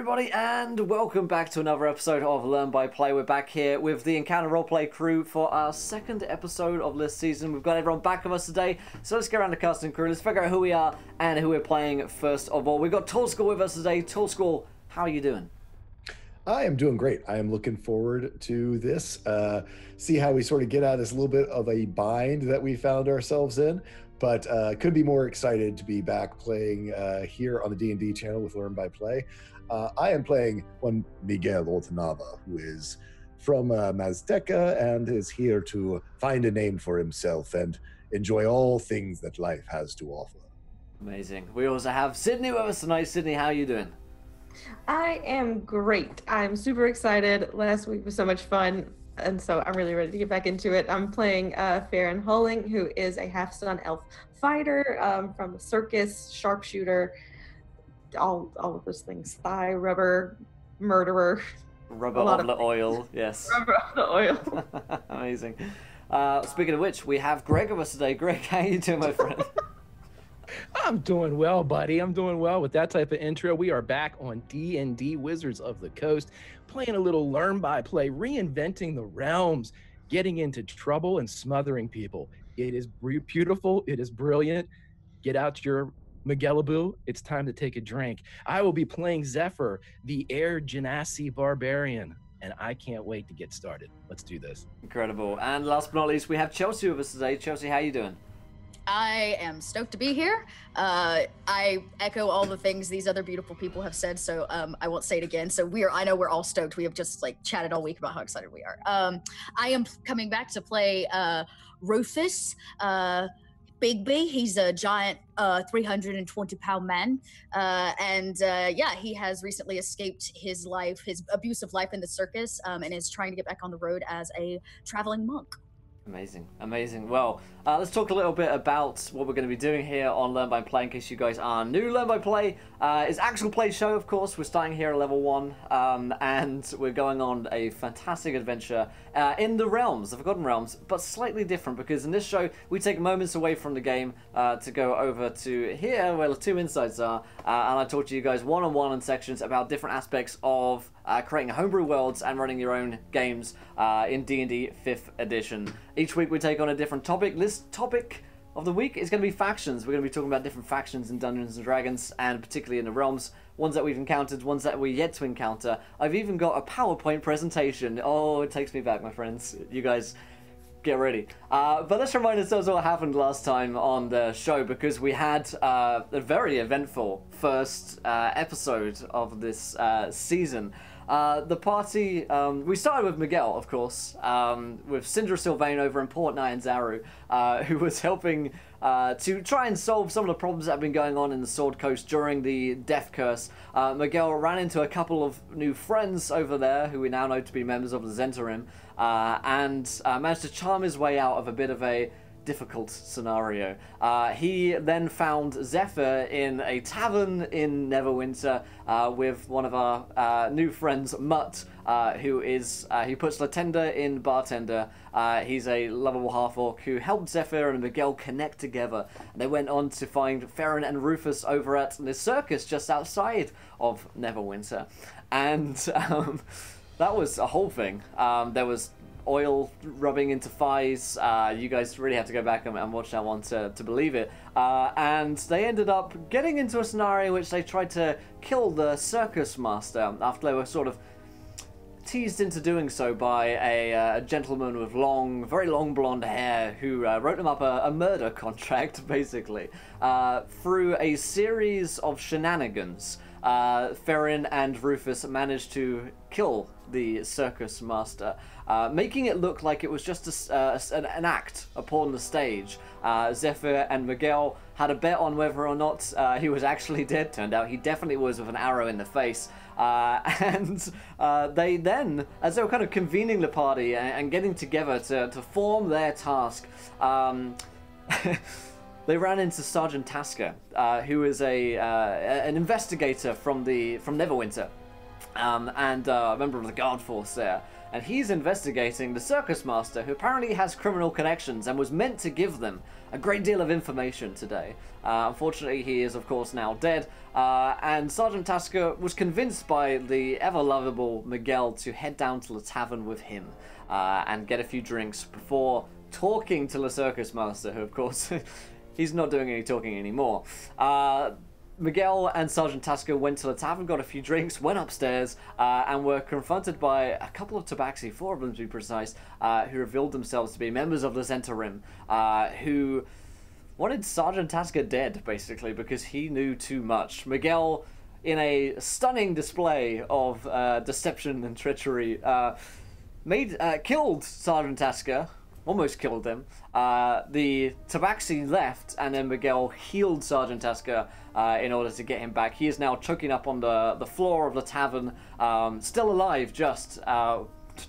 everybody, and welcome back to another episode of Learn by Play. We're back here with the Encounter Roleplay crew for our second episode of this season. We've got everyone back with us today, so let's get around the cast and crew. Let's figure out who we are and who we're playing first of all. We've got Tallsquall with us today. Tallsquall, how are you doing? I am doing great. I am looking forward to this. Uh, see how we sort of get out of this little bit of a bind that we found ourselves in, but uh, could be more excited to be back playing uh, here on the D and D channel with Learn by Play. Uh, I am playing one Miguel Ortanava, who is from uh, Maztica and is here to find a name for himself and enjoy all things that life has to offer. Amazing. We also have Sydney with us tonight. Sydney, how are you doing? I am great. I'm super excited. Last week was so much fun, and so I'm really ready to get back into it. I'm playing uh, Farron Hulling, who is a half stun elf fighter um, from the circus, sharpshooter, all all of those things. Thigh rubber, murderer. Rubber A lot of the of- oil, yes. Rubber of the oil. Amazing. Uh, speaking of which, we have Greg with us today. Greg, how you doing, my friend? I'm doing well, buddy. I'm doing well with that type of intro. We are back on D&D Wizards of the Coast, playing a little learn by play, reinventing the realms, getting into trouble and smothering people. It is beautiful. It is brilliant. Get out your Miguelaboo. It's time to take a drink. I will be playing Zephyr, the Air Genasi Barbarian, and I can't wait to get started. Let's do this. Incredible. And last but not least, we have Chelsea with us today. Chelsea, how you doing? I am stoked to be here. Uh, I echo all the things these other beautiful people have said, so um, I won't say it again. So we are. I know we're all stoked. We have just like chatted all week about how excited we are. Um, I am coming back to play uh, Rufus. Uh, Bigby, he's a giant, uh, 320 pound man. Uh, and uh, yeah, he has recently escaped his life, his abusive life in the circus, um, and is trying to get back on the road as a traveling monk. Amazing, amazing. Well, uh, let's talk a little bit about what we're going to be doing here on Learn by Play. In case you guys are new, Learn by Play uh, is actual play show. Of course, we're starting here at level one, um, and we're going on a fantastic adventure uh, in the realms, the Forgotten Realms, but slightly different because in this show we take moments away from the game uh, to go over to here where the two insides are, uh, and I talk to you guys one on one in sections about different aspects of uh, creating homebrew worlds and running your own games uh, in D&D 5th edition. Each week we take on a different topic. This topic of the week is going to be factions. We're going to be talking about different factions in Dungeons and Dragons, and particularly in the realms. Ones that we've encountered, ones that we're yet to encounter. I've even got a PowerPoint presentation. Oh, it takes me back, my friends. You guys get ready. Uh, but let's remind ourselves what happened last time on the show because we had uh, a very eventful first uh, episode of this uh, season. Uh, the party, um, we started with Miguel, of course, um, with Syndra Sylvain over in Port Nyanzaru, uh, who was helping uh, to try and solve some of the problems that have been going on in the Sword Coast during the Death Curse. Uh, Miguel ran into a couple of new friends over there who we now know to be members of the Zhentarim, uh, and uh, managed to charm his way out of a bit of a difficult scenario. Uh, he then found Zephyr in a tavern in Neverwinter uh, with one of our uh, new friends, Mutt, uh, who is uh, he puts Latender in bartender. He's a lovable half orc who helped Zephyr and Miguel connect together. They went on to find Farron and Rufus over at the circus just outside of Neverwinter, and um, that was a whole thing. Um, there was oil rubbing into thighs. Uh, you guys really have to go back and, and watch that one to, to believe it. Uh, and they ended up getting into a scenario in which they tried to kill the circus master after they were sort of teased into doing so by a, uh, a gentleman with long, very long blonde hair who uh, wrote them up a, a murder contract, basically, uh, through a series of shenanigans. Uh, Ferrin and Rufus managed to kill the circus master, uh, making it look like it was just a uh, an, an act upon the stage. Uh, Zephyr and Miguel had a bet on whether or not uh, he was actually dead. Turned out he definitely was with an arrow in the face. Uh, and they then, as they were kind of convening the party and, and getting together to, to form their task, um, they ran into Sergeant Tasker, who is a an investigator from the from Neverwinter. um, and a member of the guard force there. And he's investigating the circus master, who apparently has criminal connections and was meant to give them a great deal of information today. Uh, unfortunately, he is, of course, now dead. Uh, and Sergeant Tasker was convinced by the ever lovable Miguel to head down to the tavern with him uh, and get a few drinks before talking to the circus master, who, of course, he's not doing any talking anymore. Miguel and Sergeant Tasker went to the tavern, got a few drinks, went upstairs, uh, and were confronted by a couple of tabaxi, four of them to be precise, uh, who revealed themselves to be members of the Zhentarim, uh, who wanted Sergeant Tasker dead, basically, because he knew too much. Miguel, in a stunning display of uh, deception and treachery, uh, made uh, killed Sergeant Tasker, almost killed him. The Tabaxi left, and then Miguel healed Sergeant Tasker uh, in order to get him back. He is now choking up on the, the floor of the tavern, um, still alive, just uh,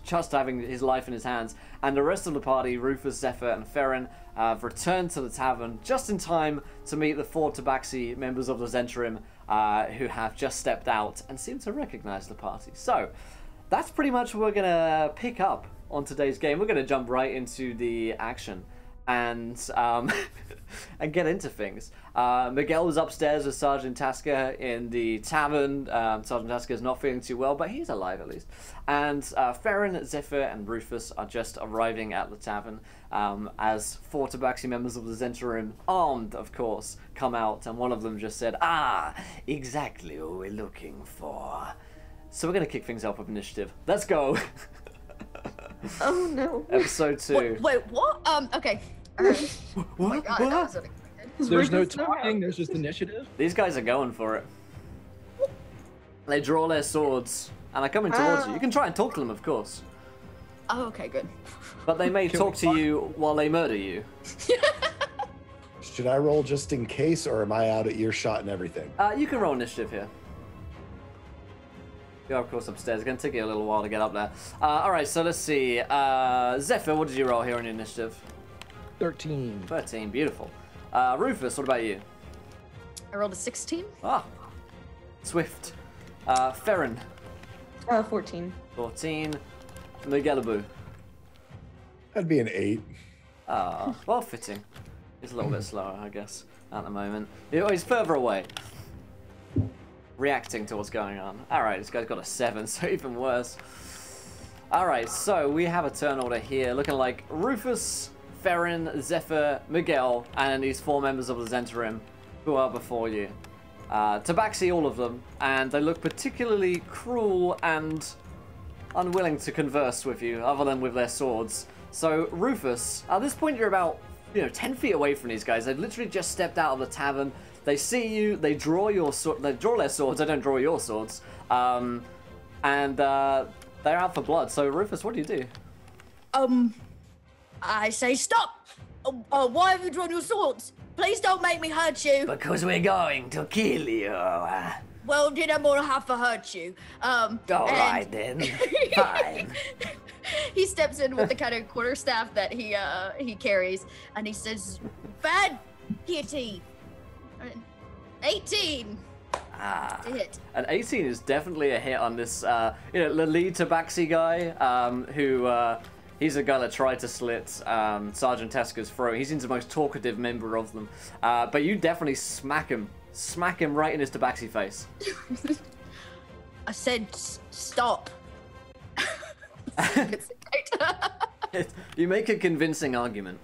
just having his life in his hands. And the rest of the party, Rufus, Zephyr, and Ferrin, uh, have returned to the tavern just in time to meet the four Tabaxi members of the Zhentarim uh, who have just stepped out and seem to recognize the party. So, that's pretty much what we're going to pick up on today's game. We're going to jump right into the action and um, and get into things. Uh, Miguel was upstairs with Sergeant Tasker in the tavern. Um, Sergeant Tasker is not feeling too well, but he's alive at least. And uh, Ferrin, Zephyr, and Rufus are just arriving at the tavern um, as four Tabaxi members of the Zhentarim, armed of course, come out, and one of them just said, "Ah, exactly what we're looking for." So we're gonna kick things off with initiative. Let's go. Oh no. Episode two. Wait, wait, what? Um, okay. Alright. Oh my god, that was unexpected. There's no Rufus talking. There's just initiative. These guys are going for it. They draw their swords and are coming towards you. You can try and talk to them, of course, Oh, okay, good. but they may talk to you while they murder you. Should I roll just in case, or am I out at earshot and everything? Uh, you can roll initiative here. You're of course upstairs. It's gonna take you a little while to get up there. Uh, all right, so let's see. Uh, Zephyr, what did you roll here on your initiative? Thirteen. 13, beautiful. Uh, Rufus, what about you? I rolled a 16. Ah, Swift. Uh, Ferrin, Uh, 14. 14. Miguelabu. That'd be an eight. Ah, well fitting. He's a little bit slower, I guess, at the moment. He's further away. Reacting to what's going on. Alright, this guy's got a 7, so even worse. Alright, so we have a turn order here, looking like Rufus, Ferrin, Zephyr, Miguel, and these four members of the Zhentarim who are before you. Uh, Tabaxi, all of them, and they look particularly cruel and unwilling to converse with you, other than with their swords. So, Rufus, at this point, you're about you know ten feet away from these guys. They've literally just stepped out of the tavern. They see you. They draw your sword. They draw their swords. They don't draw your swords. Um, and uh, they're out for blood. So, Rufus, what do you do? Um, I say stop. Uh, uh, why have you drawn your swords? Please don't make me hurt you. Because we're going to kill you. Well, did I'm gonna have to hurt you. Um, and- right then. Fine. he steps in with the kind of quarterstaff that he uh he carries, and he says, "Bad kitty, eighteen Ah. to hit." An 18 is definitely a hit on this, uh, you know, the lead Tabaxi guy, um, who, uh, he's a guy that tried to slit um, Sergeant Tesker's throat. He seems the most talkative member of them. Uh, but you definitely smack him. Smack him right in his Tabaxi face. I said, "Stop." You make a convincing argument.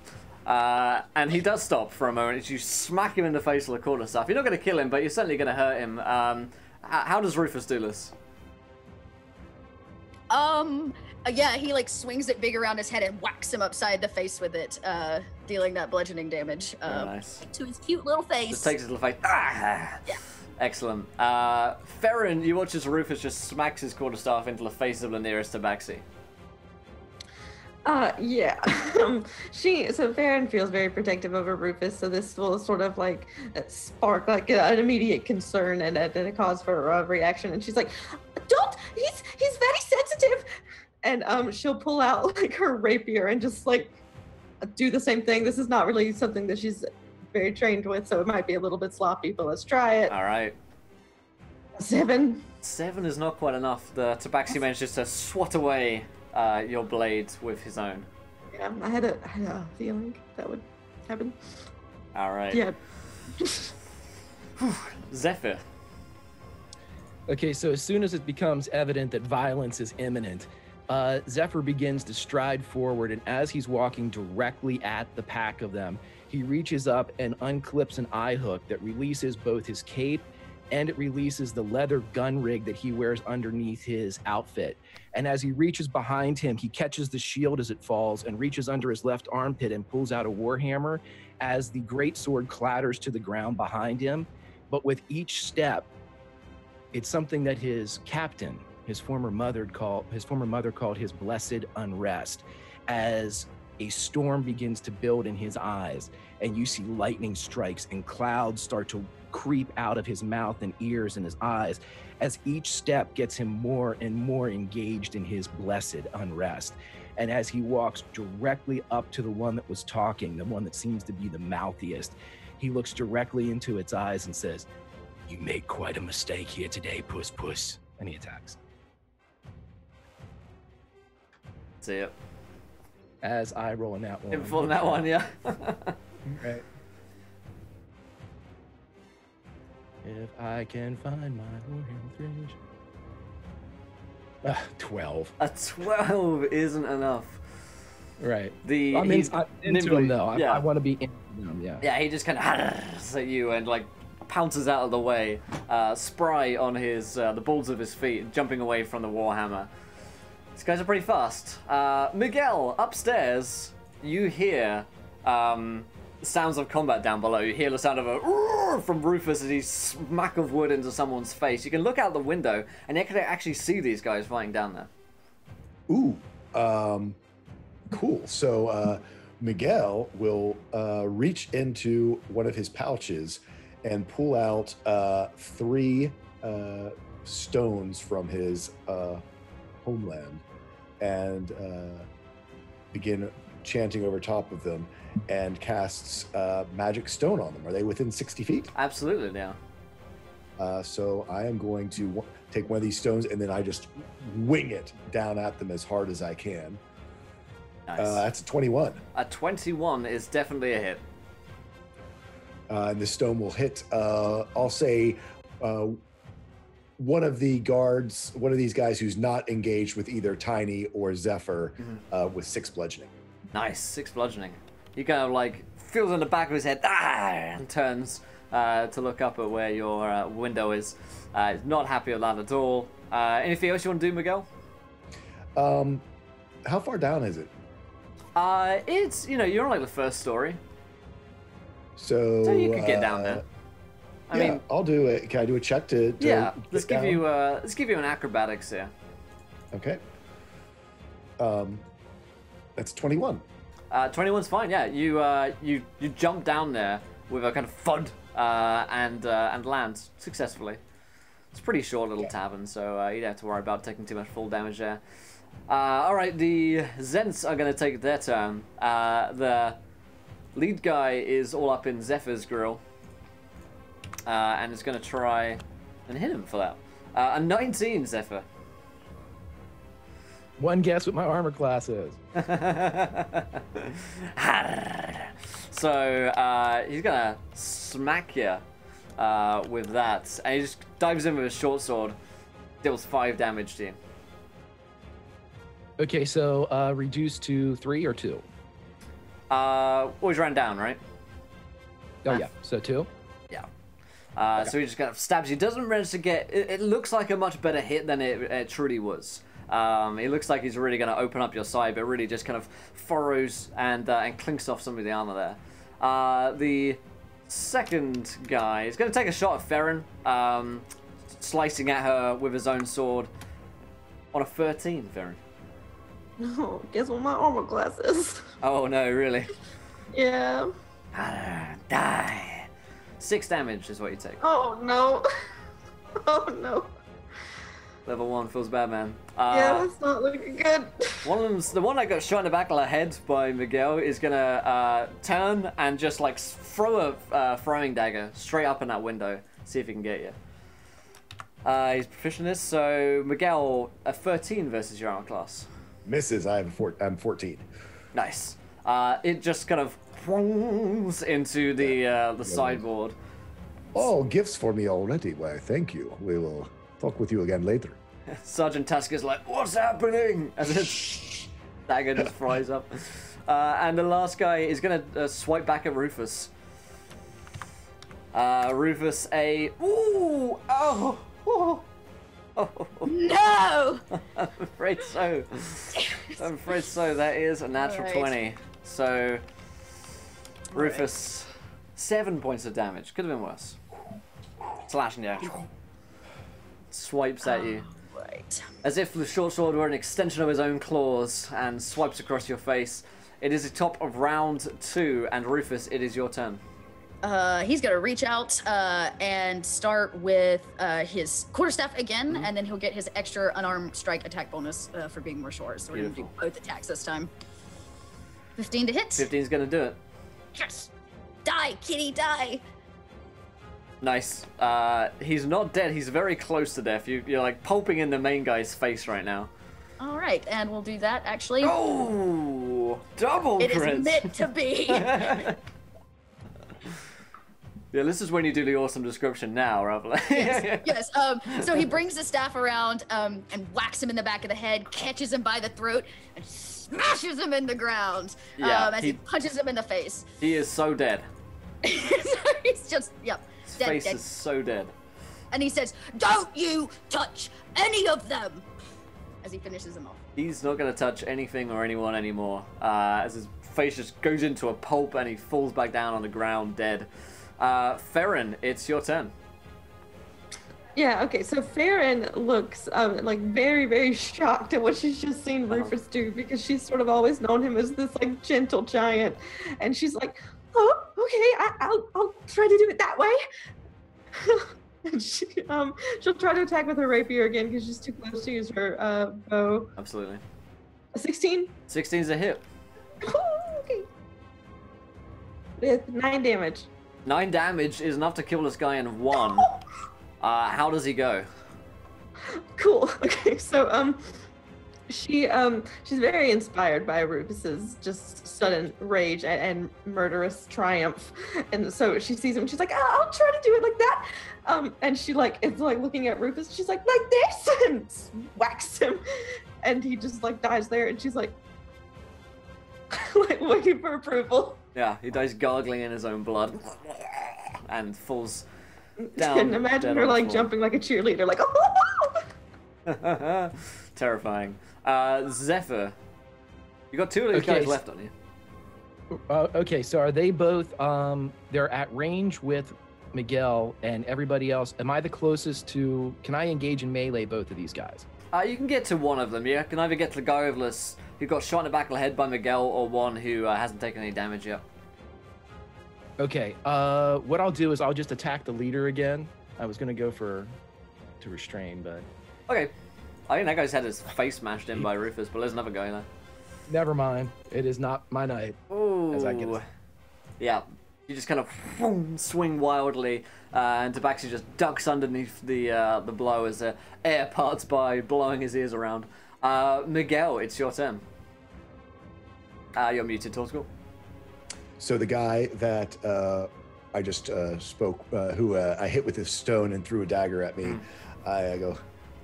Uh, and he does stop for a moment as you smack him in the face with a quarter staff. You're not going to kill him, but you're certainly going to hurt him. Um, h- how does Rufus do this? um, uh, yeah, he like swings it big around his head and whacks him upside the face with it, uh, dealing that bludgeoning damage Very uh, nice. to his cute little face. Just takes his little face. Ah! Yeah. Excellent. Uh, Ferrin, you watch as Rufus just smacks his quarterstaff into the face of the nearest Tabaxi. Uh, yeah. Um, she so Farron feels very protective over Rufus, so this will sort of like uh, spark like an immediate concern and a, and a cause for a reaction. And she's like, "Don't! He's he's very sensitive." And um, she'll pull out like her rapier and just like do the same thing. This is not really something that she's very trained with, so it might be a little bit sloppy. But let's try it. All right. Seven. Seven is not quite enough. The Tabaxi manages to swat away uh, your blade with his own. Yeah, I had a, I had a feeling that would happen. All right. Yeah. Zephyr. Okay, so as soon as it becomes evident that violence is imminent, uh, Zephyr begins to stride forward, and as he's walking directly at the pack of them, he reaches up and unclips an eye hook that releases both his cape and it releases the leather gun rig that he wears underneath his outfit. And as he reaches behind him, he catches the shield as it falls and reaches under his left armpit and pulls out a warhammer as the great sword clatters to the ground behind him. But with each step, it's something that his captain, his former mother called his former mother called his blessed unrest, as a storm begins to build in his eyes, and you see lightning strikes and clouds start to creep out of his mouth and ears and his eyes as each step gets him more and more engaged in his blessed unrest. And as he walks directly up to the one that was talking, the one that seems to be the mouthiest, he looks directly into its eyes and says, You made quite a mistake here today, Puss Puss. And he attacks. See it. As I roll in that one. Him falling that one, yeah. Right. If I can find my Warhammer 3. Ah, 12. A 12 isn't enough. Right. The I mean, he's I'm into him though. I, yeah. I want to be into him, yeah. Yeah, he just kind of at you and like pounces out of the way, uh, spry on his uh, the balls of his feet, jumping away from the warhammer. These guys are pretty fast. Uh, Miguel, upstairs, you hear um, sounds of combat down below. You hear the sound of a from Rufus as he smack of wood into someone's face. You can look out the window and you can actually see these guys fighting down there. Ooh, um, cool. So uh, Miguel will uh, reach into one of his pouches and pull out uh, three uh, stones from his uh, homeland and uh, begin chanting over top of them and casts uh, magic stone on them. Are they within 60 feet? Absolutely, now. Uh, so I am going to w- take one of these stones and then I just wing it down at them as hard as I can. Nice. Uh, that's a 21. a 21 is definitely a hit. Uh, and the stone will hit, uh, I'll say, uh, one of the guards, one of these guys who's not engaged with either Tiny or Zephyr Mhm. uh, with six bludgeoning. Nice, six bludgeoning. He kind of like feels in the back of his head ah, and turns uh, to look up at where your uh, window is. Uh, he's not happy with that at all. Uh, anything else you want to do, Miguel? Um, how far down is it? Uh, it's you know you're on like the first story, So, so you could get down uh, there. I yeah, mean, I'll do it. Can I do a check to? to yeah. Let's give down? you uh, let's give you an acrobatics here. Okay. Um, that's 21. Uh, 21's fine. Yeah, you uh, you you jump down there with a kind of thud uh, and uh, and land successfully. It's a pretty short little tavern, so uh, you don't have to worry about taking too much full damage there. Uh, all right, the Zhents are going to take their turn. Uh, the lead guy is all up in Zephyr's grill, uh, and is going to try and hit him for that. Uh, a 19, Zephyr. One guess what my armor class is. so uh, he's gonna smack you uh, with that, and he just dives in with his short sword, deals five damage to you. Okay, so uh, reduced to three or two? Uh, always ran down, right? Oh, Ah. yeah. So two? Yeah. Uh, So he just kind of stabs you. Doesn't manage to get. It, it looks like a much better hit than it, it truly was. Um, it looks like he's really going to open up your side, but really just kind of furrows and uh, and clinks off some of the armor there. Uh, the second guy is going to take a shot at Farron, um, slicing at her with his own sword on a 13, Farron. No, guess what my armor class is? Oh no, really? yeah. Ah, Die. Six damage is what you take. Oh no. oh no. Level one feels bad, man. Uh, yeah, that's not looking good. One of them's the one that got shot in the back of the head by Miguel is gonna uh, turn and just like throw a uh, throwing dagger straight up in that window. See if he can get you. Uh, he's proficient this, so Miguel, a 13 versus your armor class. Misses. I have a four, I'm 14. Nice. Uh, it just kind of prongs into the uh, the sideboard. Oh, gifts for me already. Why, thank you. We will talk with you again later. Sergeant Tusk is like, "What's happening?" As his dagger just fries up. Uh, and the last guy is gonna uh, swipe back at Rufus. Uh, Rufus, a ooh, oh, oh, oh, No! I'm afraid so. I'm afraid so. That is a natural Alright. 20. So, Rufus, seven points of damage. Could have been worse. Slashing you. Swipes at you. Right. As if the short sword were an extension of his own claws and swipes across your face. It is the top of round two, and Rufus, it is your turn. Uh, he's gonna reach out uh, and start with uh, his quarterstaff again, Mm-hmm. and then he'll get his extra unarmed strike attack bonus uh, for being more short. So we're gonna do both attacks this time. 15 to hit. 15's gonna do it. Yes. Die, kitty, die. Nice. Uh, he's not dead. He's very close to death. You, you're like pulping in the main guy's face right now. All right, and we'll do that actually. Oh, double It is crits. meant to be. Yeah, this is when you do the awesome description now, than- yes, yes. Um, so he brings the staff around um, and whacks him in the back of the head, catches him by the throat, and smashes him in the ground Yeah, um, as he, he- punches him in the face. He is so dead. so he's just, yep, His dead, face dead. is so dead. And he says, "Don't you touch any of them!" As he finishes them off. He's not going to touch anything or anyone anymore. Uh, as his face just goes into a pulp and he falls back down on the ground dead. Uh, Farron, it's your turn. Yeah, okay, so Farron looks um, like very, very shocked at what she's just seen Rufus do because she's sort of always known him as this like gentle giant. And she's like, oh, okay, I, I'll, I'll try to do it that way. and she, um, she'll try to attack with her rapier again because she's too close to use her uh, bow. Absolutely. A 16? is a hit. okay. With nine damage. Nine damage is enough to kill this guy in one. Uh, how does he go? cool okay so um she um she's very inspired by rufus's just sudden rage and, and murderous triumph and so she sees him she's like oh, i'll try to do it like that um and she like is like looking at rufus she's like like this and whacks him and he just like dies there and she's like like waiting for approval Yeah, he dies gargling in his own blood and falls down. and imagine her like floor. jumping like a cheerleader like oh Terrifying. Uh, Zephyr, you got two of these Okay, guys left on you. Uh, okay, so are they both? Um, they're at range with Miguel and everybody else. Am I the closest to? Can I engage in melee both of these guys? Uh, you can get to one of them. You can either get to the guy with this who got shot in the back of the head by Miguel, or one who uh, hasn't taken any damage yet. Okay. Uh, what I'll do is I'll just attack the leader again. I was gonna go for to restrain, but Okay. I think that guy's had his face smashed in by Rufus, but there's another guy there. never mind. It is not my night. Ooh. As I get- Yeah. You just kind of boom, swing wildly, uh, and Tabaxi just ducks underneath the uh, the blow as the air parts by, blowing his ears around. Uh, Miguel, it's your turn. Uh, you're muted, Tallsquall. So the guy that uh, I just uh, spoke, uh, who uh, I hit with his stone and threw a dagger at me, I, I go,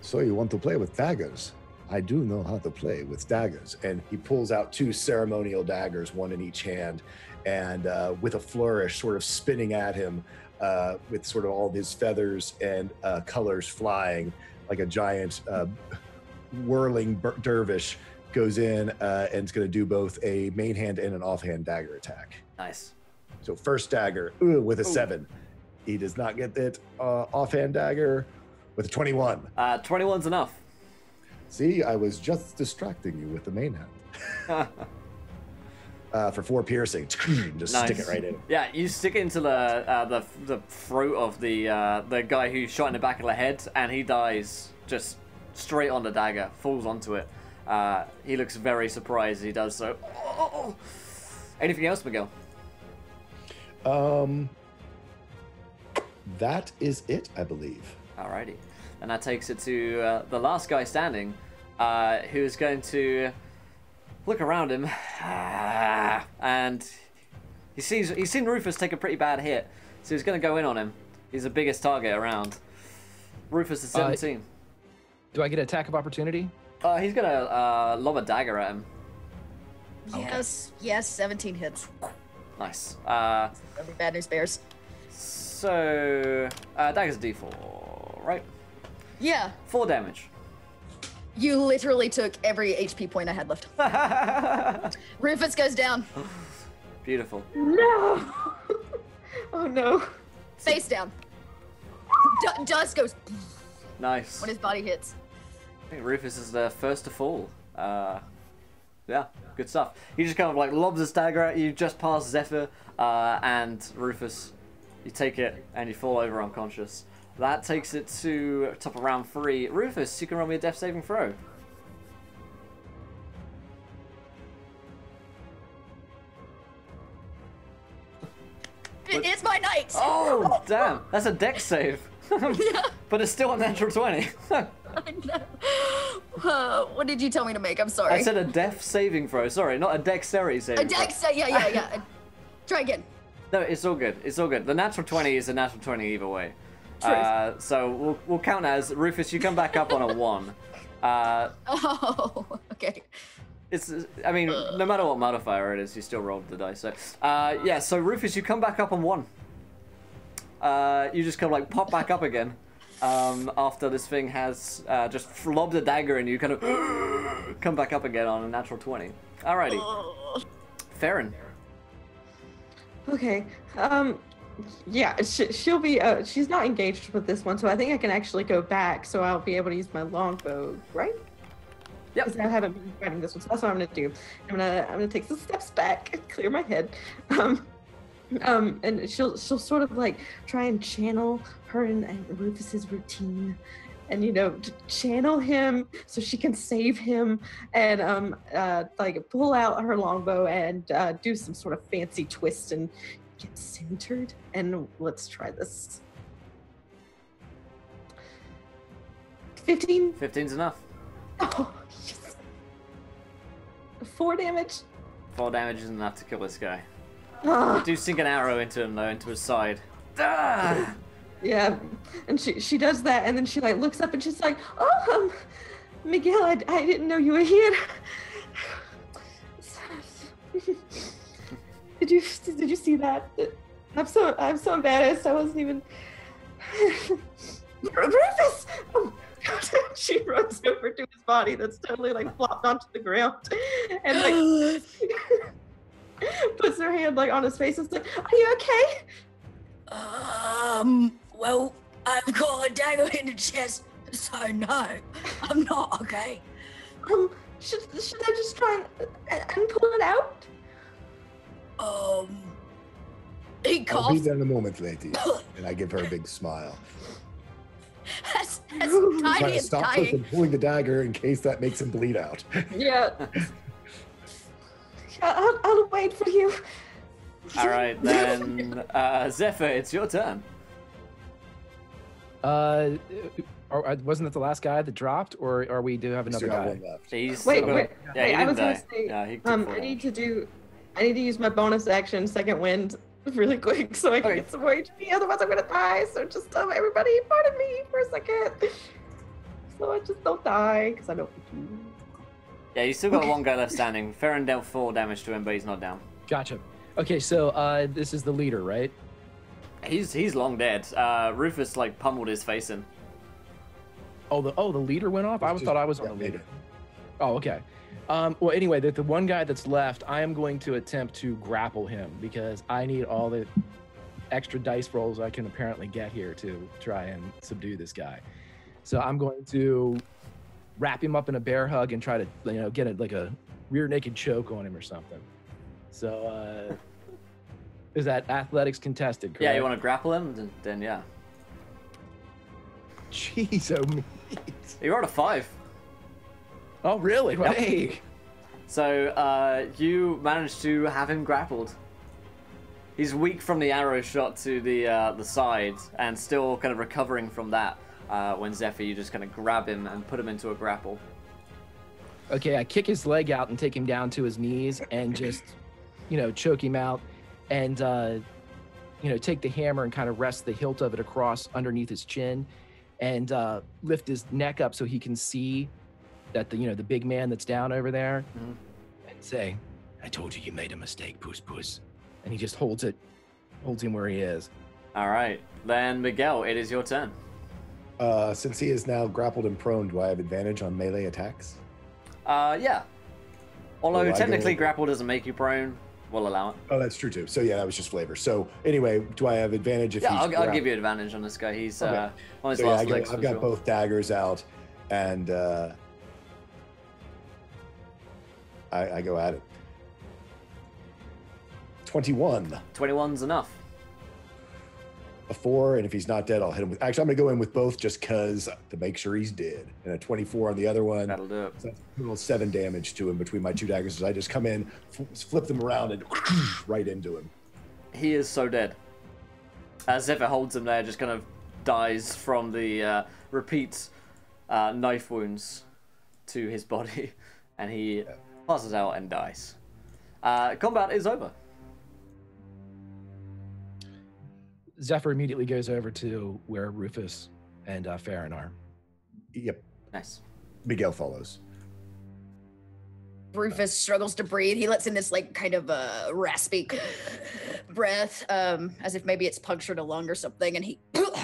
"So you want to play with daggers? I do know how to play with daggers." And he pulls out two ceremonial daggers, one in each hand, and uh, with a flourish, sort of spinning at him, uh, with sort of all his feathers and uh, colors flying like a giant uh, whirling ber- dervish. Goes in uh, and is going to do both a main hand and an offhand dagger attack. Nice. So first dagger ooh, with a Ooh. seven. He does not get it uh, offhand dagger with a 21. Uh, 21's enough. See, I was just distracting you with the main hand. Uh, for four piercing, just stick it right in. Yeah, you stick it into the uh, the the throat of the uh, the guy who shot in the back of the head, and he dies just straight on the dagger, falls onto it. Uh, he looks very surprised he does so. Oh. Anything else, Miguel? Um, that is it, I believe. Alrighty. and that takes it to uh, the last guy standing, uh, who's going to look around him, and he sees he's seen Rufus take a pretty bad hit, so he's going to go in on him. He's the biggest target around. Rufus is Uh, 17. Do I get an attack of opportunity? Uh, he's going to uh, lob a dagger at him. Yes, yes, 17 hits. Nice. Uh, That'd be bad news bears. so uh, dagger's a d4, right? Yeah, Four damage. you literally took every HP point I had left. Rufus goes down, Beautiful. No. oh no. face down. D- dust goes Nice. when his body hits. I think Rufus is the first to fall. Uh, yeah, good stuff. He just kind of like lobs a dagger at you just past Zephyr, uh, and Rufus, you take it and you fall over unconscious. That takes it to top of round three. Rufus, you can roll me a death saving throw. It's my night. Oh, damn. That's a dex save. but it's still a natural 20. I know. Uh, what did you tell me to make? I'm sorry. I said a death saving throw. Sorry, not a dexterity a saving throw. dex. Yeah, yeah, yeah. Try again. No, it's all good. It's all good. The natural 20 is a natural 20 either way. True. Uh, so we'll, we'll count as Rufus, you come back up on a 1. Uh, Oh, okay. it's, I mean, no matter what modifier it is, you still rolled the dice. So, uh, yeah, so Rufus, you come back up on 1. Uh, you just kind of like pop back up again. Um, after this thing has uh, just lobbed a dagger and you kind of come back up again on a natural 20. Alrighty. Farron. Okay. Um. Yeah, she, she'll be. Uh, she's not engaged with this one, so I think I can actually go back. So I'll be able to use my longbow, right? Yep. Because I haven't been fighting this one, so that's what I'm gonna do. I'm gonna I'm gonna take some steps back, clear my head, um, um, and she'll she'll sort of like try and channel her and, and Rufus's routine, and you know channel him so she can save him, and um uh like pull out her longbow and uh, do some sort of fancy twist and get centered. And let's try this. Fifteen. 15's enough. Oh, yes. Four damage. Four damage isn't enough to kill this guy. Ah, Do sink an arrow into him though, into his side. Ah! yeah, and she she does that, and then she like looks up and she's like, "Oh, um, Miguel, I, I didn't know you were here." did you did you see that? I'm so I'm so embarrassed. I wasn't even. Rufus! Oh, she runs over to his body that's totally like flopped onto the ground, and like puts her hand like on his face and is like, "Are you okay?" Um, well, I've got a dagger in the chest, so no, I'm not okay. Um, should should I just try and, and pull it out? Um, he I'll be there in a moment, lady. And I give her a big smile. As, as Trying Trying Tiny to is stop her dying. from pulling the dagger in case that makes him bleed out. Yeah. I'll, I'll wait for you. Alright, then, uh, Zephyr, it's your turn. Uh, are, are- wasn't that the last guy that dropped, or are we do have another guy? left. He's Wait, still wait, Yeah, wait, I didn't was gonna say, yeah, Um, I need to do. I need to use my bonus action, second wind, really quick, so I can Okay. get some more HP. Otherwise, I'm gonna die. So just tell everybody, pardon me for a second. So I just don't die because I don't. Yeah, you still got Okay. one guy left standing. Farron dealt four damage to him, but he's not down. Gotcha. Okay, so uh, this is the leader, right? He's he's long dead. Uh, Rufus like pummeled his face in. Oh, the oh the leader went off. I Just- thought I was on the made leader. Oh, okay. Um, well, anyway, the, the one guy that's left, I am going to attempt to grapple him because I need all the extra dice rolls I can apparently get here to try and subdue this guy. So I'm going to wrap him up in a bear hug and try to, you know, get a, like a rear naked choke on him or something. So, uh, is that athletics contested? Correct? Yeah, you want to grapple him? Then, then yeah. Jeez, oh me. You rolled a five. Oh, really? Yep. Hey. So uh, you managed to have him grappled. He's weak from the arrow shot to the uh, the side, and still kind of recovering from that. uh, when Zephyr, you just kind of grab him and put him into a grapple. Okay, I kick his leg out and take him down to his knees and just, you know, choke him out and, uh, you know, take the hammer and kind of rest the hilt of it across underneath his chin and uh, lift his neck up so he can see that the, you know, the big man that's down over there Mhm. and say, I told you you made a mistake, Puss Puss. And he just holds it, holds him where he is. All right, then Miguel, it is your turn. Uh, since he is now grappled and prone, do I have advantage on melee attacks? Uh, yeah. Although Oh, technically go- grapple doesn't make you prone, we'll allow it. Oh, that's true too. So yeah, that was just flavor. So anyway, do I have advantage if Yeah, he's I'll, I'll give you advantage on this guy. He's Okay. uh, on his So, yeah, last I have got sure. both daggers out, and uh, I, I go at it. Twenty-one, 21's enough. a four, and if he's not dead, I'll hit him with. Actually, I'm gonna go in with both just cause to make sure he's dead, and a twenty-four on the other one. That'll do it. So that's total seven damage to him between my two daggers. As I just come in, f- flip them around, and right into him. He is so dead. As if it holds him there, just kind of dies from the uh, repeat uh, knife wounds to his body, and he passes out and dies. Uh, combat is over. Zephyr immediately goes over to where Rufus and uh, Farron are. Yep, Nice. Miguel follows. Rufus struggles to breathe. He lets in this like kind of uh, raspy breath, um, as if maybe it's punctured a lung or something, and he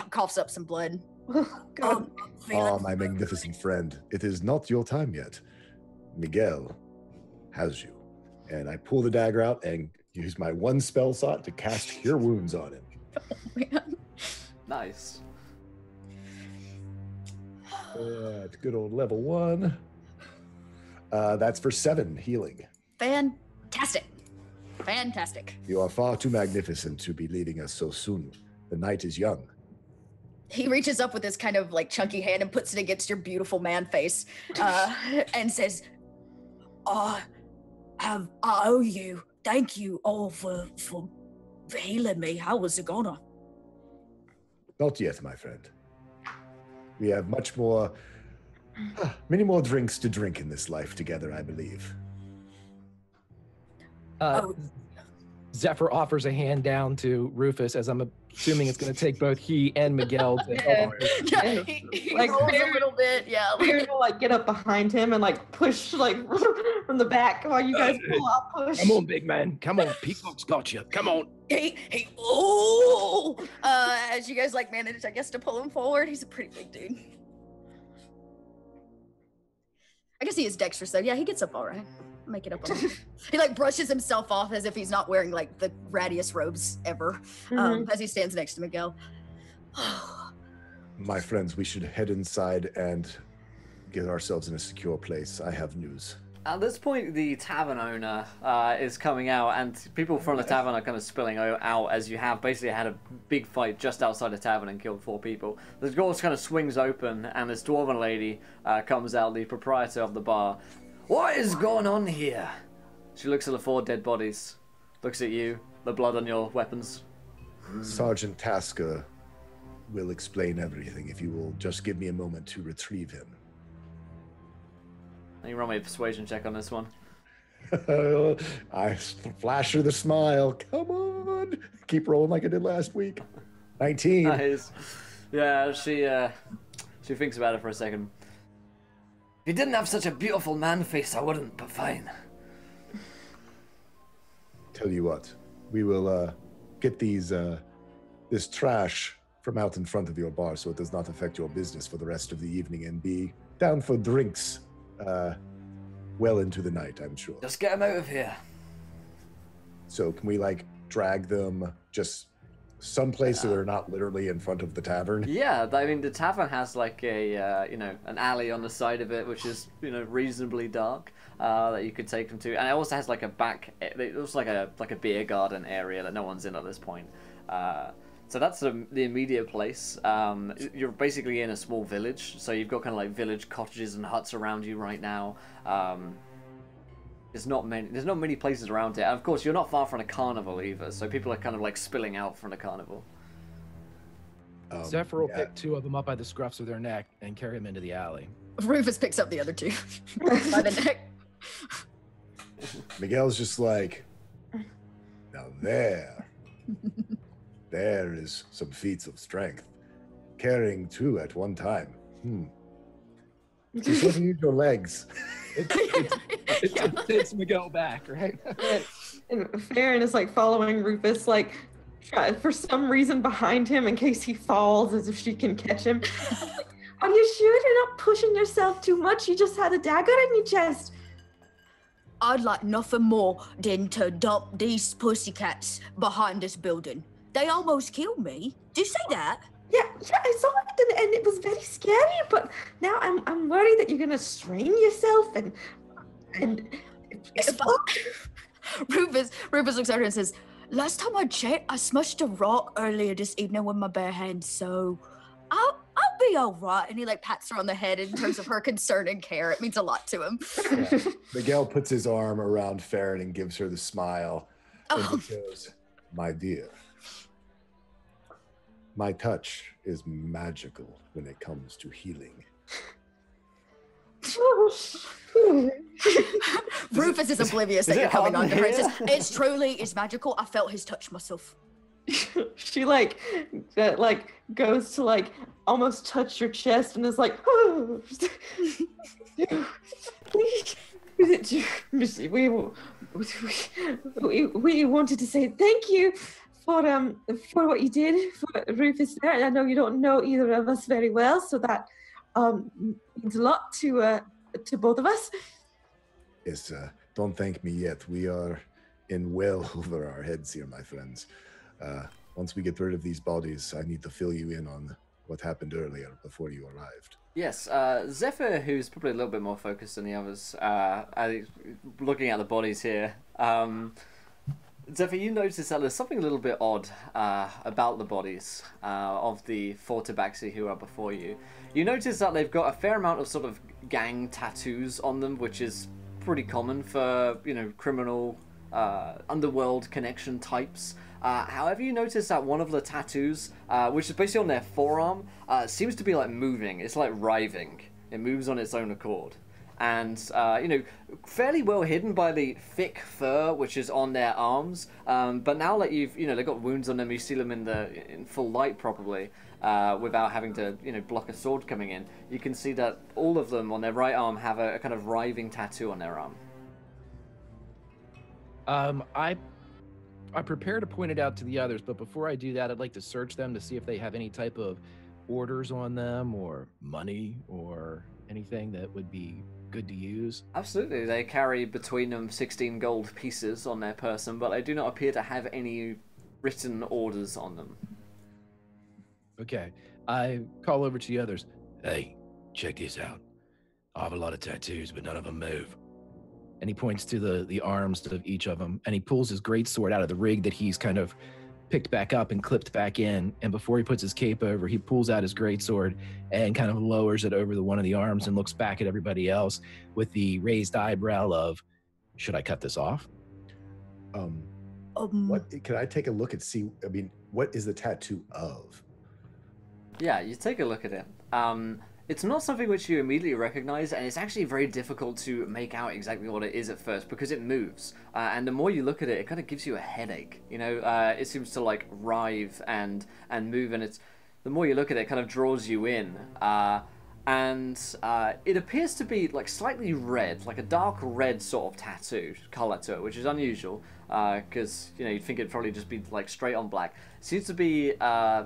coughs up some blood. God. Feeling- Ah, my magnificent friend, it is not your time yet. Miguel has you. And I pull the dagger out and use my one spell slot to cast Cure Wounds on him. Oh, man. Nice. Uh, it's good old level one. Uh, that's for seven healing. Fantastic. Fantastic. You are far too magnificent to be leaving us so soon. The night is young. He reaches up with his kind of like chunky hand and puts it against your beautiful man face uh, and says, I have, I owe you. Thank you all for, for healing me. How was it gonna? Not yet, my friend. We have much more, ah, many more drinks to drink in this life together, I believe. Uh, Oh. Zephyr offers a hand down to Rufus, as I'm assuming it's going to take both he and Miguel to help. Yeah. him. Yeah, he, he Like, rolls a little bit. Yeah. like- We're gonna like get up behind him and like push like from the back while you guys pull out push. Come on, big man. Come on. Peacock's got you. Come on. he he oh uh as you guys like manage i guess to pull him forward he's a pretty big dude i guess he is dexterous though yeah he gets up all right I'll make it up on he like brushes himself off as if he's not wearing like the rattiest robes ever um as he stands next to miguel My friends, we should head inside and get ourselves in a secure place. I have news. At this point, the tavern owner uh, is coming out, and people from the tavern are kind of spilling out as you have basically had a big fight just outside the tavern and killed four people. The door kind of swings open, and this dwarven lady uh, comes out, the proprietor of the bar. What is going on here? She looks at the four dead bodies, looks at you, the blood on your weapons. Sergeant Tasker will explain everything if you will just give me a moment to retrieve him. You roll me a persuasion check on this one. I flash her the smile. Come on. Keep rolling like I did last week. 19. Nice. Yeah, she uh, she thinks about it for a second. If you didn't have such a beautiful man face, I wouldn't, but fine. Tell you what, we will uh, get these uh, this trash from out in front of your bar so it does not affect your business for the rest of the evening and be down for drinks uh, well into the night, I'm sure. Just get him out of here. So can we like drag them just someplace so they're not literally in front of the tavern? Yeah, I mean the tavern has like a uh, you know an alley on the side of it, which is you know reasonably dark uh, that you could take them to, and it also has like a back. It looks like a like a beer garden area that no one's in at this point. Uh, so that's the, the immediate place. Um, you're basically in a small village, so you've got kind of like village cottages and huts around you right now. Um, there's not many. There's not many places around here. And of course, you're not far from a carnival either, so people are kind of like spilling out from the carnival. Um, Zephyr will yeah. pick two of them up by the scruffs of their neck and carry them into the alley. Rufus picks up the other two by the neck. Miguel's just like, now there, there is some feats of strength. Carrying two at one time. Hmm. Just let me use your legs. It's, it's, it's, it sits Miguel back, right? And Farron is like following Rufus, like try, for some reason behind him in case he falls, as if she can catch him. Are you sure you're not pushing yourself too much? You just had a dagger in your chest. I'd like nothing more than to dump these pussycats behind this building. They almost killed me. Do you say that? Yeah, yeah, I saw it and, and it was very scary. But now I'm I'm worried that you're gonna strain yourself and and explode. Rufus Rufus looks at her and says, Last time I checked, I smushed a rock earlier this evening with my bare hands, so I'll I'll be alright. And he like pats her on the head in terms of her concern and care. It means a lot to him. Miguel puts his arm around Farron and gives her the smile oh. and Oh, he goes, My dear, my touch is magical when it comes to healing. Rufus is oblivious is that you're it coming on in to her. It? It's truly is magical. I felt his touch myself. she like that like goes to like almost touch your chest and is like we, we, we wanted to say thank you for um for what you did for Rufus there. I know you don't know either of us very well, so that um means a lot to uh to both of us. Yes, uh, don't thank me yet. We are in well over our heads here, my friends. Uh, once we get rid of these bodies, I need to fill you in on what happened earlier before you arrived. Yes, uh, Zephyr, who's probably a little bit more focused than the others, uh, I- looking at the bodies here. Um, Zephyr, you notice that there's something a little bit odd uh, about the bodies uh, of the four Tabaxi who are before you. You notice that they've got a fair amount of sort of gang tattoos on them, which is pretty common for you know criminal uh, underworld connection types. Uh, however, you notice that one of the tattoos, uh, which is basically on their forearm, uh, seems to be like moving. It's like writhing. It moves on its own accord, and uh, you know, fairly well hidden by the thick fur which is on their arms. Um, but now that you've you know they've got wounds on them, you see them in the in full light probably. Uh, without having to, you know, block a sword coming in, you can see that all of them on their right arm have a, a kind of writhing tattoo on their arm. Um, I I prepare to point it out to the others, but before I do that, I'd like to search them to see if they have any type of orders on them or money or anything that would be good to use. Absolutely, they carry between them 16 gold pieces on their person, but they do not appear to have any written orders on them. Okay. I call over to the others. Hey, check this out. I have a lot of tattoos, but none of them move. And he points to the the arms of each of them, and he pulls his great sword out of the rig that he's kind of picked back up and clipped back in. And before he puts his cape over, he pulls out his great sword and kind of lowers it over the one of the arms and looks back at everybody else with the raised eyebrow of, "Should I cut this off?" Um, Um, what can I take a look and see? I mean, what is the tattoo of? Yeah, you take a look at it. Um, it's not something which you immediately recognize, and it's actually very difficult to make out exactly what it is at first because it moves. Uh, and the more you look at it, it kind of gives you a headache. You know, uh, it seems to like writhe and and move, and it's the more you look at it, it kind of draws you in. Uh, and uh, it appears to be like slightly red, like a dark red sort of tattoo color to it, which is unusual because you know you'd think it'd probably just be like straight on black. It seems to be uh,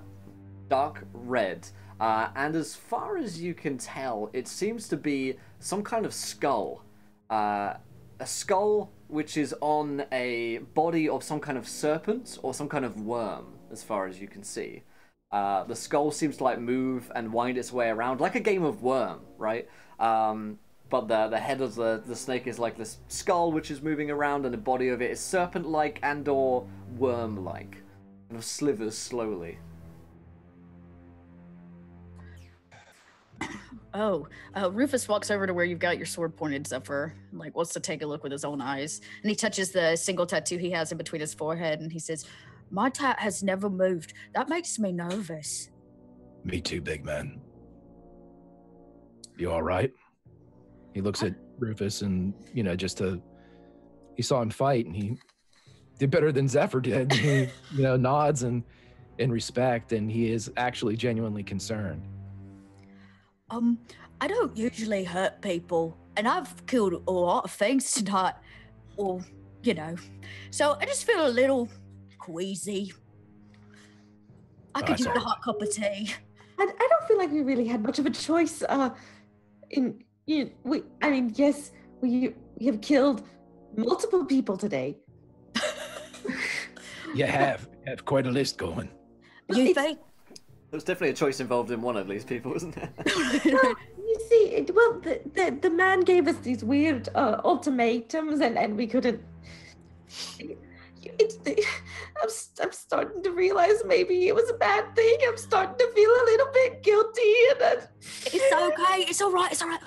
dark red, uh, and as far as you can tell, it seems to be some kind of skull. Uh, a skull which is on a body of some kind of serpent or some kind of worm, as far as you can see. Uh, the skull seems to like move and wind its way around like a game of worm, right? Um, but the the head of the, the snake is like this skull which is moving around, and the body of it is serpent-like and or worm-like, kind of slithers slowly. Oh, uh, Rufus walks over to where you've got your sword pointed, Zephyr, and, like wants to take a look with his own eyes. And he touches the single tattoo he has in between his forehead, and he says, "My tat has never moved. That makes me nervous." Me too, big man. You all right? He looks at Rufus and, you know, just to, he saw him fight and he did better than Zephyr did. He, you know, nods and in respect and he is actually genuinely concerned. Um, I don't usually hurt people, and I've killed a lot of things tonight, or you know, so I just feel a little queasy. I could that's use a hot cup of tea. I, I don't feel like we really had much of a choice. Uh, in you, we, I mean, yes, we we have killed multiple people today. You have, you have quite a list going. You think? There's definitely a choice involved in one of these people, isn't there? Well, you see, it, well, the, the the man gave us these weird uh, ultimatums, and and we couldn't. It's the, I'm s- I'm starting to realize maybe it was a bad thing. I'm starting to feel a little bit guilty, and I, It's okay. It's all right. It's all right.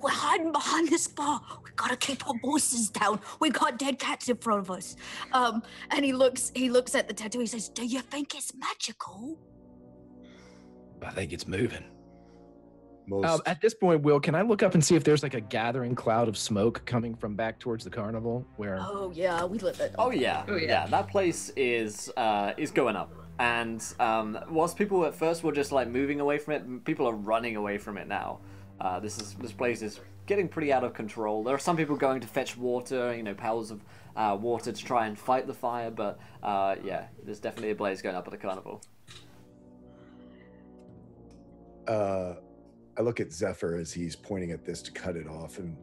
We're hiding behind this bar. We've gotta keep our voices down. We got dead cats in front of us. Um, and he looks. He looks at the tattoo. He says, "Do you think it's magical?" I think it's moving. Most Um, at this point, Will, can I look up and see if there's like a gathering cloud of smoke coming from back towards the carnival? Where Oh yeah, we live it. Oh yeah, Oh, yeah. yeah. That place is uh, is going up, and um, whilst people at first were just like moving away from it, people are running away from it now. Uh, this is this place is getting pretty out of control. There are some people going to fetch water, you know, pails of uh, water to try and fight the fire, but uh, yeah, there's definitely a blaze going up at the carnival. Uh, I look at Zephyr as he's pointing at this to cut it off, and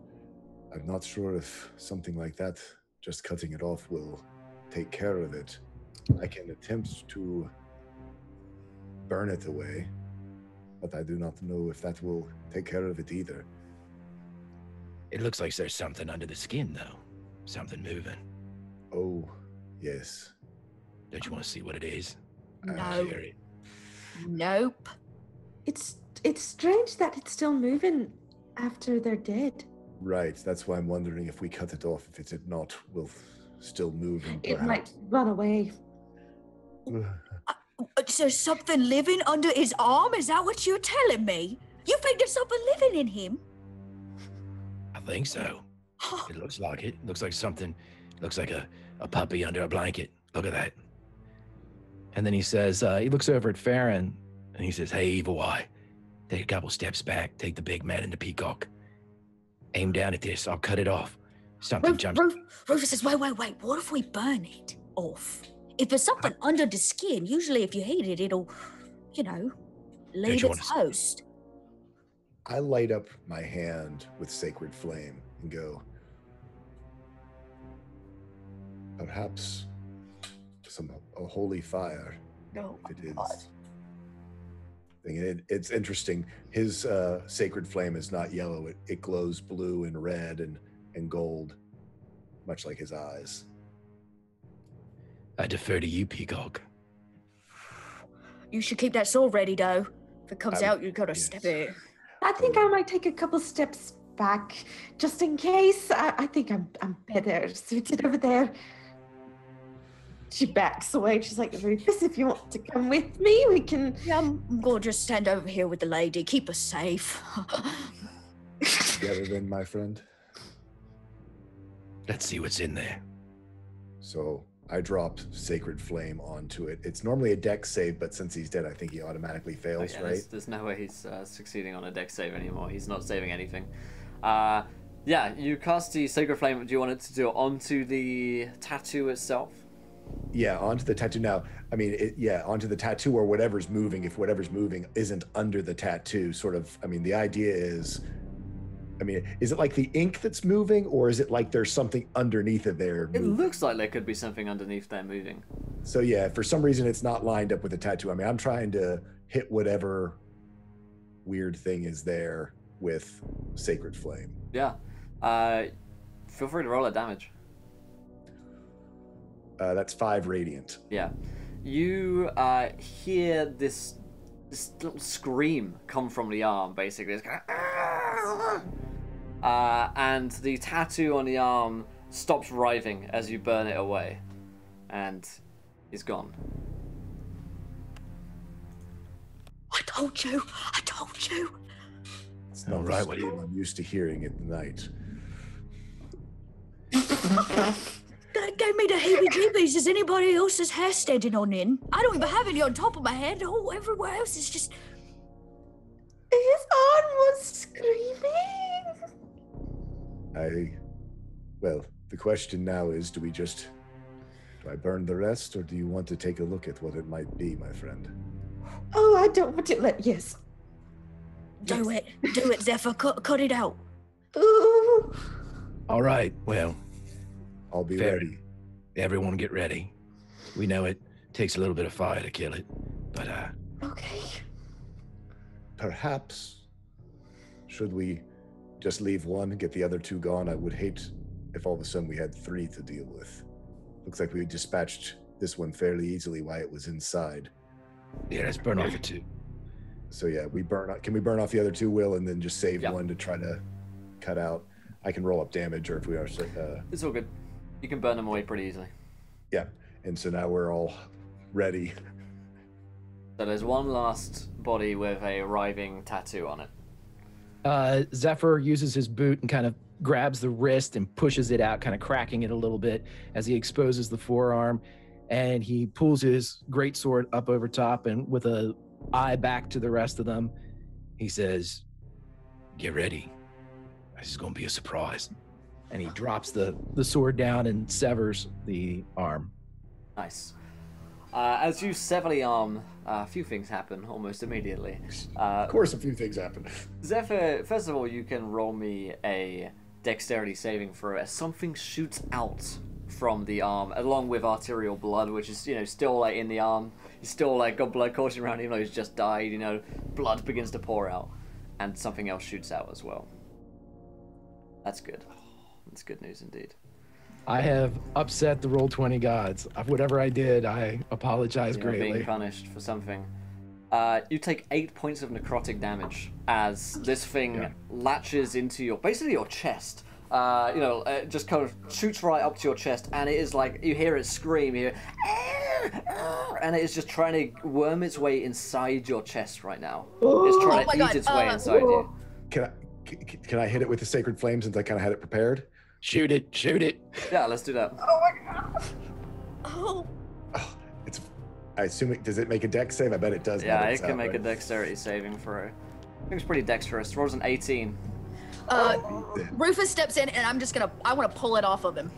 I'm not sure if something like that, just cutting it off, will take care of it. I can attempt to burn it away, but I do not know if that will take care of it either. it looks like there's something under the skin, though, something moving. Oh, yes. Don't you want to see what it is? No. Nope. It's it's strange that it's still moving after they're dead. Right. That's why I'm wondering if we cut it off, if it not, will still move and It might run away. Uh, So something living under his arm? Is that what you're telling me? You think there's something living in him? I think so. It looks like it. Looks like something. Looks like a, a puppy under a blanket. Look at that. And then he says, uh, he looks over at Farron and he says, Hey, Evil Eye, take a couple steps back, take the big man and the peacock. Aim down at this. I'll cut it off. Something Ruf, jumps. Ruf, Rufus says, wait, wait, wait. What if we burn it off? If there's something under the skin, usually if you heat it, it'll, you know, leave you its wanna host. I light up my hand with sacred flame and go. Perhaps some a holy fire. Oh no. If it God. Is. Thing. It, it's interesting. His uh, sacred flame is not yellow. It, it glows blue and red and, and gold, much like his eyes. I defer to you, peacock. You should keep that sword ready, though. If it comes I- out, you've gotta yes. step it. I think I might take a couple steps back just in case. I, I think I'm I'm better suited over there. She backs away. She's like, Rufus, if you want to come with me, we can. Yeah, I'm, I'm gonna just stand over here with the lady. Keep us safe. Together, then, my friend. Let's see what's in there. So I drop sacred flame onto it. It's normally a dex save, but since he's dead, I think he automatically Oh, fails, yeah, right? there's, there's no way he's uh, succeeding on a dex save anymore. He's not saving anything. Uh, yeah, you cast the Sacred Flame. Do you want it to do it onto the tattoo itself? Yeah, onto the tattoo. Now, I mean, it, yeah, onto the tattoo or whatever's moving. If whatever's moving isn't under the tattoo, sort of. I mean, the idea is, I mean, is it like the ink that's moving, or is it like there's something underneath of there? It moving? looks like there could be something underneath there moving. So yeah, for some reason it's not lined up with the tattoo. I mean, I'm trying to hit whatever weird thing is there with sacred flame. Yeah. Uh, feel free to roll that damage. Uh, that's five radiant. Yeah. You uh, hear this this little scream come from the arm, basically. It's kind of, uh, and the tattoo on the arm stops writhing as you burn it away, and is gone. I told you. I told you. It's not right, what do scream I'm used to hearing at night. That gave me the heebie-jeebies. Is anybody else's hair standing on end? I don't even have any on top of my head. Oh, everywhere else is just. His arm was screaming. I, well, the question now is do we just, do I burn the rest or do you want to take a look at what it might be, my friend? Oh, I don't want to let. Yes. Do it. Do it, Zephyr. Cut, cut it out. Ooh. All right. Well, I'll be Fair. ready. everyone get ready. We know it takes a little bit of fire to kill it, but uh, Okay. Perhaps, should we just leave one, get the other two gone? I would hate if all of a sudden we had three to deal with. Looks like we dispatched this one fairly easily while it was inside. yeah, let's burn off the two. So yeah, we burn. off Can we burn off the other two, Will, and then just save Yeah. one to try to cut out? I can roll up damage, or if we are, uh, It's all good. You can burn them away pretty easily. yeah. And so now we're all ready. So there's one last body with a writhing tattoo on it. Uh, Zephyr uses his boot and kind of grabs the wrist and pushes it out, kind of cracking it a little bit as he exposes the forearm. And he pulls his great sword up over top and with a eye back to the rest of them, he says, Get ready. This is gonna be a surprise. And he drops the, the sword down and severs the arm. Nice. Uh, as you sever the arm, uh, a few things happen almost immediately. Uh, Of course, a few things happen. Zephyr, first of all, you can roll me a dexterity saving throw as something shoots out from the arm, along with arterial blood, which is you know still like in the arm. He's still like got blood coursing around, even though he's just died. You know, blood begins to pour out, and something else shoots out as well. That's good. That's good news indeed. I have upset the roll 20 gods. Uh, Whatever I did, I apologize You're being punished for something. Uh, you take eight points of necrotic damage as this thing Yeah. latches into your basically your chest. Uh, you know, it just kind of shoots right up to your chest, and it is like you hear it scream, you hear, "Ah, ah," and it is just trying to worm its way inside your chest right now. It's trying Oh to eat God, its way uh, inside you. Can I? c- c- Can I hit it with the sacred flame since I kind of had it prepared? Shoot it, shoot it. Yeah, let's do that. Oh, my god. Oh, it's. I assume it does. It make a dex save? I bet it does. Yeah, that it can out, make a dexterity saving throw. I think it's pretty dexterous. Rolls an 18. uh, Then. Rufus steps in, and I'm just gonna. I want to pull it off of him.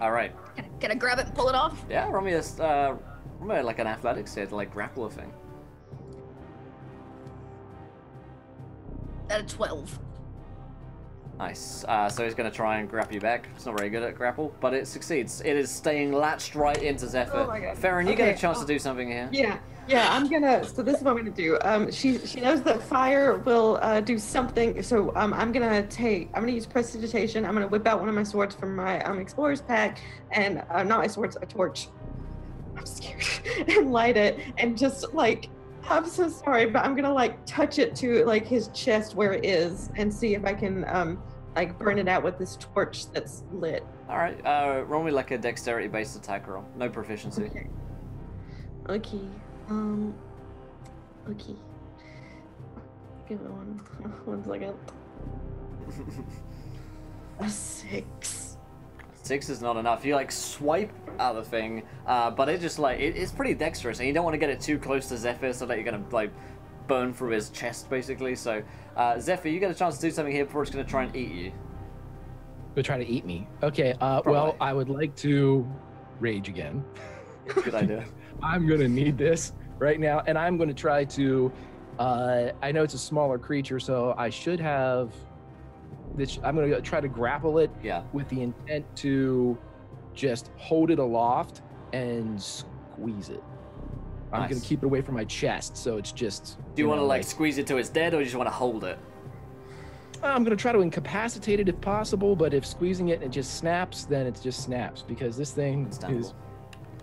All right. Can I, can I grab it and pull it off? Yeah, roll me a, s- uh, roll me like an athletics hit, like grapple a thing. At a 12. Nice. Uh, so he's going to try and grab you back. It's not very good at grapple, but it succeeds. It is staying latched right into Zephyr. Oh my God. Farron, you get a Okay, chance to oh. do something here. Yeah, yeah. I'm gonna. So this is what I'm gonna do. Um, she she knows that fire will uh, do something. So um, I'm gonna take. I'm gonna use prestidigitation. I'm gonna whip out one of my swords from my um explorer's pack, and uh, not my swords, a torch. I'm scared. and light it, and just like. I'm so sorry, but I'm gonna like touch it to like his chest where it is, and see if I can um like burn it out with this torch that's lit. All right. Uh, roll me like a dexterity-based attack roll. No proficiency. Okay. Okay. Um. Okay. Give it one. One second. A six. Six is not enough. You like swipe at the thing, uh, but it just like it, it's pretty dexterous, and you don't want to get it too close to Zephyr so that you're gonna like burn through his chest basically. So uh, Zephyr, you get a chance to do something here before it's gonna try and eat you. They're trying to eat me. Okay, uh, well, I would like to rage again. Good idea. I'm gonna need this right now, and I'm gonna try to. Uh, I know it's a smaller creature, so I should have. This, I'm gonna try to grapple it Yeah. with the intent to just hold it aloft and squeeze it. I'm gonna keep it away from my chest, so it's just. Do you, want to know, like squeeze it till it's dead, or you just want to hold it? I'm gonna try to incapacitate it if possible, but if squeezing it and it just snaps, then it just snaps because this thing is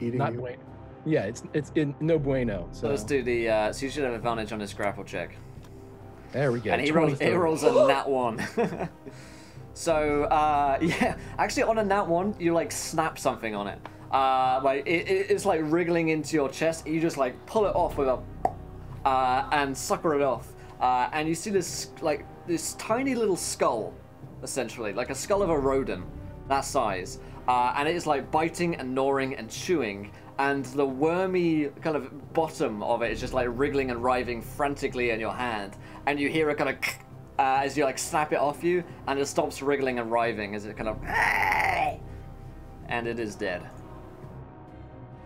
Eating not you? bueno. Yeah, it's it's in no bueno. So, So let's do the. Uh, so you should have advantage on this grapple check. there we go. and he rolls, he rolls a nat one. so uh, yeah, actually on a nat one, you like snap something on it. Uh, like it, it- it's like wriggling into your chest. You just like pull it off with a, uh, and sucker it off. Uh, and you see this like this tiny little skull, essentially, like a skull of a rodent, that size, uh, and it is like biting and gnawing and chewing, and the wormy kind of bottom of it is just like wriggling and writhing frantically in your hand, and you hear a kind of uh, as you like snap it off you, and it stops wriggling and writhing as it kind of, and it is dead.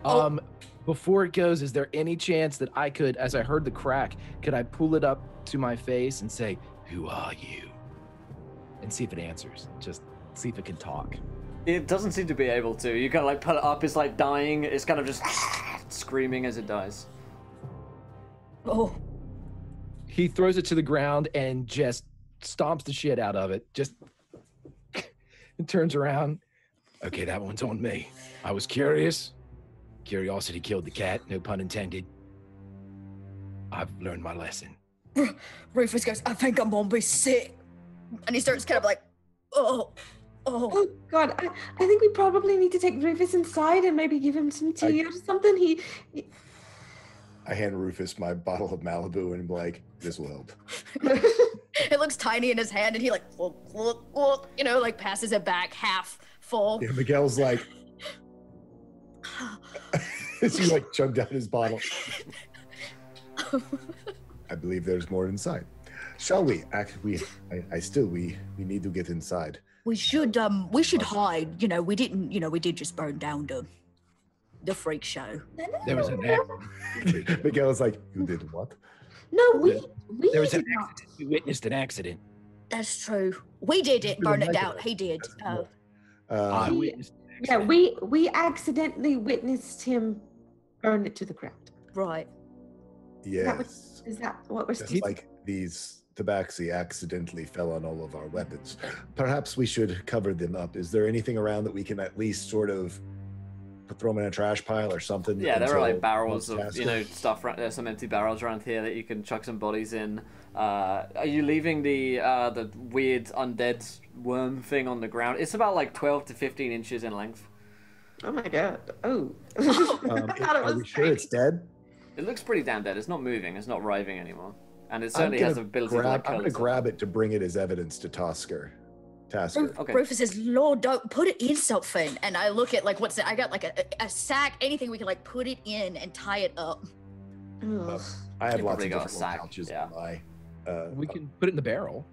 Oh. Um, before it goes, is there any chance that I could, as I heard the crack, could I pull it up to my face and say, "Who are you?" and see if it answers? Just see if it can talk. It doesn't seem to be able to. You kind of like pull it up. It's like dying. It's kind of just screaming as it dies. Oh, He throws it to the ground and just stomps the shit out of it. Just and turns around. Okay, that one's on me. I was curious. Curiosity killed the cat. No pun intended. I've learned my lesson. Rufus goes, I think I'm gonna be sick. And he starts kind of like, oh, oh. Oh God, I, I think we probably need to take Rufus inside and maybe give him some tea or something. He, he I hand Rufus my bottle of Malibu and I'm like, this will help. It looks tiny in his hand, and he like, "Glug, glug, glug," you know, like passes it back half full. Yeah, Miguel's like, as he like chug down his bottle. I believe there's more inside. Shall we? Act, we, I, I still, we, we need to get inside. We should, um, we should hide. You know, we didn't, you know, we did just burn down the, the freak show. There was an accident. Miguel's like, you did what? no, we we There was did an not. accident. We witnessed an accident. That's true. We did it, burn it right. down. He did. Uh, Uh, I He- witnessed an Yeah, we we accidentally witnessed him burn it to the ground. right. that was- yes. Is that what we're Just like these tabaxi accidentally fell on all of our weapons. Perhaps we should cover them up. Is there anything around that we can at least sort of throw them in a trash pile or something? Yeah, there are like barrels of you know stuff. ra- There's some empty barrels around here that you can chuck some bodies in. Uh, are you leaving the uh, the weird undead worm thing on the ground? It's about like 12 to 15 inches in length. Oh my god. Oh. Um, I thought it are was we sure it's dead? It looks pretty damn dead. It's not moving. It's not writhing anymore, and it certainly has a ability grab, to like I'm gonna grab it to bring it as evidence to Tasker. Tasker. Okay. Rufus says, Lord, don't put it in something. And I look at like what's it? I got like a, a, a sack, anything we can like put it in and tie it up. Ugh. I have You lots probably of got a different sack, pouches yeah. in my. Uh, We can put it in the barrel.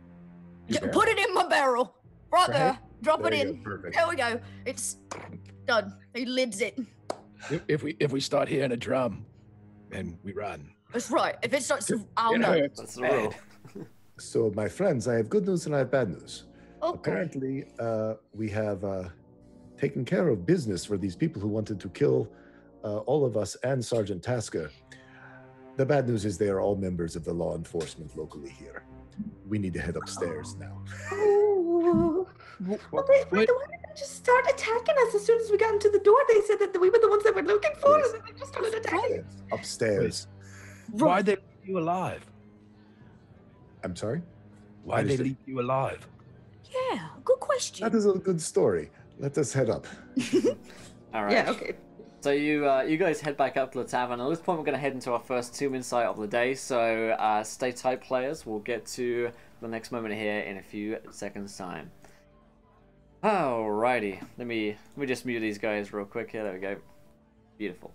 Your barrel. put it in my barrel. brother. Right? Drop There it you go, in. perfect. There we go. It's done. He lids it. If, if we if we start hearing a drum, and we run. That's right. If it starts to, I'll It know. hurts That's the rule. So, my friends, I have good news and I have bad news. Okay. Apparently, uh, we have uh, taken care of business for these people who wanted to kill uh, all of us and Sergeant Tasker. The bad news is they are all members of the law enforcement locally here. We need to head upstairs oh. now. Oh. Wh- Well, wh- they, what- why did they just start attacking us as soon as we got into the door? They said that we were the ones that were looking for Yes. us, and they just started attacking. Yes, Upstairs. Why'd they leave you alive? I'm sorry? Why'd they leave you alive? Yeah, good question. That is a good story. Let us head up. All right. Yeah, okay. So you uh, you guys head back up to the tavern. At this point, we're going to head into our first tomb insight of the day. So uh, stay tight, players. We'll get to the next moment here in a few seconds' time. Alrighty, let me let me just mute these guys real quick here. There we go. Beautiful.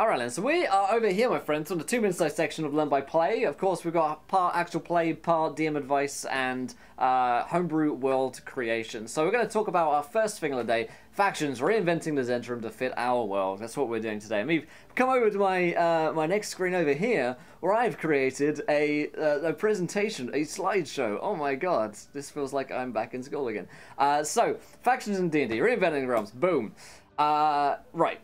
Alright then, so we are over here, my friends, on the Tomb Insight section of Learn by Play. Of course, we've got part actual play, part DM advice, and uh, homebrew world creation. So we're going to talk about our first thing of the day, factions, reinventing the Zhentarim to fit our world. That's what we're doing today. And we've come over to my uh, my next screen over here, where I've created a, uh, a presentation, a slideshow. Oh my god, this feels like I'm back in school again. Uh, so, factions in D&D, reinventing realms, boom. Uh, right,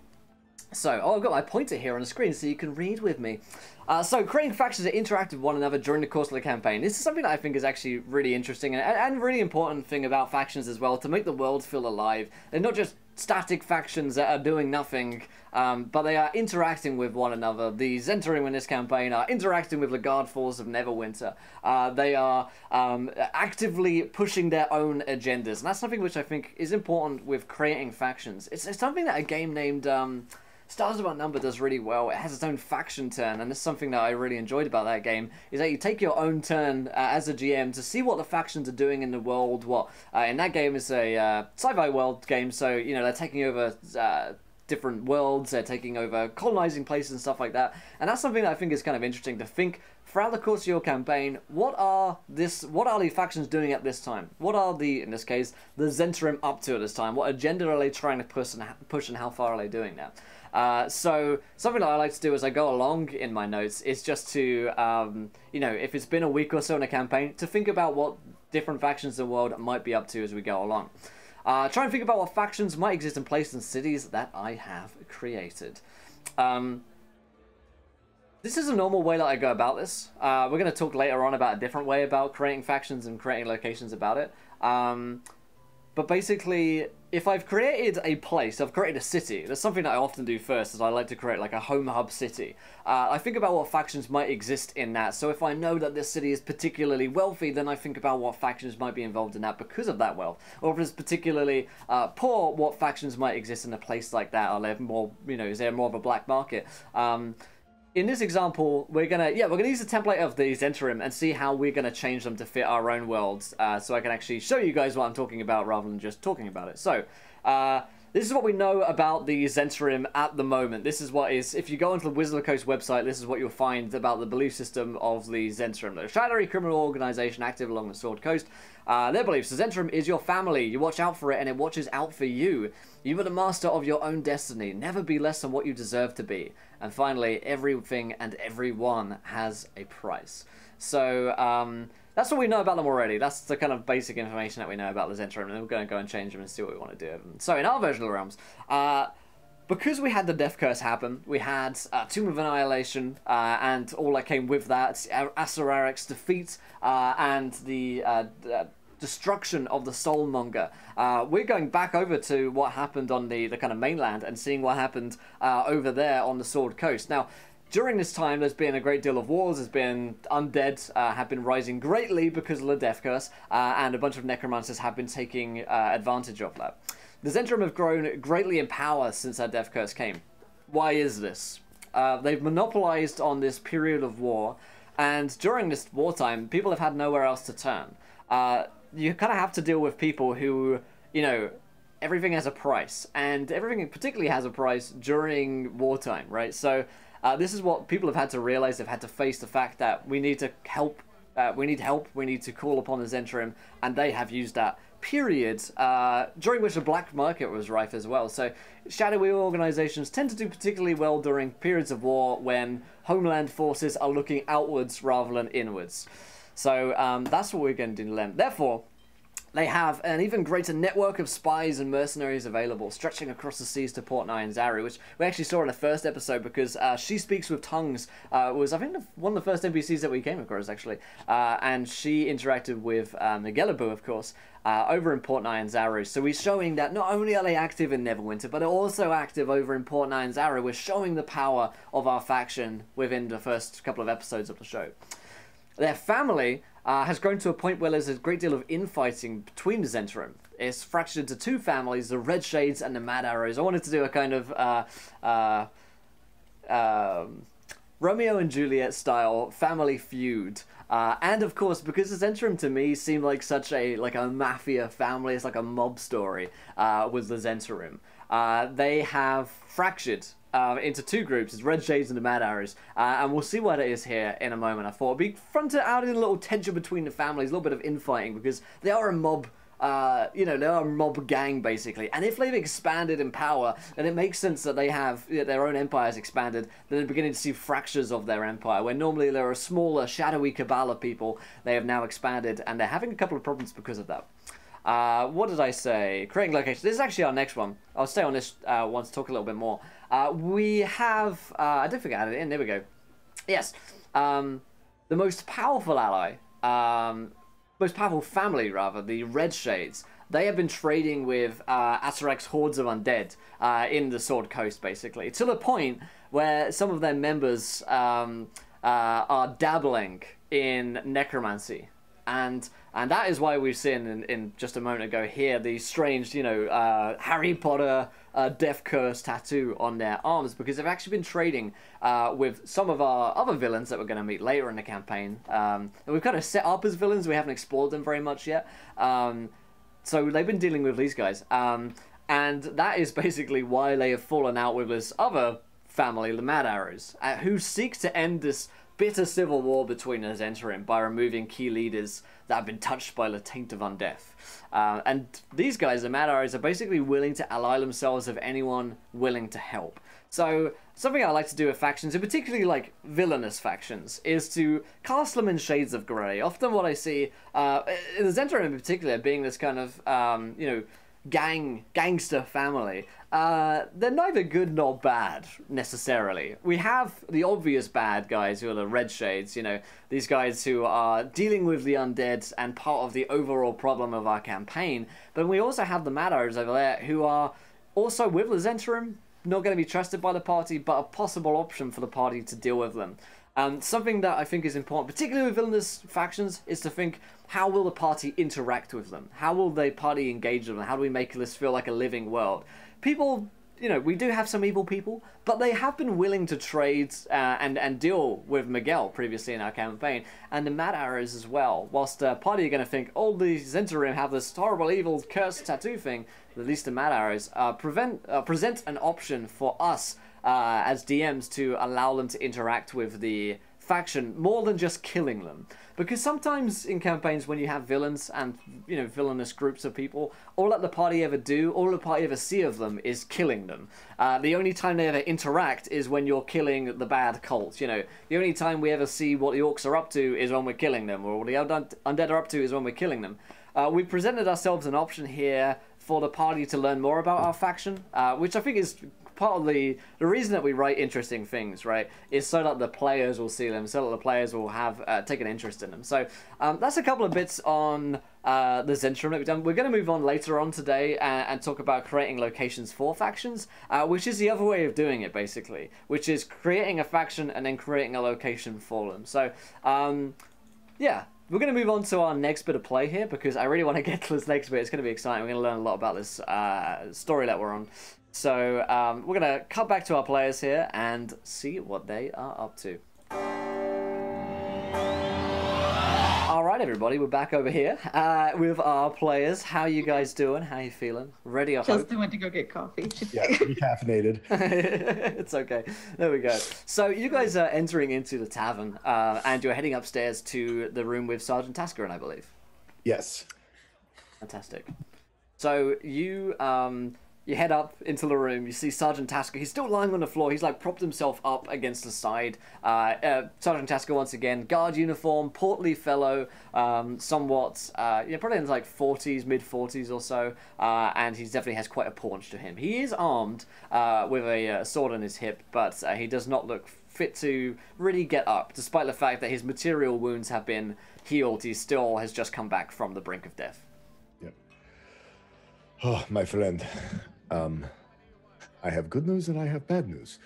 so, oh, I've got my pointer here on the screen so you can read with me. Uh, so, creating factions that interact with one another during the course of the campaign. This is something that I think is actually really interesting and, and really important thing about factions as well, to make the world feel alive. They're not just static factions that are doing nothing, um, but they are interacting with one another. The Zhentarim in this campaign are interacting with the Guard Force of Neverwinter. Uh, they are um, actively pushing their own agendas, and that's something which I think is important with creating factions. It's, it's something that a game named... Um, Stars Without Number does really well. It has its own faction turn, and this is something that I really enjoyed about that game, is that you take your own turn uh, as a GM to see what the factions are doing in the world. What uh, in that game is a uh, sci-fi world game, so you know they're taking over uh, different worlds, they're taking over colonizing places and stuff like that. And that's something that I think is kind of interesting to think throughout the course of your campaign, what are this what are the factions doing at this time? What are the in this case, the Zhentarim up to at this time? What agenda are they trying to push and push and how far are they doing that? Uh, so something that I like to do as I go along in my notes is just to, um, you know, if it's been a week or so in a campaign, to think about what different factions in the world might be up to as we go along. Uh, try and think about what factions might exist in places and cities that I have created. Um, this is a normal way that I go about this. Uh, we're going to talk later on about a different way about creating factions and creating locations about it. Um, but basically, if I've created a place, I've created a city, that's something that I often do first, is I like to create like a home hub city. Uh, I think about what factions might exist in that, so if I know that this city is particularly wealthy, then I think about what factions might be involved in that because of that wealth. Or if it's particularly uh, poor, what factions might exist in a place like that? Are there more, you know, is there more of a black market? Um, in this example, we're gonna yeah we're gonna use the template of these Zhentarim and see how we're gonna change them to fit our own worlds, uh, so I can actually show you guys what I'm talking about rather than just talking about it. So. Uh, this is what we know about the Zhentarim at the moment. This is what is, if you go onto the Wizard of the Coast website, this is what you'll find about the belief system of the Zhentarim. The shadowy criminal organization active along the Sword Coast. Uh, their beliefs, the Zhentarim is your family. You watch out for it and it watches out for you. You are the master of your own destiny. Never be less than what you deserve to be. And finally, everything and everyone has a price. So, um, that's what we know about them already. That's the kind of basic information that we know about the Zhentarim, and we're going to go and change them and see what we want to do. with them. So in our version of the realms, uh, because we had the death curse happen, we had uh, Tomb of Annihilation, uh, and all that came with that, Acererak's defeat, uh, and the uh, destruction of the Soulmonger. Uh, we're going back over to what happened on the, the kind of mainland and seeing what happened uh, over there on the Sword Coast. Now, during this time, there's been a great deal of wars. There's been undead uh, have been rising greatly because of the death curse, uh, and a bunch of necromancers have been taking uh, advantage of that. The Zhentarim have grown greatly in power since that death curse came. Why is this? Uh, they've monopolized on this period of war, and during this wartime, people have had nowhere else to turn. Uh, you kind of have to deal with people who, you know, everything has a price, and everything particularly has a price during wartime, right? So uh, this is what people have had to realize. They've had to face the fact that we need to help. Uh, we need help. We need to call upon the Zhentarim, and they have used that period uh, during which the black market was rife as well. So shadowy organizations tend to do particularly well during periods of war when homeland forces are looking outwards rather than inwards. So um, that's what we're going to do. Therefore, they have an even greater network of spies and mercenaries available, stretching across the seas to Port Nyanzaru, which we actually saw in the first episode because uh, she speaks with tongues uh, was I think one of the first NPCs that we came across actually, uh, and she interacted with um, of course. Uh, over in Port Nyanzaru. So we're showing that not only are they active in Neverwinter, but they're also active over in Port Nyanzaru. We're showing the power of our faction within the first couple of episodes of the show. Their family uh, has grown to a point where there's a great deal of infighting between the Zhentarim. It's fractured into two families, the Red Shades and the Mad Arrows. I wanted to do a kind of uh, uh, um, Romeo and Juliet style family feud. Uh, and of course, because the Zhentarim to me seemed like such a like a mafia family, it's like a mob story uh, with the Zhentarim. Uh, they have fractured uh, into two groups. It's Red Shades and the Mad Arrows. Uh, and we'll see what it is here in a moment. I thought it'd be fronted out in a little tension between the families, a little bit of infighting, because they are a mob. Uh, you know, they are a mob gang basically, and if they've expanded in power, then it makes sense that they have you know, their own empires expanded. Then they're beginning to see fractures of their empire, where normally there are smaller, shadowy cabal of people. They have now expanded, and they're having a couple of problems because of that. Uh, what did I say? Creating location. This is actually our next one. I'll stay on this uh, one to talk a little bit more. Uh, we have. Uh, I did forget it in. There we go. Yes. Um, the most powerful ally, um, most powerful family, rather, the Red Shades. They have been trading with uh, hordes of undead uh, in the Sword Coast, basically, to the point where some of their members um, uh, are dabbling in necromancy and and that is why we've seen in, in just a moment ago here the strange, you know, uh, Harry Potter uh, Death Curse tattoo on their arms because they've actually been trading uh, with some of our other villains that we're going to meet later in the campaign. Um, and we've kind of set up as villains, we haven't explored them very much yet. Um, so they've been dealing with these guys. Um, and that is basically why they have fallen out with this other family, the Mad Arrows, uh, who seek to end this bitter civil war between us entering by removing key leaders that have been touched by the taint of undeath. Uh, and these guys, the Mad Arrows, are basically willing to ally themselves with anyone willing to help. So something I like to do with factions, and particularly like villainous factions, is to cast them in shades of grey. Often, what I see, uh, the Zhentarim in particular, being this kind of um, you know gang gangster family. Uh, they're neither good nor bad necessarily. We have the obvious bad guys who are the red shades you know these guys who are dealing with the undead and part of the overall problem of our campaign but we also have the Mad Arrows over there who are also with the not going to be trusted by the party but a possible option for the party to deal with them. Um, something that I think is important, particularly with villainous factions, is to think how will the party interact with them? How will the party engage them? How do we make this feel like a living world? People, you know, we do have some evil people, but they have been willing to trade uh, and and deal with Miguel previously in our campaign, and the Mad Arrows as well. Whilst the party are going to think, oh, the Zhentarim have this horrible, evil, cursed tattoo thing, at least the Mad Arrows uh, prevent uh, present an option for us uh, as DMs to allow them to interact with the faction more than just killing them. Because sometimes in campaigns when you have villains and you know villainous groups of people, all that the party ever do, all the party ever see of them is killing them. Uh, the only time they ever interact is when you're killing the bad cult. You know, the only time we ever see what the orcs are up to is when we're killing them, or what the undead are up to is when we're killing them. Uh, we presented ourselves an option here for the party to learn more about our faction, uh, which I think is part of the the reason that we write interesting things, right, is so that the players will see them, so that the players will have uh, take an interest in them. So um, that's a couple of bits on uh, the Zhentarim that we've done. We're going to move on later on today and, and talk about creating locations for factions, uh, which is the other way of doing it, basically, which is creating a faction and then creating a location for them. So. Um, yeah, we're going to move on to our next bit of play here because I really want to get to this next bit. It's going to be exciting. We're going to learn a lot about this uh, story that we're on. So um, we're going to cut back to our players here and see what they are up to. All right, everybody, we're back over here uh, with our players. How you guys doing? How you feeling? Ready? I hope. Justin went to go get coffee. Yeah, decaffeinated. it's okay. There we go. So you guys are entering into the tavern, uh, and you're heading upstairs to the room with Sergeant Tasker, I believe. Yes. Fantastic. So you um, you head up into the room. You see Sergeant Tasker. He's still lying on the floor. He's like propped himself up against the side. Uh, uh, Sergeant Tasker once again, guard uniform, portly fellow, um, somewhat, uh, yeah, probably in his like 40s, mid 40s or so, uh, and he definitely has quite a paunch to him. He is armed uh, with a uh, sword on his hip, but he does not look fit to really get up, despite the fact that his material wounds have been healed. He still has just come back from the brink of death. Yep. Oh, my friend. Um, I have good news and I have bad news.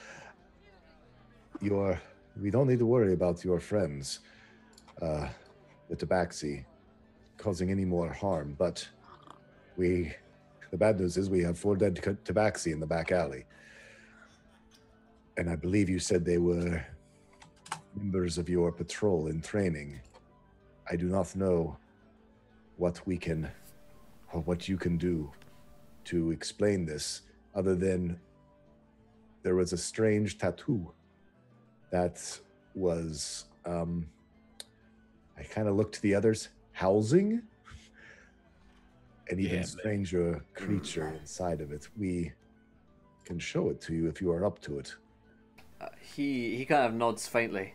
Your, we don't need to worry about your friends, uh, the Tabaxi, causing any more harm. But we, the bad news is we have four dead Tabaxi in the back alley, and I believe you said they were members of your patrol in training. I do not know what we can, or what you can do to explain this other than there was a strange tattoo that was um i kind of looked to the others housing an even Yeah, man. stranger creature inside of it we can show it to you if you are up to it Uh, he he kind of nods faintly.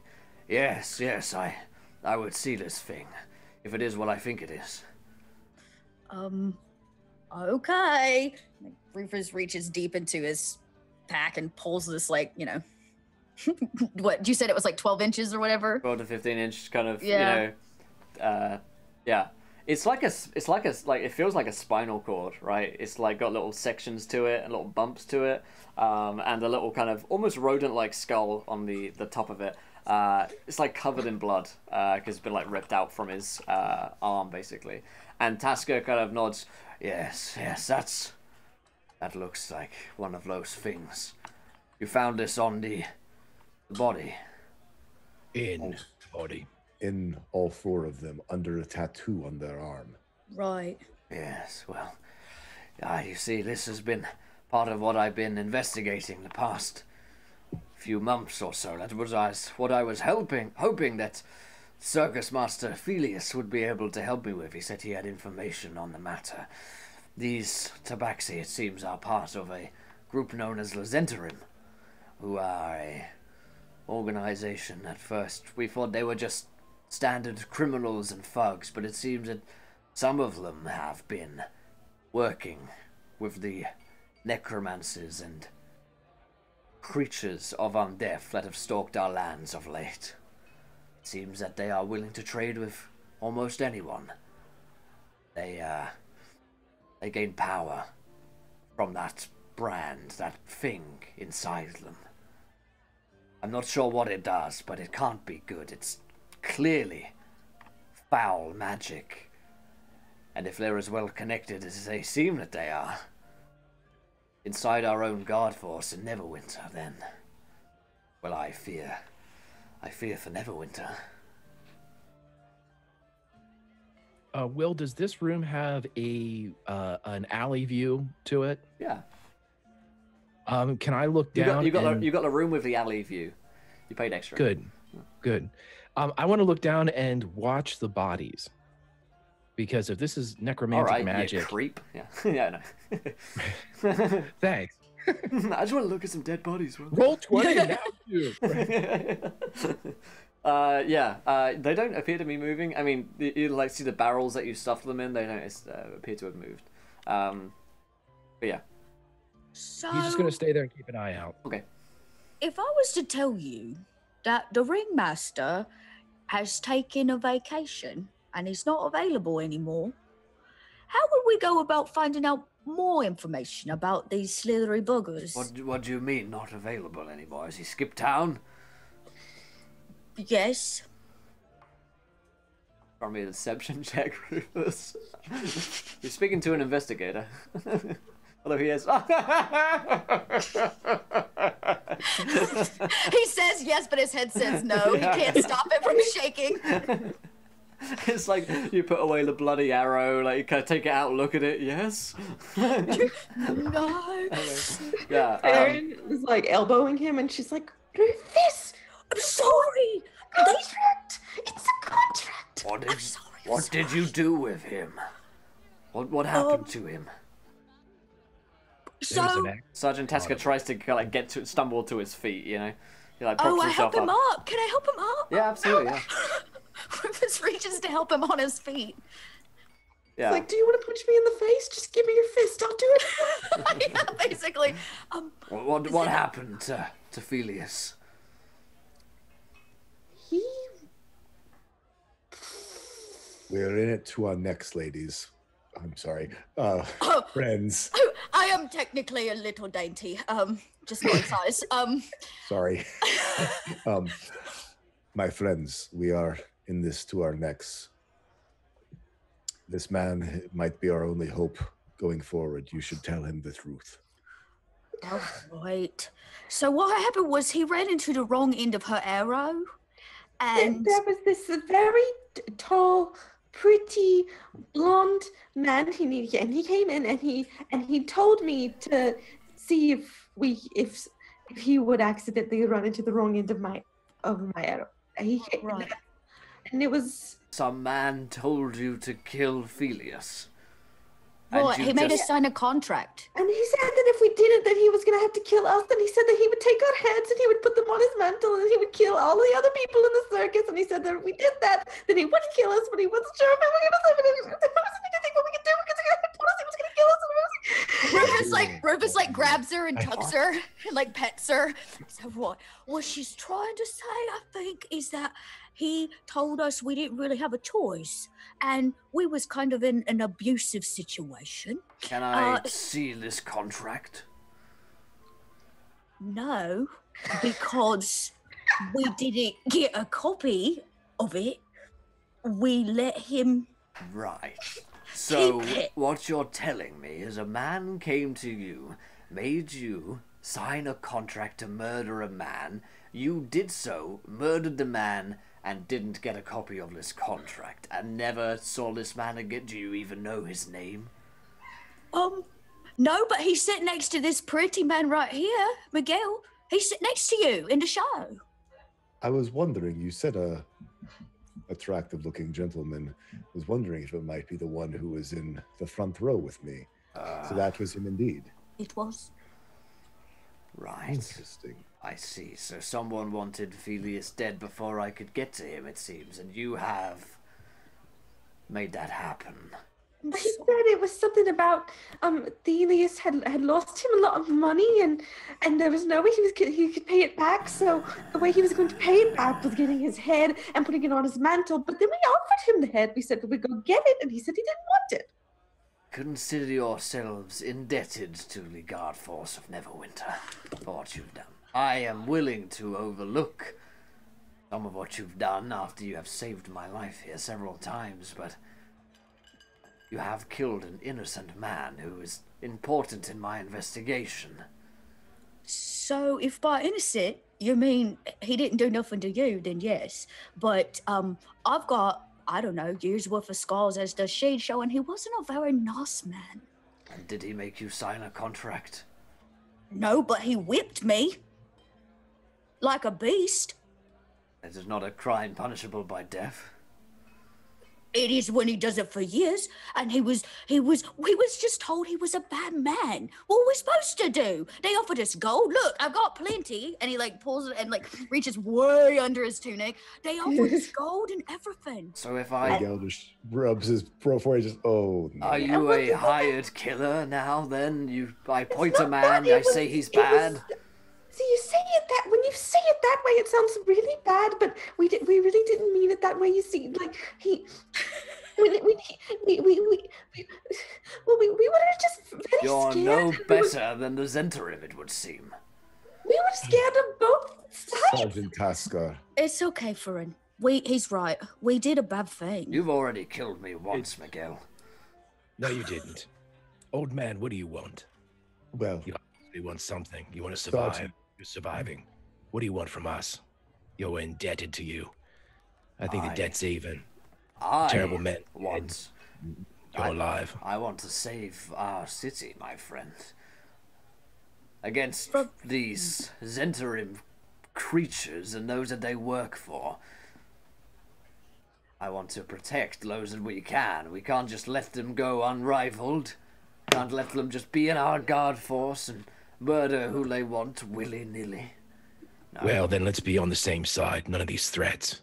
Yes, yes, I I would see this thing, if it is what I think it is. Um, okay. Like, Rufus reaches deep into his pack and pulls this, like, you know, what you said it was like 12 inches or whatever. 12 to 15 inch kind of Yeah. you know uh yeah it's like a it's like a like it feels like a spinal cord right it's like got little sections to it and little bumps to it um and a little kind of almost rodent like skull on the the top of it uh it's like covered in blood uh because it's been like ripped out from his uh arm basically and tasker kind of nods yes yes that's That looks like one of those things. You found this on the, the body. In body. In all four of them, under a tattoo on their arm. Right. Yes, well, ah, you see, this has been part of what I've been investigating the past few months or so. That was I was- what I was helping, hoping that Circus Master Felius would be able to help me with. He said he had information on the matter. These Tabaxi, it seems, are part of a group known as the Zhentarim, who are a organization at first. We thought they were just standard criminals and thugs, but it seems that some of them have been working with the necromancers and creatures of um, undeath that have stalked our lands of late. It seems that they are willing to trade with almost anyone. They, uh, they gain power from that brand, that thing inside them. I'm not sure what it does, but it can't be good. It's clearly foul magic. And if they're as well connected as they seem that they are, inside our own guard force in Neverwinter, then, well, I fear, I fear for Neverwinter. Uh, Will, does this room have a uh, an alley view to it? Yeah, Um, can I look you down? got you got and- the, you got the room with the alley view. You paid extra. Good, good. Um, I want to look down and watch the bodies because if this is All necromantic right, you magic, creep. Yeah, yeah, thanks. I just want to look at some dead bodies. Will. Roll twenty now. uh, yeah, uh, they don't appear to be moving. I mean, you, you like see the barrels that you stuffed them in. They don't uh, appear to have moved. Um, but yeah, So He's just gonna stay there and keep an eye out. okay. if I was to tell you that the ringmaster has taken a vacation and is not available anymore, how would we go about finding out more information about these slithery buggers? What do- what do you mean not available anymore? Has he skipped town? Yes. Throw me a deception check, Rufus. You're speaking to an investigator. Although he is. he says yes, but his head says no. He can't stop it from shaking. it's like you put away the bloody arrow, like you kind of take it out, look at it. Yes. No. yeah. Um, Aaron was like elbowing him, and she's like, Rufus, I'm sorry. Contract. It's a contract. what did I'm sorry. I'm what did you do with him? What what happened Um, to him? There So, Sergeant Teska tries to kind like get to stumble to his feet. You know, he like props oh, I himself help him up. up. Can I help him up? Yeah, absolutely. Yeah. Rufus reaches to help him on his feet. Yeah. Like, do you want to punch me in the face? Just give me your fist. I'll do it. yeah, basically. Um, What what, what happened to to Felius? he We're in it to our necks, ladies. I'm sorry. Uh, oh, friends. Oh, I am technically a little dainty. Um, just my size. Um, Sorry. um, my friends, we are in this to our necks. This man might be our only hope going forward. You should tell him the truth. oh, right. So what happened was he ran into the wrong end of her arrow, and there was this very tall, pretty, blonde man. He need, and he came in and he and he told me to see if we if if he would accidentally run into the wrong end of my of my arrow. He Right. And it was Some man told you to kill Felius. well, And you he made us sign a contract. and he said that if we didn't, that he was gonna have to kill us. And he said that he would take our heads and he would put them on his mantle and he would kill all the other people in the circus. And he said that if we did that, then he wouldn't kill us, but he wasn't sure if we were gonna live. And there wasn't anything what we could do because he told us he was gonna kill us. It Rufus like Rufus like grabs her and I- tucks her and like pets her. So what? What she's trying to say, I think, is that he told us we didn't really have a choice, and we was kind of in an abusive situation. Can I Uh, see this contract? No, because we didn't get a copy of it. We let him. Right. So, what you're telling me is a man came to you, made you sign a contract to murder a man. You did so, murdered the man, and didn't get a copy of this contract, and never saw this man again. Do you even know his name? Um, no, but he's sitting next to this pretty man right here, Miguel. He's sitting next to you in the show. I was wondering, you said a attractive looking gentleman. I was wondering if it might be the one who was in the front row with me. so that was him indeed. It was. Right. Interesting. I see. So someone wanted Felius dead before I could get to him, it seems, and you have made that happen. He said it was something about um Thelius had had lost him a lot of money and and there was no way he was could- he could pay it back. So the way he was going to pay it back was getting his head and putting it on his mantle. But then we offered him the head. We said we would go get it, and he said he didn't want it. Consider yourselves indebted to the guard force of Neverwinter for what you've done. I am willing to overlook some of what you've done after you have saved my life here several times, but you have killed an innocent man who is important in my investigation. So, if by innocent you mean he didn't do nothing to you, then yes. But um, I've got I don't know years worth of scars as does she, showing he wasn't a very nice man. And did he make you sign a contract? No, but he whipped me like a beast. It is not a crime punishable by death. It is when he does it for years, and he was he was he was just told he was a bad man. What were we supposed to do? They offered us gold. Look, I've got plenty, and he like pulls it and like reaches way under his tunic. They offered us gold and everything. So if I Miguel just rubs his pro forehead, just, oh, no. Are you a hired killer now? Then you, I point a man, I was- say he's bad. was- bad. See, you say it that when you say it that way, it sounds really bad. But we did, we really didn't mean it that way. You see, like he, when, when he, we, we, we, we, well, we, we were just very You're scared. no We were- better than the Zhentarim, it would seem. We were scared of both sides. Sergeant Taskar. It's okay, Furin. We he's right. We did a bad thing. You've already killed me once, Miguel. No, you didn't. Old man, what do you want? Well, You want something. You want to survive. Sergeant. You're surviving. What do you want from us? You're indebted to you. I think I- the debt's even. I Terrible men. want, You're I- alive. I want to save our city, my friend, against these Zhentarim creatures and those that they work for. I want to protect those that we can. We can't just let them go unrivaled. Can't let them just be in our guard force and murder who they want willy nilly. Well, then let's be on the same side. None of these threats.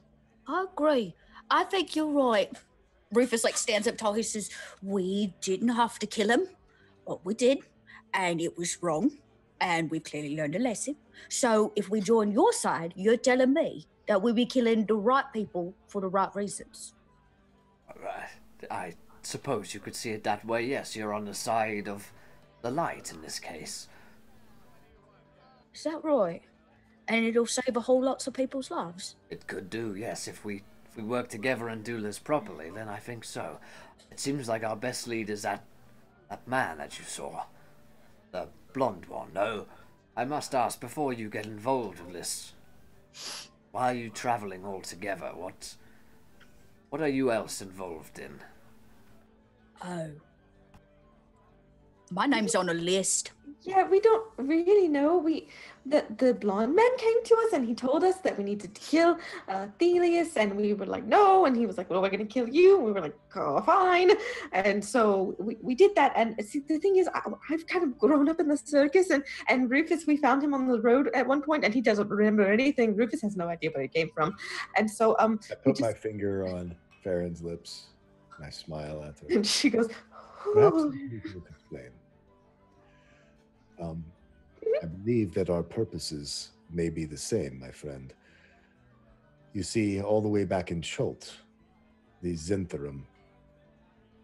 I agree. I think you're right. Rufus like stands up tall. He says, "We didn't have to kill him, but we did, and it was wrong, and we've clearly learned a lesson. So if we join your side, you're telling me that we'll be killing the right people for the right reasons." Right. I suppose you could see it that way. Yes, you're on the side of the light in this case. Is that right? And it'll save a whole lots of people's lives. It could do, yes. If we if we work together and do this properly, then I think so. It seems like our best lead is that that man that you saw, the blonde one. No, I must ask before you get involved in this. Why are you traveling all together? What what are you else involved in? Oh. My name's on a list. Yeah, we don't really know. We the the blonde man came to us and he told us that we needed to kill uh, Thelius, and we were like, no. And he was like, well, we're gonna kill you. And we were like, oh, fine. And so we, we did that. And see, the thing is, I, I've kind of grown up in the circus, and and Rufus, we found him on the road at one point, and he doesn't remember anything. Rufus has no idea where he came from, and so um, I we put my finger on Farron's lips and I smile at her. and she goes, Perhaps "Oh." Um, I believe that our purposes may be the same, my friend. You see, all the way back in Chult, the Zhentarim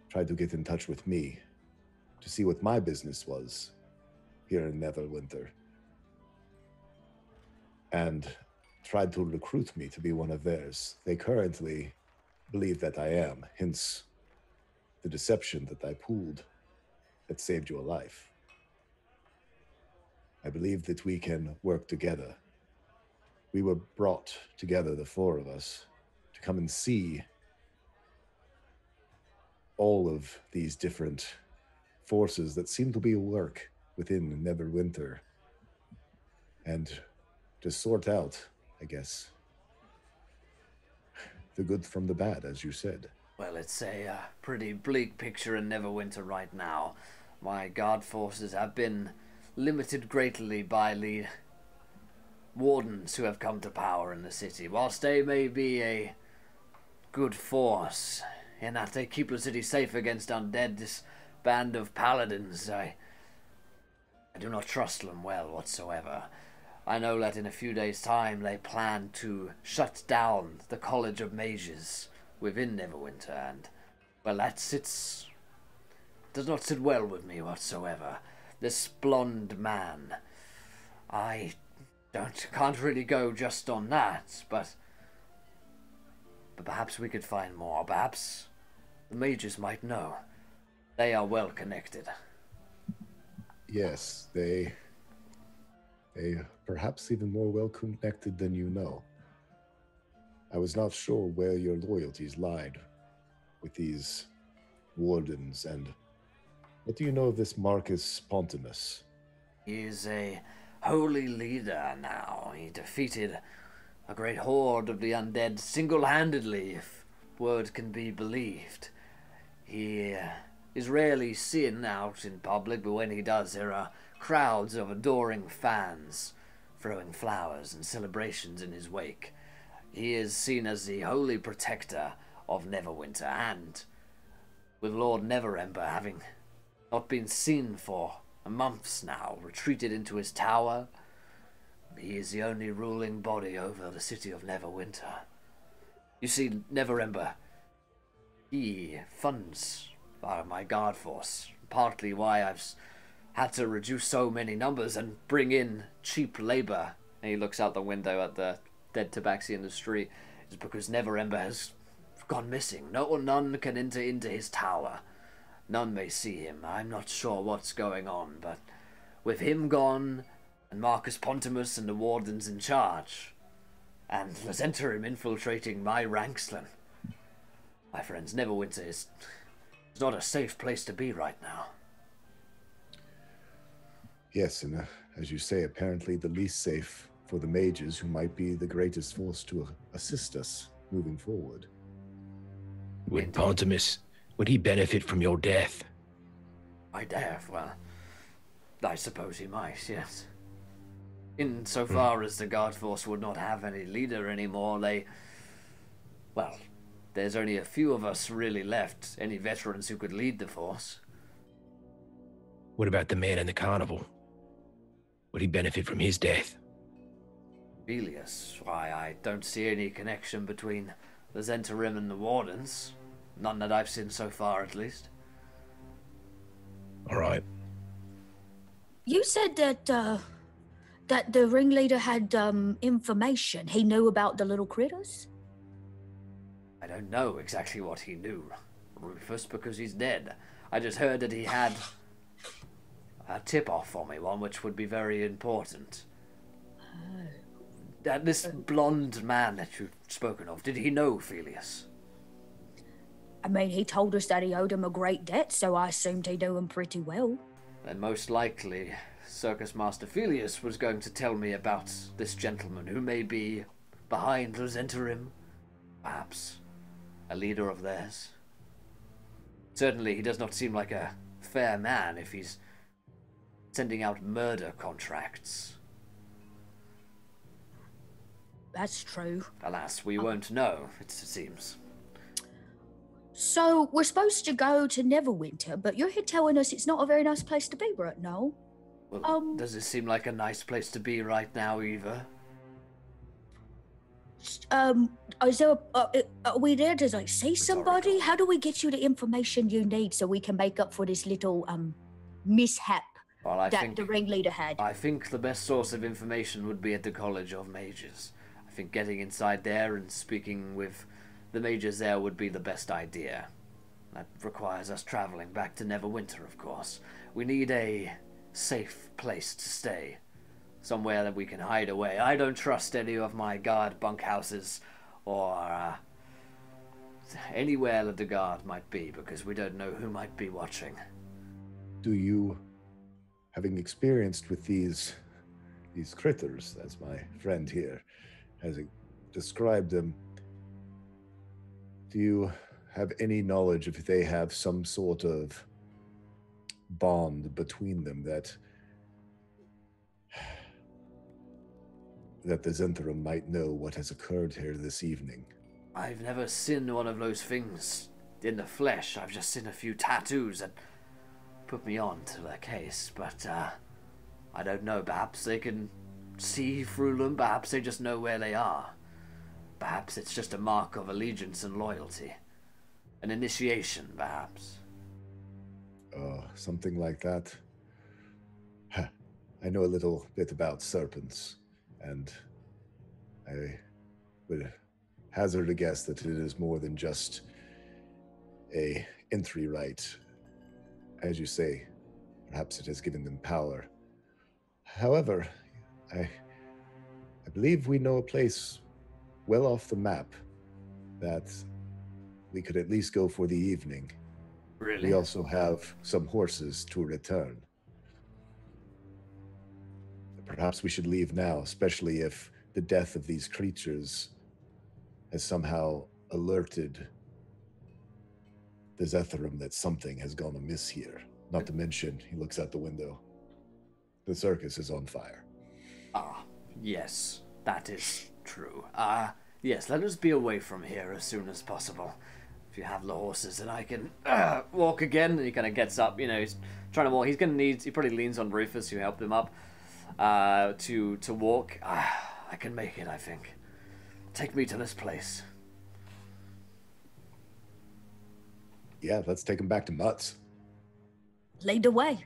tried to get in touch with me to see what my business was here in Netherwinter. And tried to recruit me to be one of theirs. They currently believe that I am, hence the deception that I pulled that saved your life. I believe that we can work together. We were brought together, the four of us, to come and see all of these different forces that seem to be at work within Neverwinter and to sort out, I guess, the good from the bad, as you said. Well, it's a uh, pretty bleak picture in Neverwinter right now. My guard forces have been limited greatly by the wardens who have come to power in the city. Whilst they may be a good force in that they keep the city safe against undead, this band of paladins, I, I do not trust them well whatsoever. I know that in a few days' time they plan to shut down the College of Mages within Neverwinter, and well, that sits does not sit well with me whatsoever. This blonde man, I don't can't really go just on that, but but perhaps we could find more. Perhaps the mages might know. They are well connected. Yes, they they perhaps even more well connected than you know. I was not sure where your loyalties lied with these wardens and what do you know of this Marcus Pontimus? He is a holy leader now. He defeated a great horde of the undead single handedly, if word can be believed. He uh, is rarely seen out in public, but when he does, there are crowds of adoring fans throwing flowers and celebrations in his wake. He is seen as the holy protector of Neverwinter, and with Lord Neverember having not been seen for months now, retreated into his tower, he is the only ruling body over the city of Neverwinter. You see, Neverember, he funds uh, my guard force, partly why I've had to reduce so many numbers and bring in cheap labor. And he looks out the window at the dead tabaxi in the street. Is because Neverember has gone missing. No none can enter into his tower. None may see him. I'm not sure what's going on, but with him gone, and Marcus Pontimus and the wardens in charge, and the Zhentarim infiltrating my ranks, then my friends, Neverwinter is, is not a safe place to be right now. Yes, and uh, as you say, apparently the least safe for the mages who might be the greatest force to assist us moving forward. Would Pontimus, would he benefit from your death? My death? Well, I suppose he might, yes. Insofar hmm. as the guard force would not have any leader anymore, they. Well, there's only a few of us really left, any veterans who could lead the force. What about the man in the carnival? Would he benefit from his death? Velius, why, I don't see any connection between the Zhentarim and the Wardens. None that I've seen so far, at least. All right. You said that uh, that the ringleader had um, information. He knew about the little critters. I don't know exactly what he knew, Rufus, because he's dead. I just heard that he had a tip off for me, one which would be very important. That this blonde man that you've spoken of, did he know Felius? I mean, he told us that he owed him a great debt, so I assumed he'd do him pretty well. Then most likely, Circus Master Felius was going to tell me about this gentleman who may be behind the Zhentarim. Perhaps a leader of theirs. Certainly, he does not seem like a fair man if he's sending out murder contracts. That's true. Alas, we oh. won't know, it seems. So we're supposed to go to Neverwinter, but you're here telling us it's not a very nice place to be right now. Well, Um, does it seem like a nice place to be right now, Eva? Um, is there? A, uh, uh, are we there to like see somebody? How do we get you the information you need so we can make up for this little um mishap Well, I that think the ringleader had? I think the best source of information would be at the College of Mages. I think getting inside there and speaking with the Major's there would be the best idea. That requires us traveling back to Neverwinter, of course. We need a safe place to stay. Somewhere that we can hide away. I don't trust any of my guard bunkhouses or uh, anywhere that the guard might be because we don't know who might be watching. Do you, having experienced with these these critters, as my friend here has described them, do you have any knowledge if they have some sort of bond between them that that the Zhentarim might know what has occurred here this evening? I've never seen one of those things in the flesh. I've just seen a few tattoos that put me on to their case, but uh, I don't know. Perhaps they can see through them. Perhaps they just know where they are. Perhaps it's just a mark of allegiance and loyalty. An initiation, perhaps. Oh, something like that. Huh. I know a little bit about serpents, and I would hazard a guess that it is more than just a entry rite. As you say, perhaps it has given them power. However, I I believe we know a place well off the map that we could at least go for the evening. Really? We also have some horses to return. Perhaps we should leave now, especially if the death of these creatures has somehow alerted the Zhentarim that something has gone amiss here. Not to mention, he looks out the window. The circus is on fire. Ah, yes, that is true. Ah, uh, yes, let us be away from here as soon as possible. If you have the horses, then I can uh, walk again. And he kind of gets up, you know, he's trying to walk. He's going to need, he probably leans on Rufus, who helped him up, uh, to, to walk. Uh, I can make it, I think. Take me to this place. Yeah, let's take him back to Mutts. Lead the way.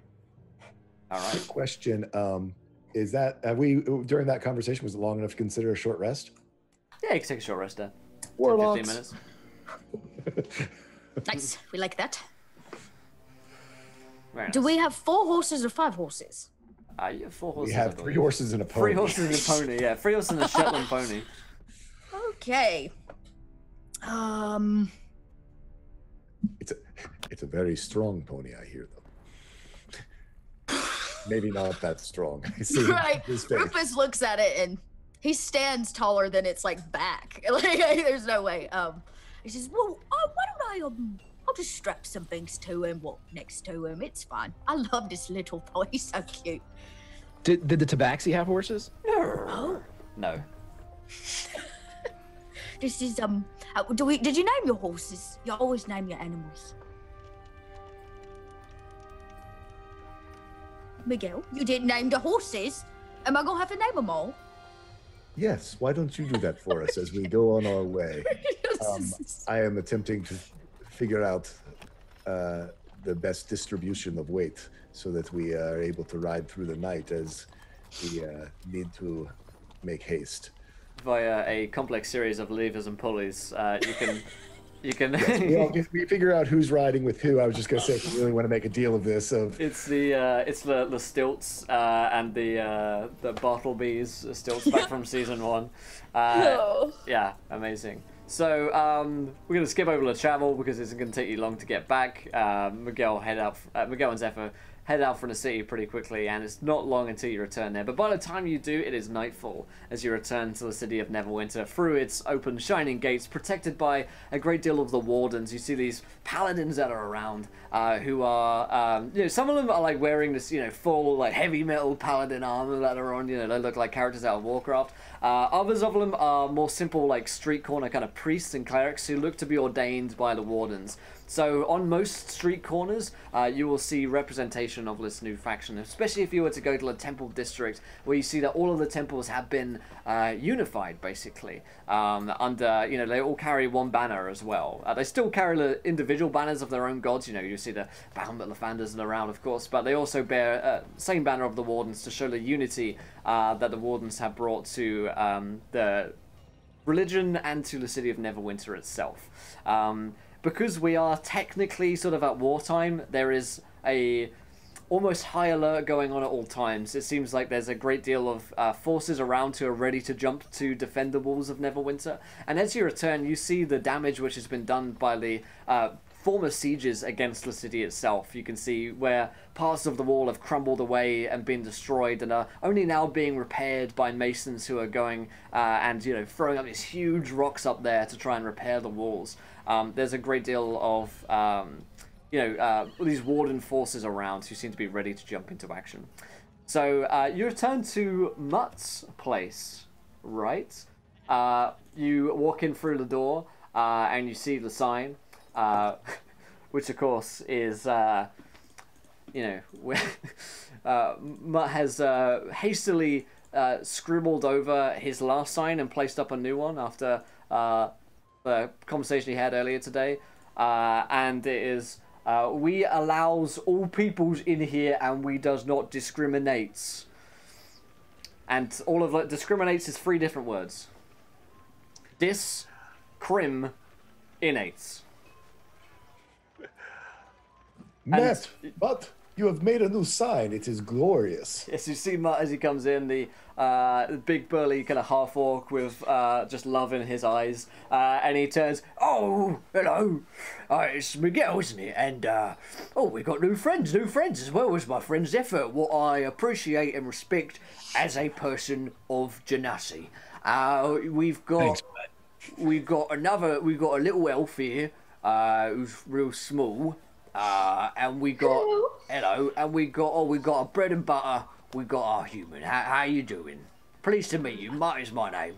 All right. Question: um, Is that have we during that conversation was it long enough to consider a short rest? Yeah, you can take a short rest there. Warlocks. 15 minutes. Nice. We like that. Nice. Do we have four horses or five horses? Uh, you have four horses. We I have three horses and a pony. Three horses and a pony. Yeah, three horses and a Shetland pony. Okay. Um. It's a, it's a very strong pony, I hear though. Maybe not that strong. I see Right. Rufus looks at it and he stands taller than its like back. Like there's no way. Um. He says, "Well, uh, why don't I um." I'll just strap some things to him, walk next to him. It's fine. I love this little boy. He's so cute. Did, did the Tabaxi have horses? Oh, No. this is um. Uh, do we? Did you name your horses? You always name your animals. Miguel, you didn't name the horses. Am I gonna have to name them all? Yes, why don't you do that for us as we go on our way? Um, I am attempting to figure out uh, the best distribution of weight so that we are able to ride through the night as we uh, need to make haste. Via a complex series of levers and pulleys, uh, you can. You can. We, all, if we figure out who's riding with who. I was just going to say, if you really want to make a deal of this, of It's the uh, it's the the stilts uh, and the uh, the Bartleby's stilts back from season one. Uh, Oh. yeah, amazing. So um, we're gonna skip over the travel because it's gonna take you long to get back. Uh, Miguel head out. Uh, Miguel and Zephyr head out from the city pretty quickly, and it's not long until you return there. But by the time you do, it is nightfall as you return to the city of Neverwinter through its open, shining gates, protected by a great deal of the wardens. You see these paladins that are around, uh, who are, um, you know, some of them are like wearing this, you know, full like heavy metal paladin armor that are on. You know, they look like characters out of Warcraft. Uh, others of them are more simple, like street corner kind of priests and clerics who look to be ordained by the wardens. So on most street corners, uh, you will see representation of this new faction, especially if you were to go to the temple district where you see that all of the temples have been uh, unified, basically. Um, under, you know, they all carry one banner as well. Uh, they still carry the individual banners of their own gods. You know, you see the Bahamut Lefanders and around, of course, but they also bear uh, same banner of the wardens to show the unity uh, that the wardens have brought to um, the religion and to the city of Neverwinter itself. Um, because we are technically sort of at wartime, there is a almost high alert going on at all times. It seems like there's a great deal of uh, forces around who are ready to jump to defend the walls of Neverwinter. And as you return, you see the damage which has been done by the uh, former sieges against the city itself. You can see where parts of the wall have crumbled away and been destroyed and are only now being repaired by masons who are going uh, and you know throwing up these huge rocks up there to try and repair the walls. Um, there's a great deal of um, you know uh, these warden forces around who seem to be ready to jump into action. So uh, you return to Mutt's place, right? Uh, you walk in through the door uh, and you see the sign uh, which of course is uh, you know where uh, Mutt has uh, hastily uh, scribbled over his last sign and placed up a new one after uh, the conversation he had earlier today, uh, and it is. Uh, we allows all peoples in here and we does not discriminates. And all of that discriminates is three different words. Dis, crim, innates. Matt, but you have made a new sign. It is glorious. Yes, you see Mutt as he comes in, the uh, big burly kind of half orc with uh, just love in his eyes, uh, and he turns, "Oh, hello, uh, it's Miguel, isn't it? And uh, oh, we got new friends, new friends as well as my friend Zephyr, what I appreciate and respect as a person of Genasi. Uh, we've got, Thanks, we've got another, we've got a little elf here, uh, who's real small." Uh, and we got Hello. hello, and we got oh, we got a bread and butter. We got our human. How how you doing? Pleased to meet you. Mutt is my name.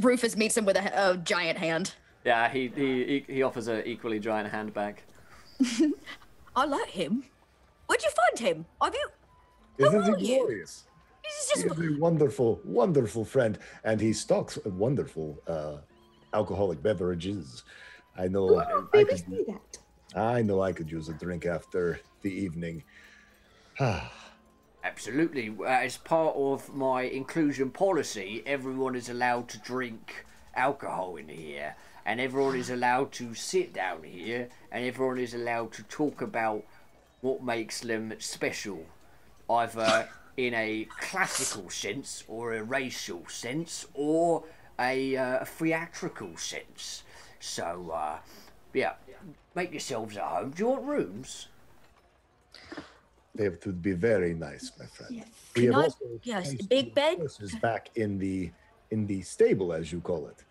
Rufus meets him with a, a giant hand. Yeah, he he he offers a equally giant hand back. I like him. Where'd you find him? Have you? Isn't are he you? glorious? This He is is just. a wonderful, wonderful friend, and he stocks wonderful uh, alcoholic beverages. I know. I, I could, say that. I know. I could use a drink after the evening. Absolutely. Uh, as part of my inclusion policy, everyone is allowed to drink alcohol in here, and everyone is allowed to sit down here, and everyone is allowed to talk about what makes them special, either in a classical sense, or a racial sense, or a uh, theatrical sense. So, uh, yeah, make yourselves at home. Do you want rooms? they would be very nice, my friend. Yes. We Can have I- also yes, placed big the bed? horses back in the in the stable, as you call it.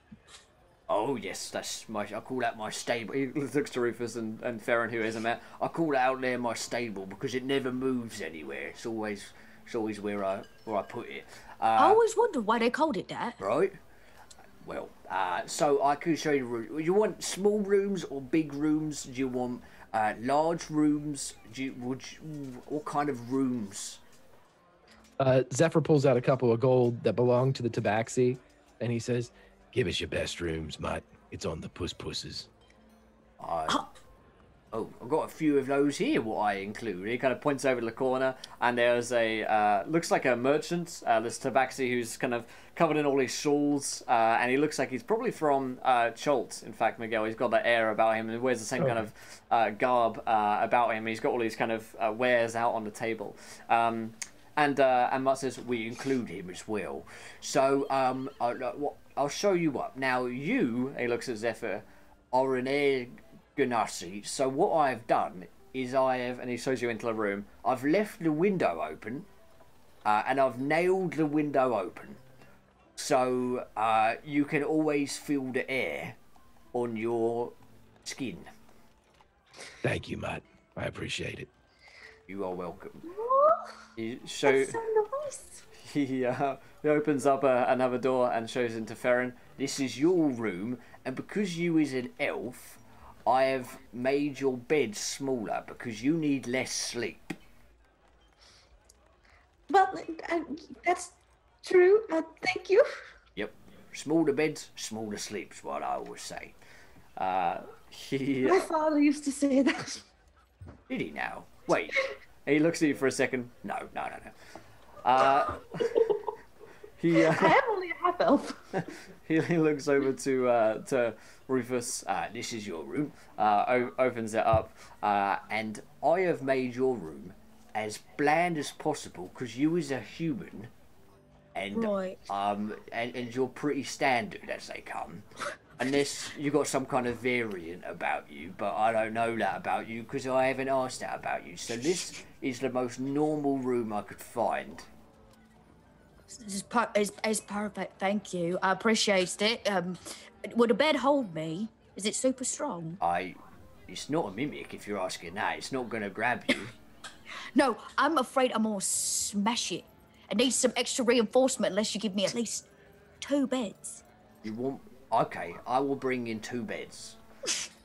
Oh yes, that's my. I call that my stable. He looks to Rufus and and Farron, who isn't there. I call it out there my stable because it never moves anywhere. It's always, it's always where I where I put it. I Uh, always wondered why they called it that. right. Well, uh, so I could show you. the room. You want small rooms or big rooms? Do you want uh, large rooms? Do you, would you, what kind of rooms? Uh, Zephyr pulls out a couple of gold that belong to the tabaxi, and he says, "Give us your best rooms, Mutt. It's on the puss pusses." I, oh, I've got a few of those here. What I include. He kind of points over to the corner, and there's a uh, looks like a merchant. Uh, this Tabaxi who's kind of covered in all these shawls, uh, and he looks like he's probably from uh, Chult. In fact, Miguel, he's got that air about him, and he wears the same kind of uh, garb uh, about him. He's got all these kind of uh, wares out on the table. Um, and uh, and Mutt says we include him as well. So um, I, I- what- I'll show you what. Now you, he looks at Zephyr, are an air Genasi. So what I've done is I have, and he shows you into the room. I've left the window open, uh, and I've nailed the window open, so uh, you can always feel the air on your skin. Thank you, Matt. I appreciate it. You are welcome. He show. that's so nice. he, uh, he opens up uh, another door and shows into Ferren. This is your room, and because you is an elf, I have made your bed smaller because you need less sleep. Well, uh, that's true. Uh, thank you. Yep, smaller beds, smaller sleeps. What I always say. Uh, he My father used to say that. did he now? Wait, he looks at you for a second. No, no, no, no. Uh, he. Uh, I am only a half elf. he, he looks over to uh, to Rufus. Uh, this is your room. Uh, o- opens it up, uh, and I have made your room as bland as possible because you is a human, and Right. um and, and you're pretty standard as they come. Unless you got some kind of variant about you, but I don't know that about you because I haven't asked that about you. So this is the most normal room I could find. This is, per- is, is perfect. Thank you. I appreciate it. Um, would a bed hold me? Is it super strong? I. It's not a mimic if you're asking that. It's not gonna grab you. No, I'm afraid I'm gonna smash it. I need some extra reinforcement unless you give me at least two beds. You want? Okay, I will bring in two beds.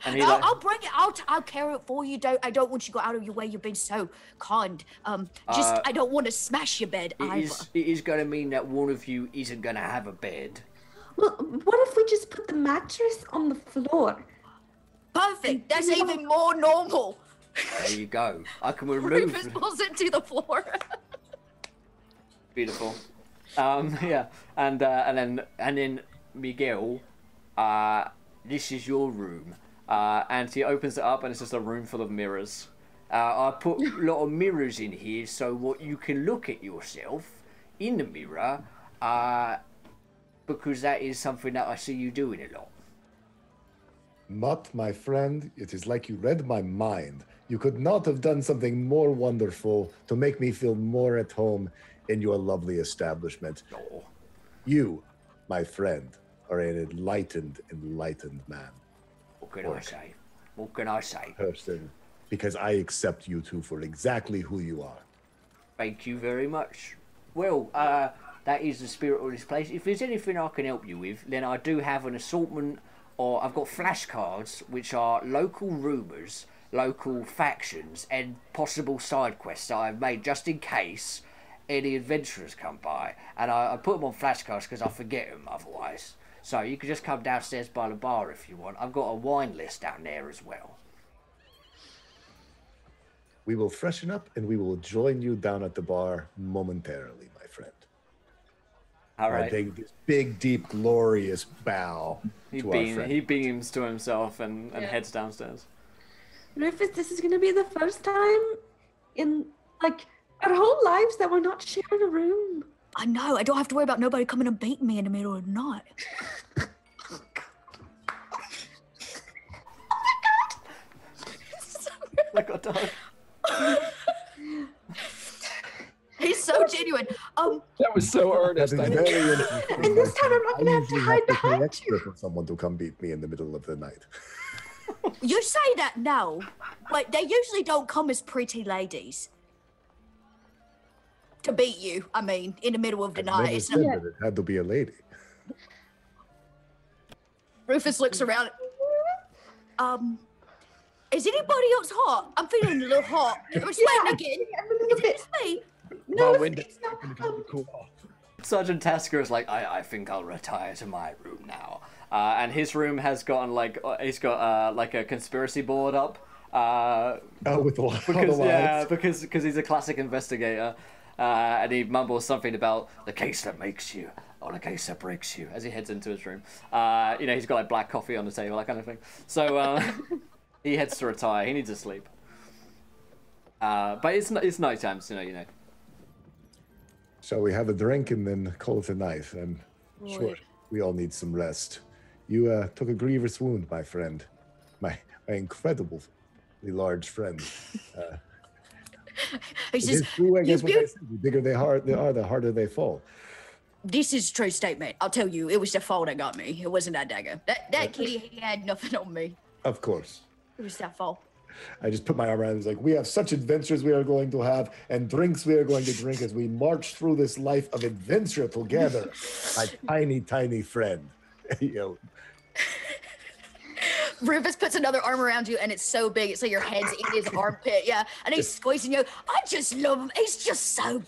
And I'll, like, I'll bring it. I'll, t- I'll carry it for you. Don't I don't want you to go out of your way. You've been so kind. Um, just Uh, I don't want to smash your bed it either. is. It is gonna mean that one of you isn't gonna have a bed. Well, what if we just put the mattress on the floor? Perfect. That's even more normal. There you go. I can remove. Rufus pulls it to the floor. Beautiful. Um, yeah, and uh, and then and then Miguel, uh, this is your room, uh, and he opens it up, and it's just a room full of mirrors. Uh, I put a lot of mirrors in here, so what you can look at yourself in the mirror, uh, because that is something that I see you doing a lot. Mutt, my friend, it is like you read my mind. You could not have done something more wonderful to make me feel more at home in your lovely establishment. You, my friend, are an enlightened, enlightened man, what can I say? What can I say? person, because I accept you two for exactly who you are. Thank you very much. Well, uh, that is the spirit of this place. If there's anything I can help you with, then I do have an assortment, or I've got flashcards, which are local rumours, local factions, and possible side quests that I've made just in case any adventurers come by. And I, I put them on flashcards because I forget them otherwise. So you can just come downstairs by the bar if you want. I've got a wine list down there as well. We will freshen up and we will join you down at the bar momentarily, my friend. All right. I right. take this big, deep, glorious bow He, to our beam, friend. he beams to himself and, and Yeah. heads downstairs. Rufus, this is gonna be the first time in like our whole lives that we're not sharing a room. I know. I don't have to worry about nobody coming and beating me in the middle of the night. Like a dog. He's so genuine. Um, That was so earnest. I very know. And this time I'm not gonna have to hide pay behind extra you. for someone to come beat me in the middle of the night. you say that now, but they usually don't come as pretty ladies. To beat you, I mean, in the middle of the I night. never It's said not- that it had to be a lady. Rufus looks around. Um, is anybody else hot? I'm feeling a little hot. I'm sweating again. I'm a little Is bit. it me? No, My it's, it's not. Gonna Um, cool. Sergeant Tasker is like, I, I think I'll retire to my room now. Uh, and his room has gotten like, uh, he's got uh, like a conspiracy board up. Uh, Oh, with the, all the because yeah, because because he's a classic investigator, uh, and he mumbles something about the case that makes you or the case that breaks you as he heads into his room. Uh, you know, he's got like black coffee on the table, that kind of thing. So uh, he heads to retire. He needs to sleep. Uh, but it's it's night time, so you know, you know. Shall we have a drink and then call it a night? I'm sure Right. we all need some rest. You uh, took a grievous wound, my friend. My, my incredibly large friend. He's it is just, true, I guess, what they say. The bigger they are, they are, the harder they fall. this is a true statement. I'll tell you, it was the fall that got me. It wasn't that dagger. That that kitty he had nothing on me. Of course. It was that fall. I just put my arm around him. It's like, we have such adventures we are going to have and drinks we are going to drink as we march through this life of adventure together. my tiny, tiny friend. you know, Rufus puts another arm around you, and it's so big, it's like your head's in his armpit. Yeah, and he's squeezing you. I just love him. He's just so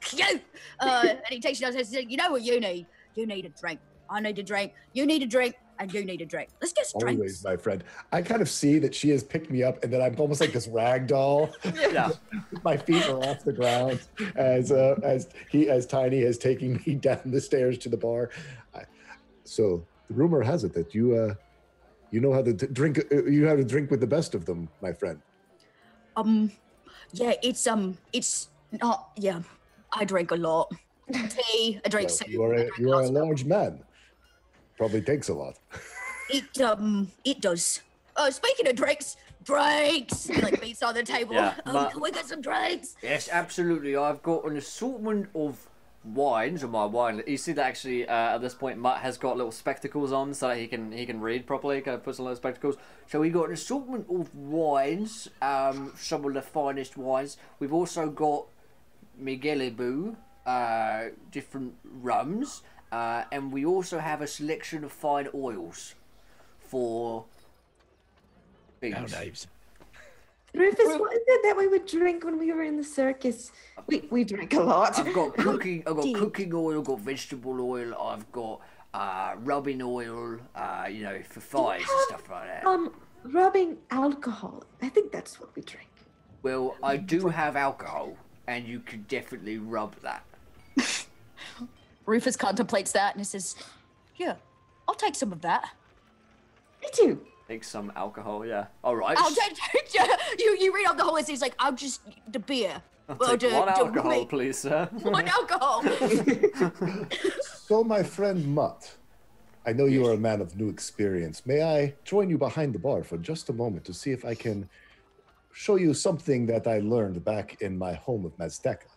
cute. Uh, and he takes you downstairs and says, "You know what you need? You need a drink. I need a drink. You need a drink. and you need a drink. Let's get some Always, drinks. my friend. I kind of see that she has picked me up, and that I'm almost like this rag doll. Yeah. my feet are off the ground as uh, as he as Tiny is taking me down the stairs to the bar. I, so the rumor has it that you uh you know how to t- drink uh, you know how to drink with the best of them, my friend. Um, yeah, it's um, it's not. Yeah, I drink a lot. Tea, I drink Well, soup. you are I a, drink you are a large man. Probably takes a lot. It um, it does. Oh, speaking of drinks, drinks. He like beats on the table. Yeah, um, but- can we get some drinks? Yes, absolutely. I've got an assortment of wines on my wine. You see that actually uh, at this point, Mutt has got little spectacles on so that he can he can read properly. Kind of puts on little spectacles. So we got an assortment of wines, um, some of the finest wines. We've also got Miguelibu, uh, different rums, uh, and we also have a selection of fine oils for things. Knives. Rufus, what is it that we would drink when we were in the circus? We we drank a lot. I've got cooking. I've got Deep. cooking oil. I've got vegetable oil. I've got uh, rubbing oil. Uh, you know, for fires and stuff like that. um rubbing alcohol. I think that's what we drink. Well, I do have alcohol, and you could definitely rub that. Rufus contemplates that and he says, "Yeah, I'll take some of that. Me too. Take some alcohol. Yeah. All right. I'll take." you you read up the whole list. He's like, "I'll just the beer. I'll well, take the- one the alcohol, wheat- please, sir. One alcohol." So, my friend Mutt, I know you are a man of new experience. May I join you behind the bar for just a moment to see if I can show you something that I learned back in my home of Maztica?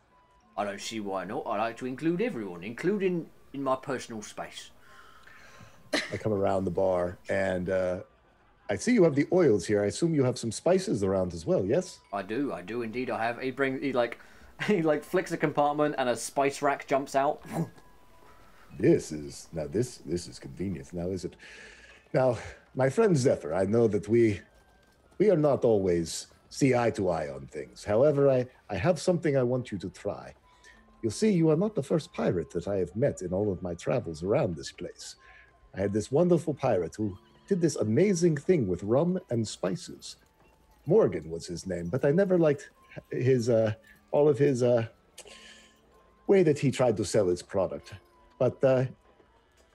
I don't see why not. I like to include everyone, including in my personal space. I come around the bar and uh, I see you have the oils here. I assume you have some spices around as well, yes? I do. I do indeed. I have. He brings. He like. He like flicks a compartment, and a spice rack jumps out. This is now this this is convenient now, is it? Now, my friend Zephyr, I know that we we are not always see eye to eye on things. However, I, I have something I want you to try. You'll see you are not the first pirate that I have met in all of my travels around this place. I had this wonderful pirate who did this amazing thing with rum and spices. Morgan was his name, but I never liked his uh all of his uh way that he tried to sell his product. But uh,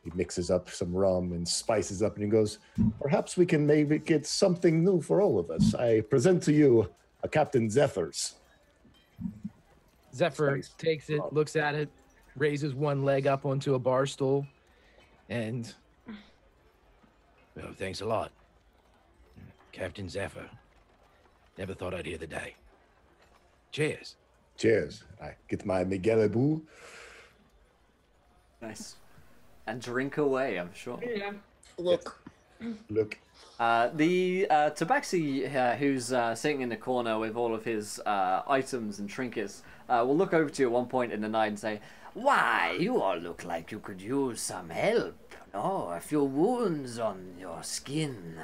he mixes up some rum and spices up, and he goes, "Perhaps we can maybe get something new for all of us." I present to you a Captain Zephyr's. Zephyr Spice. takes it, looks at it, raises one leg up onto a bar stool, and well, thanks a lot, Captain Zephyr. Never thought I'd hear the day. Cheers. Cheers! I get my Miguel Abu. nice. And drink away. I'm sure. Yeah. Look, Look, Uh, the uh, Tabaxi, uh, who's uh, sitting in the corner with all of his uh, items and trinkets, uh, will look over to you at one point in the night and say, Why, you all look like you could use some help. No, if your wounds on your skin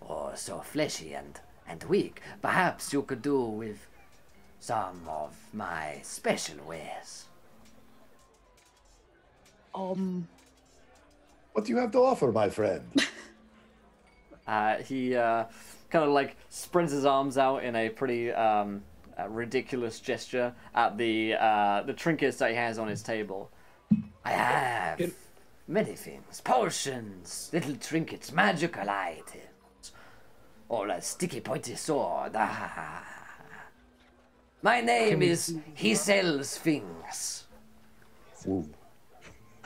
are so fleshy and, and weak, perhaps you could do with some of my special wares. um, what do you have to offer, my friend? Uh, he uh, kind of like spreads his arms out in a pretty um, uh, ridiculous gesture at the uh, the trinkets that he has on his table. I have Can- many things: potions, little trinkets, magical items, or a sticky pointy sword. Ah. My name is He Sells Things. Ooh.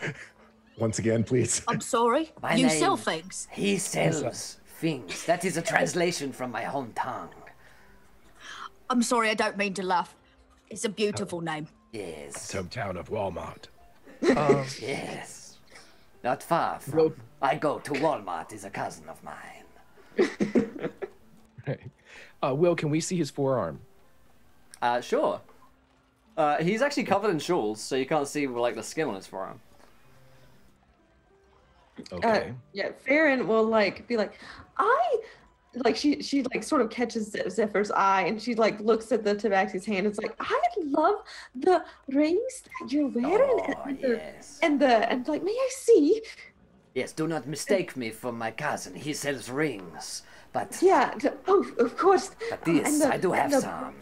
Once again, please. I'm sorry. My you name- sell things. He sells things. That is a translation from my home tongue. I'm sorry. I don't mean to laugh. It's a beautiful name. Yes. Hometown of Walmart. Um, Yes. Not far from. Well- I go to Walmart. Is a cousin of mine. uh, Will, can we see his forearm? Uh, sure. Uh, he's actually covered in shawls, so you can't see like the skin on his forearm. Okay. Uh, yeah, Farron will like be like, I like she she like sort of catches Zephyr's eye and she like looks at the Tabaxi's hand. It's like I love the rings that you're wearing Oh, and, the, yes. and the and like may I see? Yes, do not mistake me for my cousin. He sells rings. But, Yeah. Oh, of course. but Oh, this, the- I do have the- some.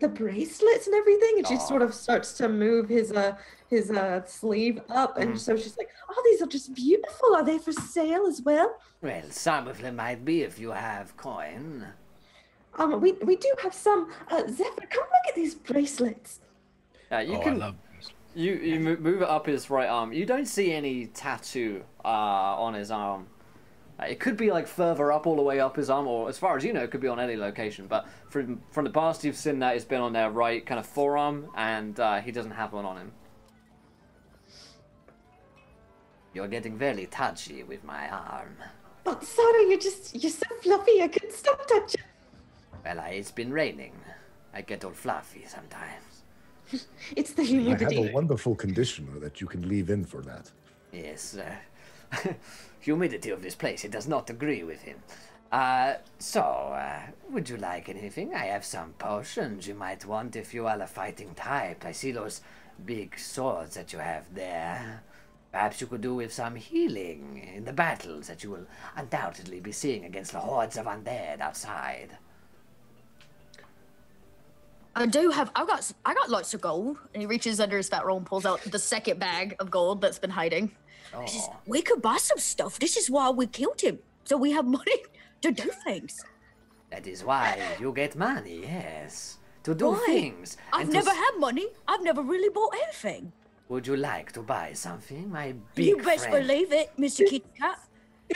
the bracelets and everything and she sort of starts to move his uh his uh sleeve up and Mhm. so she's like oh these are just beautiful are they for sale as well Well, some of them might be if you have coin. um we we do have some uh zephyr come look at these bracelets Uh, you oh, can I love you you move it up his right arm. You don't see any tattoo uh, on his arm. Uh, it could be like further up, all the way up his arm, or as far as you know, it could be on any location. But from from the past, you've seen that it's been on their right kind of forearm, and uh, he doesn't have one on him. You're getting very touchy with my arm. oh Sarah you're just you're so fluffy I couldn't stop touching Well, I, it's been raining. I get all fluffy sometimes. it's the humidity. I have a wonderful conditioner that you can leave in for that. Yes, uh, humidity of this place, it does not agree with him. Uh, so, uh, would you like anything? I have some potions you might want if you are a fighting type. I see those big swords that you have there. Perhaps you could do with some healing in the battles that you will undoubtedly be seeing against the hordes of undead outside. I do have. I've got. I got lots of gold. And he reaches under his fat roll and pulls out the second bag of gold that's been hiding. He says, Oh, we could buy some stuff. This is why we killed him, so we have money to do things. that is why you get money, yes. To do Why? things. I've never had money. I've never really bought anything. Would you like to buy something, my big you best friend? believe it, Mr. Kitty Cat.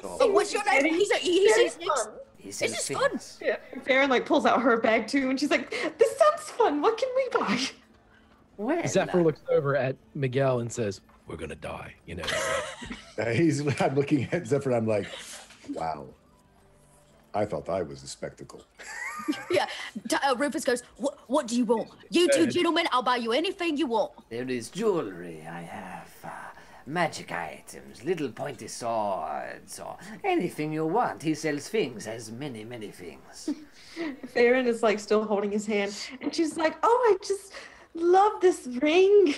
Oh, Oh, what's your name? Very- He's a, he very says fun. he sells is fun. things. yeah Farron like pulls out her bag too and she's like this sounds fun what can we buy Well, Zephyr looks over at Miguel and says, "We're gonna die." You know. Uh, he's I'm looking at Zephyr and I'm like, wow. I thought I was a spectacle. Yeah. Uh, Rufus goes, what, what do you want? You two Ed. gentlemen, I'll buy you anything you want. there is jewelry. I have uh, magic items, little pointy swords, or anything you want. He sells things, has many, many things. Farron is like still holding his hand, and she's like, "Oh, I just love this ring."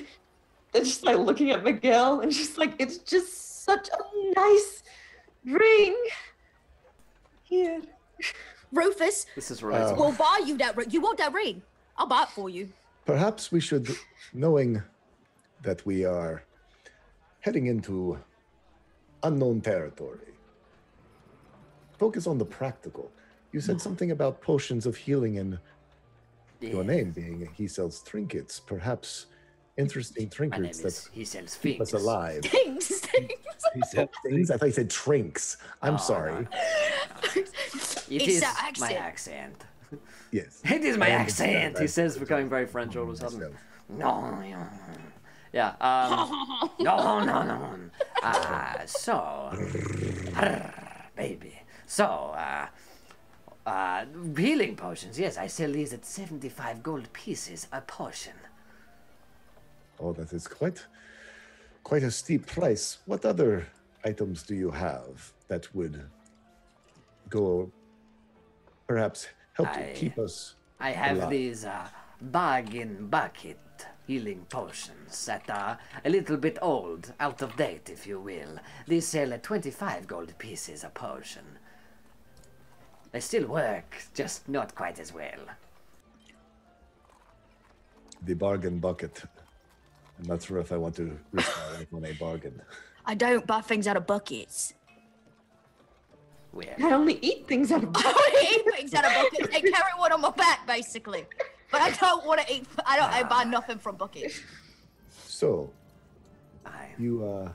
And she's like looking at Miguel, and she's like, "It's just such a nice ring." Here, Rufus, This is right. we'll oh. buy you that ring. You want that ring? I'll buy it for you. Perhaps we should, knowing that we are heading into unknown territory, focus on the practical. You said hmm. something about potions of healing and your name being he sells trinkets. Perhaps interesting My name trinkets that is. He sells keep us things. alive. Things, things. He said, Things? I thought you said trinks. I'm Oh, sorry. It It's is that my accent. accent. Yes. It is my I understand. accent. He I says, becoming very French all of a sudden. No, no. Yeah. Um, no, no, no. Uh, so, baby. So, uh, uh, healing potions. Yes, I sell these at seventy-five gold pieces a potion. Oh, that is quite quite a steep price. What other items do you have that would go perhaps help I- to keep us I have Alive. these uh, bargain bucket healing potions that are a little bit old, out of date, if you will. These sell at 25 gold pieces a potion. They still work, just not quite as well. the bargain bucket? I'm not sure if I want to risk my life on a bargain. I don't buy things out of buckets. Well, I only eat things out of. I eat things out of buckets. I carry one on my back, basically. But I don't want to eat. I don't. I buy nothing from buckets. So fine. you uh,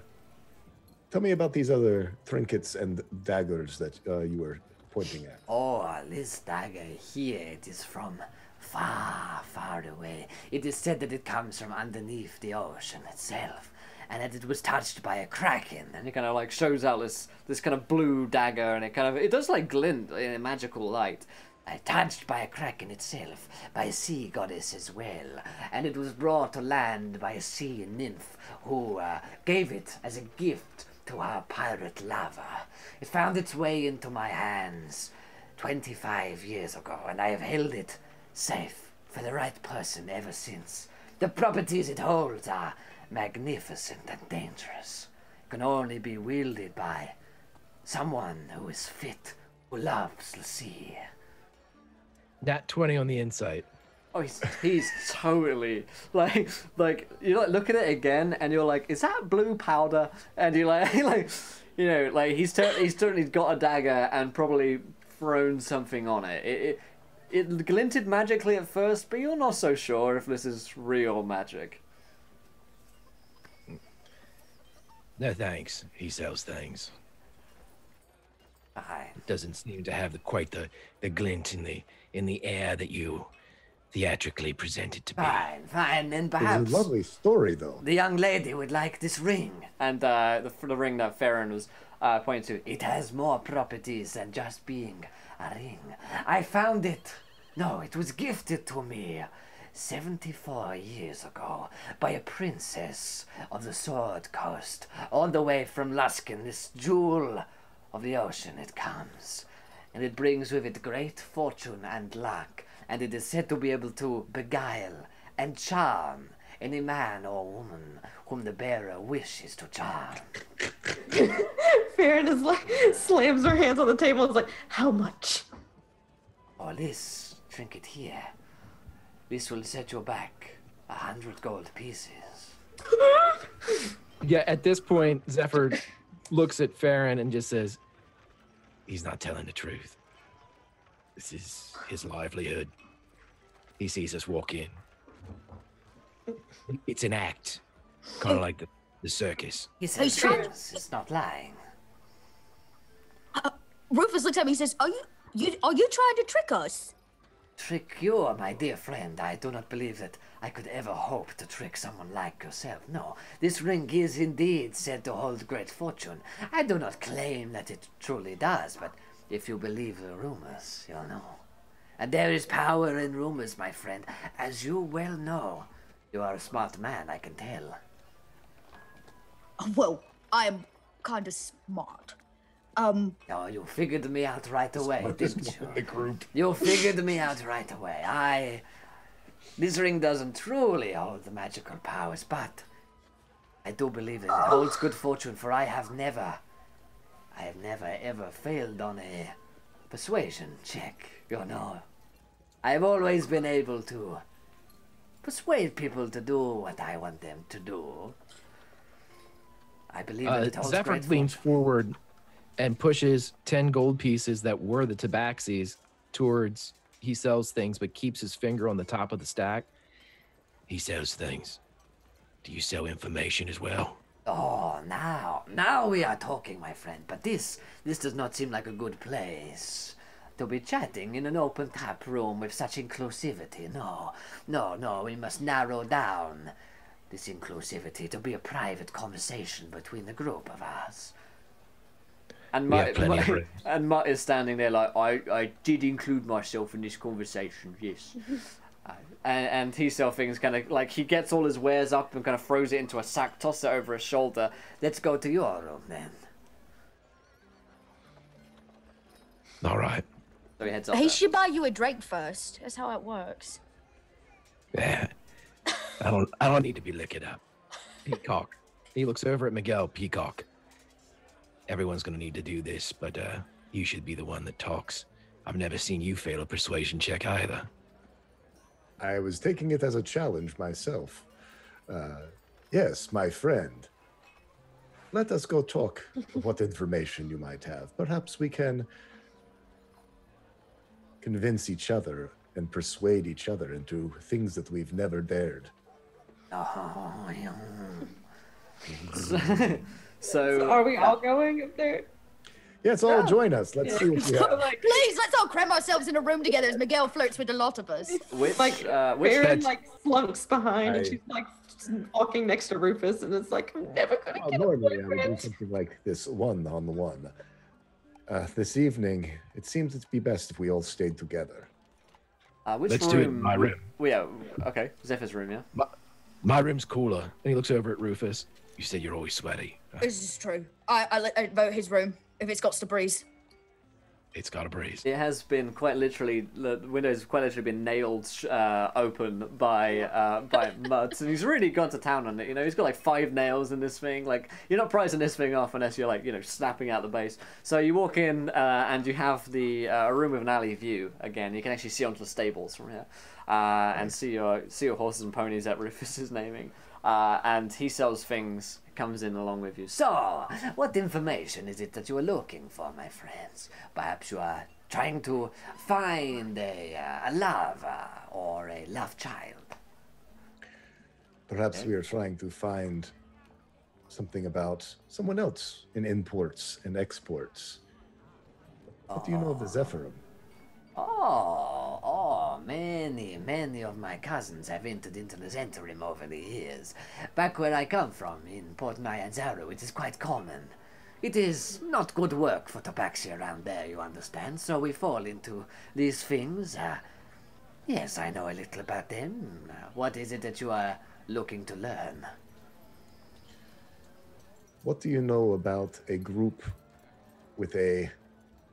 tell me about these other trinkets and daggers that uh, you were pointing at. Oh, this dagger here, it is from far, far away. It is said that it comes from underneath the ocean itself, and that it was touched by a kraken. And it kind of like shows out this this kind of blue dagger, and it kind of it does like glint in a magical light. Uh, touched by a kraken itself, by a sea goddess as well, and it was brought to land by a sea nymph who uh, gave it as a gift to our pirate lover. It found its way into my hands 25 years ago, and I have held it safe for the right person ever since. The properties it holds are magnificent and dangerous. can only be wielded by someone who is fit, who loves the sea. That 20 on the insight. Oh, he's, he's totally like like you like look at it again and you're like, is that blue powder? And you're like, like you know, like he's tur- he's certainly got a dagger and probably thrown something on it. It, it. It glinted magically at first, but you're not so sure if this is real magic. No thanks. He sells things. Fine. Doesn't seem to have the, quite the, the glint in the in the air that you theatrically presented to me. Fine, fine, then It's perhaps a lovely story, though. the young lady would like this ring. And uh, the, the ring that Farron was uh, pointing to, it has more properties than just being a ring. I found it. No, it was gifted to me 74 years ago by a princess of the Sword Coast, all the way from Luskan, this jewel of the ocean it comes. And it brings with it great fortune and luck, and it is said to be able to beguile and charm any man or woman whom the bearer wishes to charm. Farron is like slams her hands on the table and is like, How much? Or this trinket here. This will set you back a hundred gold pieces. Yeah, at this point, Zephyr looks at Farron and just says, He's not telling the truth. This is his livelihood. He sees us walk in. It's an act, kind of like the, the circus. He says He's trying to- not lying. Uh, Rufus looks at me and says, "Are you you are you trying to trick us?" Trick you, my dear friend. I do not believe that I could ever hope to trick someone like yourself. No, this ring is indeed said to hold great fortune. I do not claim that it truly does, but if you believe the rumors, you'll know. And there is power in rumors, my friend, as you well know. You are a smart man, I can tell. Well, I'm kind of smart. Um, Oh, you figured me out right away, didn't you? The group. You figured me out right away. I. This ring doesn't truly hold the magical powers, but I do believe that it holds good fortune, for I have never. I have never ever failed on a persuasion check, you know. I have always been able to persuade people to do what I want them to do. I believe Uh, Zephyr leans forward and pushes 10 gold pieces that were the tabaxis towards he sells things but keeps his finger on the top of the stack. He sells things. Do you sell information as well? Oh, now, now we are talking, my friend. But this, this does not seem like a good place to be chatting in an open tap room with such inclusivity. No, no, no. We must narrow down this inclusivity to be a private conversation between the group of us. And We Mutt, have plenty of Mutt- room. and Mutt is standing there like, I, I did include myself in this conversation. Yes. Uh, and, and he self things kind of like he gets all his wares up and kind of throws it into a sack, tosses it over his shoulder. Let's go to your room then. All right. So he heads up. he there. should buy you a drink first. That's how it works. Yeah. I don't I don't need to be licking up. Peacock. He looks over at Miguel Peacock. Everyone's gonna need to do this, but uh you should be the one that talks. I've never seen you fail a persuasion check either. I was taking it as a challenge myself. Uh, yes, my friend. Let us go talk what information you might have. Perhaps we can convince each other and persuade each other into things that we've never dared. Oh, yeah. so, so Are we all going up there? Yes, all join us. Let's see what we have. like, Please, let's all cram ourselves in a room together as Miguel flirts with a lot of us. which like uh, which Farron that's- like slunks behind, and she's like walking next to Rufus, and it's like I'm never gonna Well, get a normally I would do something like this one on the one. Uh, this evening, it seems it'd be best if we all stayed together. uh, which Let's room? do it in my room. Well, yeah, okay. Zephyr's room, yeah. My, my room's cooler. And he looks over at Rufus. You said you're always sweaty. This is true. I, I, I vote his room if it's got to breeze. It's got a breeze. It has been quite literally the windows have quite literally been nailed uh, open by uh, by Muds, and he's really gone to town on it. You know, he's got like five nails in this thing. Like you're not prizing this thing off unless you're like you know snapping out the base. So you walk in uh, and you have the uh, a room with an alley view. Again, you can actually see onto the stables from here, uh, and see your see your horses and ponies that Rufus is naming. Uh, and he sells things, comes in along with you. So, what information is it that you are looking for, my friends? Perhaps you are trying to find a, uh, a lover or a love child. Perhaps we are trying to find something about someone else in imports and exports. What do you know of the Zhentarim? Oh, oh, many, many of my cousins have entered into the Zhentarim over the years. Back where I come from, in Port Nyanzaru, it is quite common. It is not good work for Tabaxi around there, you understand, so we fall into these things. Uh, yes, I know a little about them. Uh, what is it that you are looking to learn? What do you know about a group with a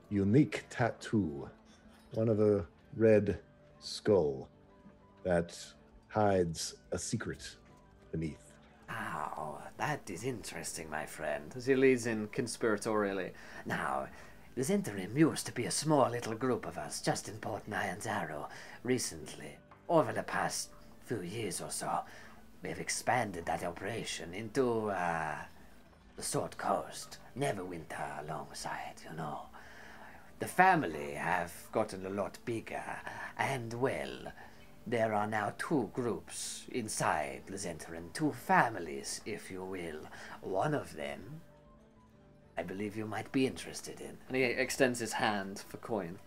unique tattoo? One of a red skull that hides a secret beneath. Oh, that is interesting, my friend. As he leads in conspiratorially. Now, the Zhentarim used to be a small little group of us just in Port Nyanzaru. Recently, over the past few years or so, we've expanded that operation into uh, the Sword Coast, Neverwinter alongside, you know. The family have gotten a lot bigger, and well, there are now two groups inside the Zhentarim, two families, if you will. One of them, I believe you might be interested in. And he extends his hand for coin.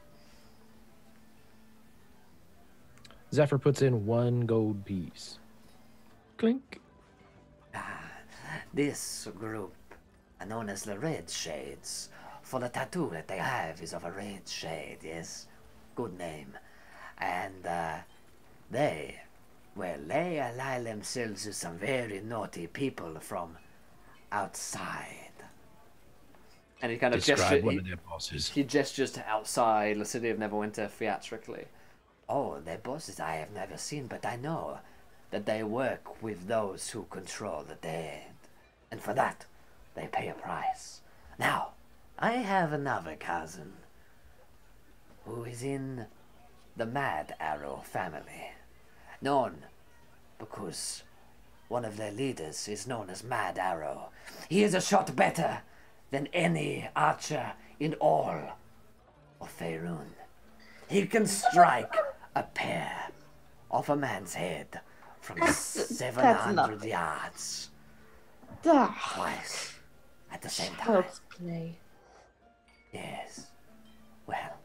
Zephyr puts in one gold piece. Clink. Ah, this group are known as the Red Shades, for the tattoo that they have is of a red shade, yes? Good name. And, uh, they, well, they ally themselves to some very naughty people from outside. And he kind of Describe gestures. one He, of their bosses. he gestures to outside the city of Neverwinter theatrically. Oh, their bosses I have never seen, but I know that they work with those who control the dead. And for that, they pay a price. Now, I have another cousin who is in the Mad Arrow family. Known because one of their leaders is known as Mad Arrow. He is a shot better than any archer in all of Faerun. He can strike a pear off a man's head from That's- that's 700 yards twice at the same time. play. Yes. Well,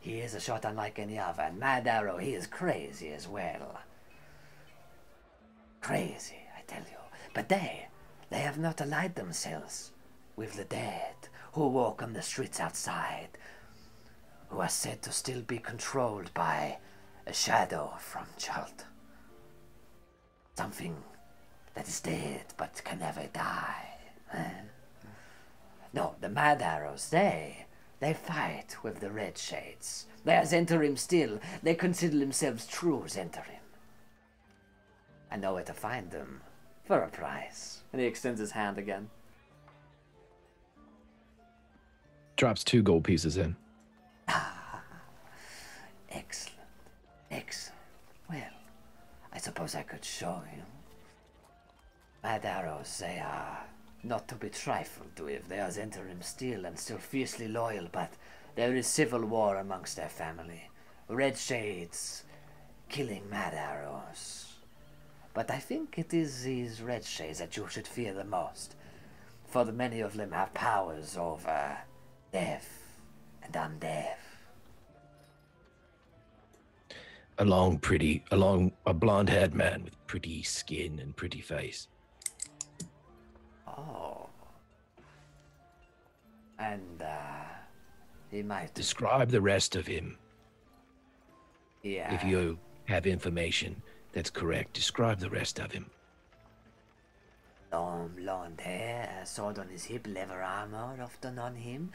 he is a shot unlike any other, and Mad Arrow, he is crazy as well. Crazy, I tell you. But they, they have not allied themselves with the dead, who walk on the streets outside, who are said to still be controlled by a shadow from Chult. Something that is dead but can never die. Eh? No, the Mad Arrows, they, they fight with the Red Shades. They are Zhentarim still. They consider themselves true Zhentarim. I know where to find them, for a price. And he extends his hand again. Drops two gold pieces in. Excellent, excellent. Well, I suppose I could show you. Mad Arrows, they are not to be trifled with. They are Zhentarim still and still fiercely loyal, but there is civil war amongst their family. Red Shades killing Mad Arrows. But I think it is these Red Shades that you should fear the most, for the many of them have powers over death and undeath. A long, pretty, a long, a blonde-haired man with pretty skin and pretty face. Oh. And, uh, he might. Describe the rest of him. Yeah. If you have information that's correct, describe the rest of him. Long blonde hair, a sword on his hip, leather armor often on him.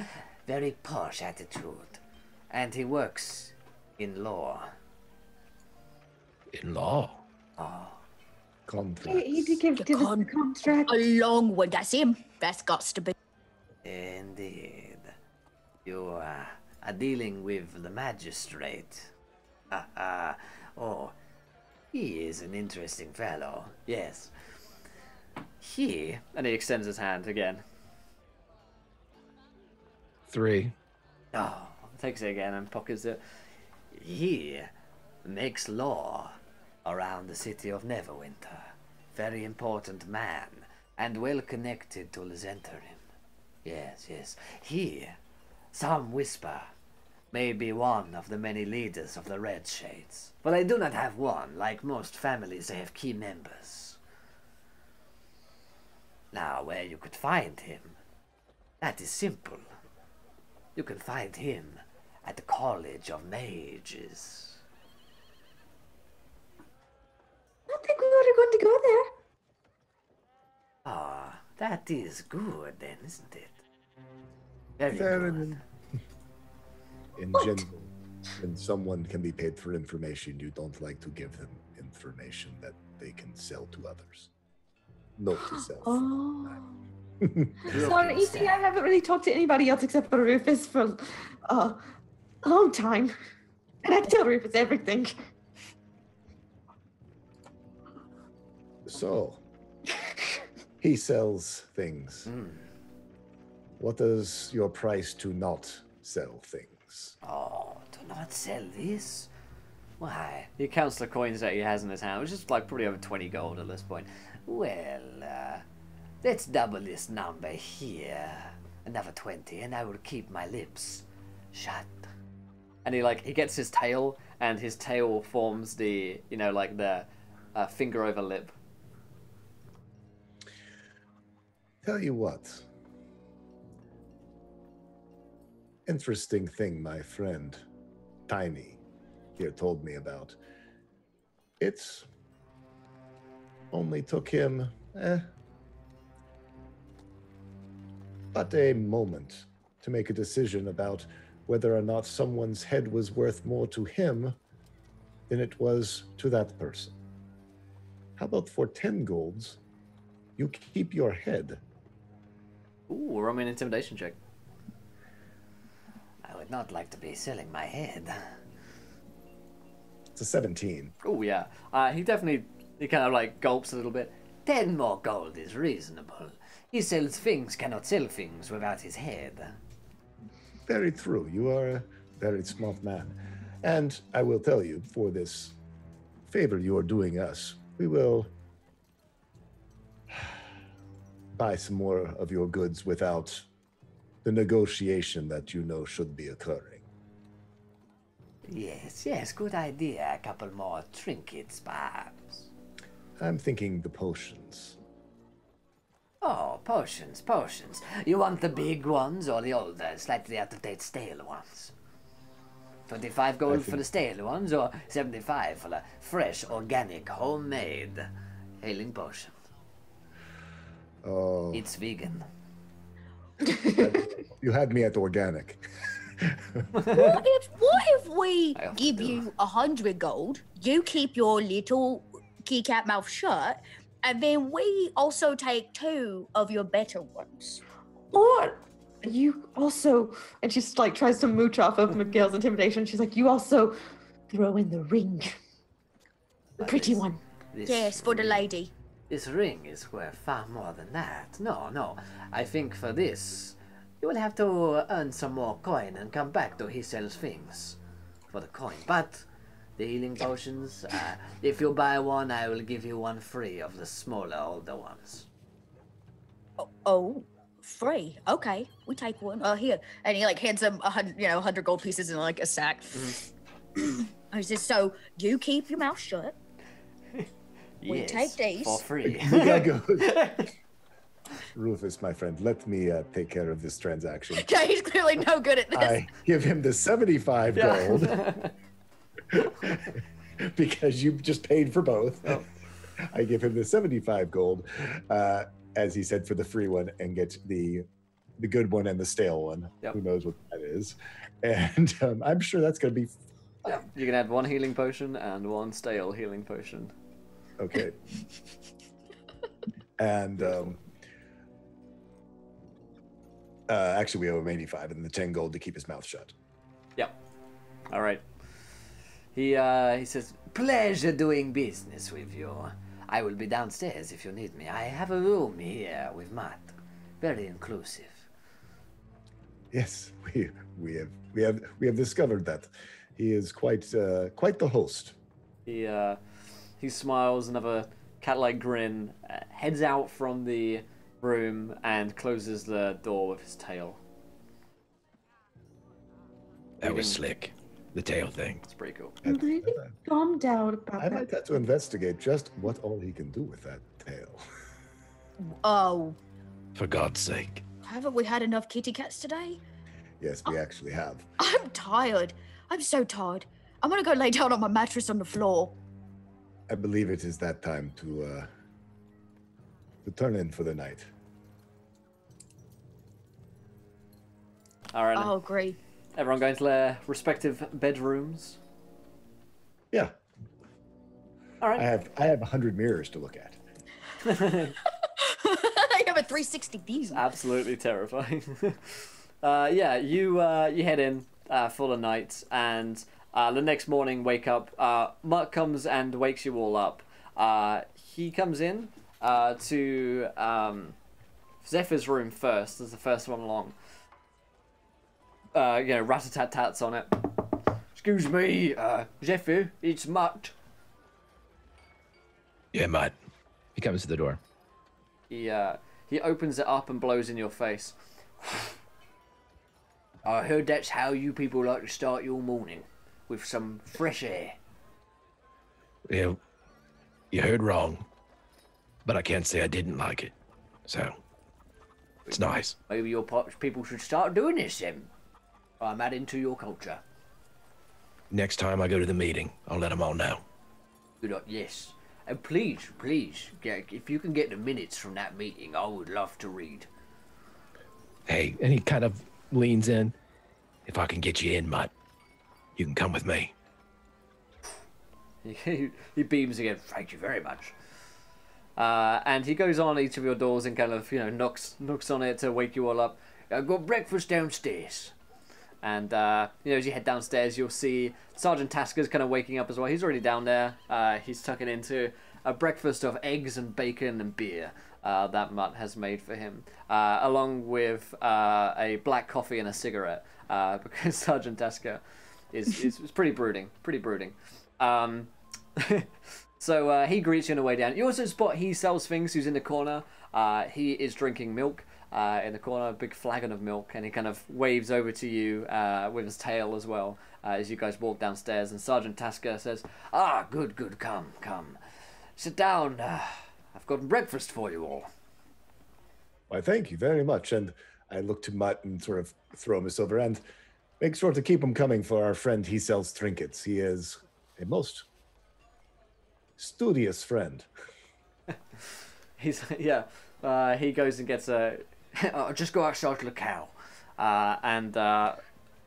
Very posh attitude. and he works in law. In law. Oh, Contracts. He, he did give, give us the contract. A long one. That's him. That's got to be. indeed. You uh, are dealing with the magistrate. Ah, ah. oh, he is an interesting fellow. Yes. He And he extends his hand again. Three. Oh, takes it again and pockets it. He makes law around the city of Neverwinter. Very important man, and well connected to Lysenterim. Yes, yes. He, some whisper, may be one of the many leaders of the Red Shades. But I do not have one. Like most families, they have key members. Now, where you could find him, that is simple. You can find him at the College of Mages. I don't think we were going to go there. Ah, that is good then, isn't it? Very Fair good. In What? general, when someone can be paid for information, you don't like to give them information that they can sell to others. Note to self. Oh. Look Sorry, you see, I haven't really talked to anybody else except for Rufus for uh, a long time. And I tell Rufus everything. So, he sells things. Hmm. What is your price to not sell things? Oh, do not sell this. Why? He counts the coins that he has in his hand, which is like probably over 20 gold at this point. Well, uh, let's double this number here. Another 20, and I will keep my lips shut. And he like he gets his tail, and his tail forms the you know like the uh, finger over lip. Tell you what. Interesting thing my friend Tiny here told me about. It's only took him eh, but a moment to make a decision about whether or not someone's head was worth more to him than it was to that person. How about for 10 golds, you keep your head Ooh, roll me an intimidation check. I would not like to be selling my head. It's a 17. Oh yeah, uh, he definitely he kind of like gulps a little bit. Ten more gold is reasonable. He sells things, cannot sell things without his head. Very true. You are a very smart man. And I will tell you, for this favor you are doing us, we will buy some more of your goods without the negotiation that you know should be occurring. Yes, yes, good idea. A couple more trinkets, perhaps. I'm thinking the potions. Oh, potions, potions. You want the big ones or the older, uh, slightly out of date stale ones? 25 gold for the stale ones or 75 for the fresh, organic, homemade healing potion? Oh, It's vegan. you had me at organic. What if what if we give you a hundred gold, you keep your little keycap mouth shut, and then we also take two of your better ones? Or you also, and she just like tries to mooch off of Miguel's intimidation. She's like, you also throw in the ring, the pretty this- one. This Yes, for the lady. This ring is worth far more than that. No, no. I think for this, you will have to earn some more coin and come back to he sells things for the coin. But the healing potions, uh, if you buy one, I will give you one free of the smaller, older ones. Oh, oh, free. Okay, we take one. Oh, here, and he like hands him a hundred, you know, a hundred gold pieces in like a sack. I says, so you keep your mouth shut. We yes, take these. for free. Yeah, good. Rufus, my friend, let me uh, take care of this transaction. Yeah, he's clearly no good at this. I give him the 75 gold because you just paid for both. I give him the 75 gold, uh, as he said, for the free one and get the the good one and the stale one. Yep. Who knows what that is, and um, I'm sure that's going to be Yeah, you can add one healing potion and one stale healing potion. Okay. and um, uh, actually, we owe him 85 and the 10 gold to keep his mouth shut. Yep. All right. He uh he says, Pleasure doing business with you. I will be downstairs if you need me. I have a room here with Matt. Very inclusive. Yes, we we have we have we have discovered that he is quite uh, quite the host. he uh he smiles, another cat-like grin, uh, heads out from the room and closes the door with his tail. That was slick. The tail thing. It's pretty cool. I'm really bummed out about I that. might have to investigate just what all he can do with that tail. Oh, For God's sake. haven't we had enough kitty cats today? Yes, we actually have. I'm tired. I'm so tired. I'm gonna go lay down on my mattress on the floor. I believe it is that time to uh, to turn in for the night. All right. Oh, great. Everyone going to their respective bedrooms. Yeah, All I have I have a hundred mirrors to look at. I have a 360 view. Absolutely terrifying. uh, yeah, you uh, you head in uh, for the night, and uh, the next morning wake up. Uh, Mutt comes and wakes you all up. Uh, he comes in uh, to um, Zephyr's room first, as the first one along. Uh, you know, rat-a-tat-tats on it. Excuse me, uh, Zephyr, it's Mutt. Yeah, mate. He comes to the door. He uh, he opens it up and blows in your face. I heard that's how you people like to start your morning. With some fresh air. Yeah, you heard wrong. But I can't say I didn't like it. So, it's nice. Maybe your people should start doing this then. I'm adding to your culture. Next time I go to the meeting, I'll let them all know. Good. Yes. And please, please, if you can get the minutes from that meeting, I would love to read. Hey, and he kind of leans in. If I can get you in, mate, you can come with me. He, beams again. Thank you very much. Uh, and he goes on each of your doors and kind of, you know, knocks knocks on it to wake you all up. I've got breakfast downstairs. And uh, you know, as you head downstairs, you'll see Sergeant Tasker's kind of waking up as well. He's already down there. Uh, he's tucking into a breakfast of eggs and bacon and beer uh, that Mutt has made for him, uh, along with uh, a black coffee and a cigarette. Because Sergeant Tasker is, is is pretty brooding, pretty brooding. Um, so uh, he greets you on the way down. You also spot he sells things. Who's in the corner? Uh, he is drinking milk uh, in the corner, a big flagon of milk, and he kind of waves over to you uh, with his tail as well uh, as you guys walk downstairs. And Sergeant Tasker says, Ah, good, good. Come, come. Sit down. Uh, I've got breakfast for you all. Why, thank you very much. And I look to Mutt and sort of throw him a silver and make sure to keep him coming for our friend. He sells trinkets. He is a most studious friend. "He's yeah." Uh, he goes and gets a I'll just go outside to the cow. uh, and uh,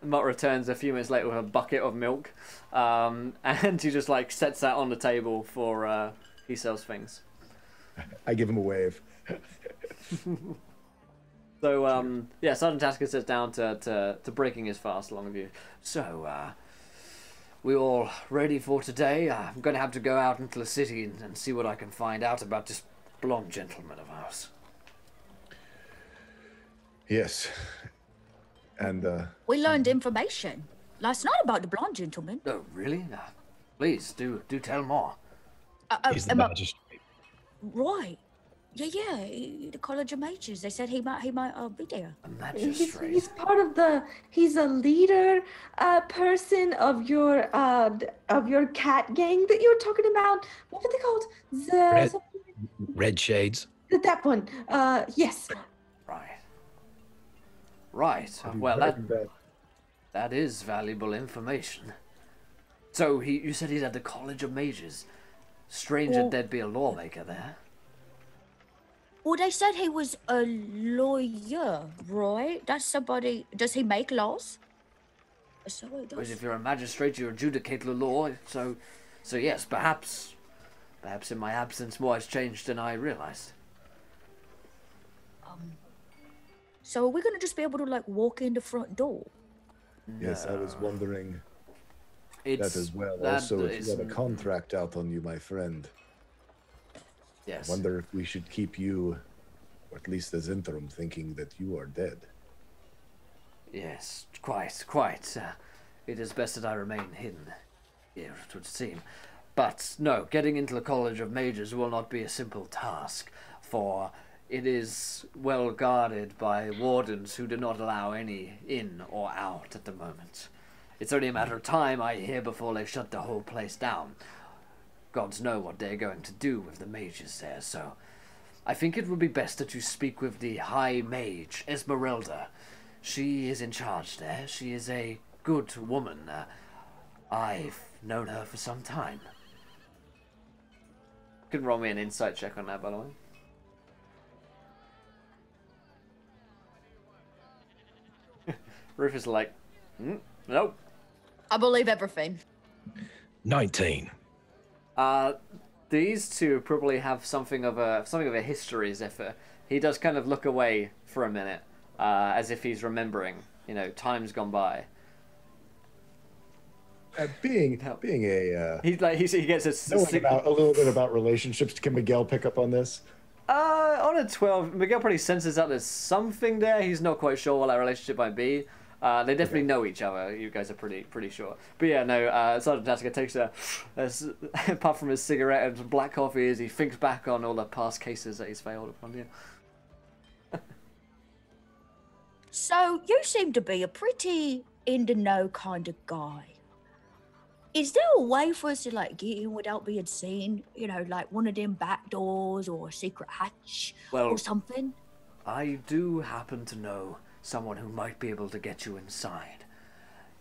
Mutt returns a few minutes later with a bucket of milk, um, and he just like sets that on the table for uh, he sells things. I give him a wave. So um, yeah, Sergeant Tasker sits down to, to, to breaking his fast along with you. So, uh, we all ready for today? Uh, I'm going to have to go out into the city and, and see what I can find out about this blonde gentleman of ours. Yes. And uh, We learned information last night about the blonde gentleman. Oh, really? Uh, please do do tell more. Uh, uh, He's the am I- magistrate. right. Yeah, yeah. he- The College of Mages. They said he might, he might uh, be there. A He's, magistrate. he's part of the. He's a leader, uh, person of your uh of your cat gang that you were talking about. What were they called? The Red- something- Red shades. that one. Uh, yes. Right. Right. I'll Well, that in that is valuable information. So he, you said he's at the College of Mages. Strange Well- that there'd be a lawmaker there. Well, they said he was a lawyer, right? That's somebody. Does he make laws? So it Because does. if you're a magistrate, you adjudicate the law. So, so yes, perhaps, perhaps in my absence, more has changed than I realized. Um, so are we gonna just be able to like walk in the front door? Yes, I was wondering It's that as well. that also, if is- you have a contract out on you, my friend, Yes. wonder if we should keep you, or at least as interim, thinking that you are dead. Yes, quite, quite. Uh, it is best that I remain hidden, here, it would seem. But no, getting into the College of Mages will not be a simple task, for it is well guarded by wardens who do not allow any in or out at the moment. It's only a matter of time, I hear, before they shut the whole place down. Gods know what they're going to do with the mages there, so I think it would be best that you speak with the High Mage, Esmeralda. She is in charge there. She is a good woman. Uh, I've known her for some time. You can roll me an insight check on that, by the way. Rufus is like, mm, nope. I believe everything. 19. Uh, these two probably have something of a something of a history. Zephyr. He does kind of look away for a minute, uh, as if he's remembering. You know, times gone by. Uh, being being a uh, He like he's, he gets a, knowing about a little bit about relationships, can Miguel pick up on this? Uh, on a 12, Miguel probably senses that there's something there. He's not quite sure what that relationship might be. Uh, they definitely know each other. You guys are pretty pretty sure. But yeah, no. Uh, Sergeant Tasker takes a, a s- apart from his cigarette and some black coffee, as he thinks back on all the past cases that he's failed upon. Yeah. So you seem to be a pretty in the know kind of guy. Is there a way for us to like get in without being seen? You know, like one of them back doors or a secret hatch Well, or something? I do happen to know someone who might be able to get you inside.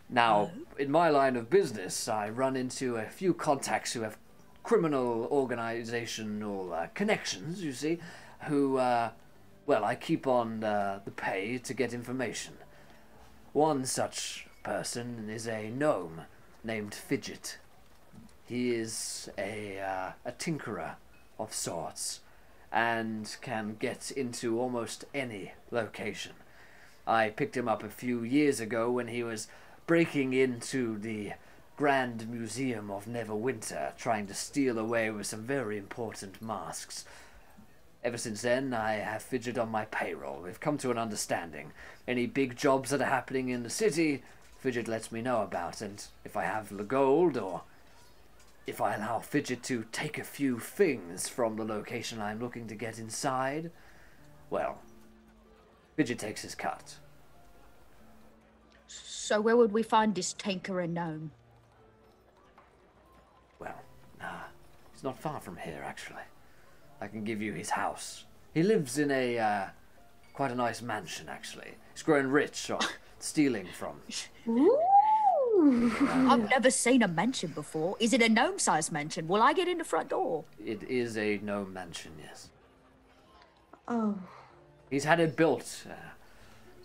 Now, In my line of business, I run into a few contacts who have criminal organizational uh, connections, you see, who, uh, well, I keep on uh, the pay to get information. One such person is a gnome named Fidget. He is a, uh, a tinkerer of sorts and can get into almost any location. I picked him up a few years ago when he was breaking into the Grand Museum of Neverwinter, trying to steal away with some very important masks. Ever since then, I have Fidget on my payroll. We've come to an understanding. Any big jobs that are happening in the city, Fidget lets me know about, and if I have the gold or if I allow Fidget to take a few things from the location I'm looking to get inside, well, Fidget takes his cut. So where would we find this tinker and gnome? Well, nah, he's not far from here, actually. I can give you his house. He lives in a, uh, quite a nice mansion, actually. He's grown rich on stealing from. Ooh. I've never seen a mansion before. Is it a gnome-sized mansion? Will I get in the front door? It is a gnome mansion, yes. Oh. He's had it built. Uh,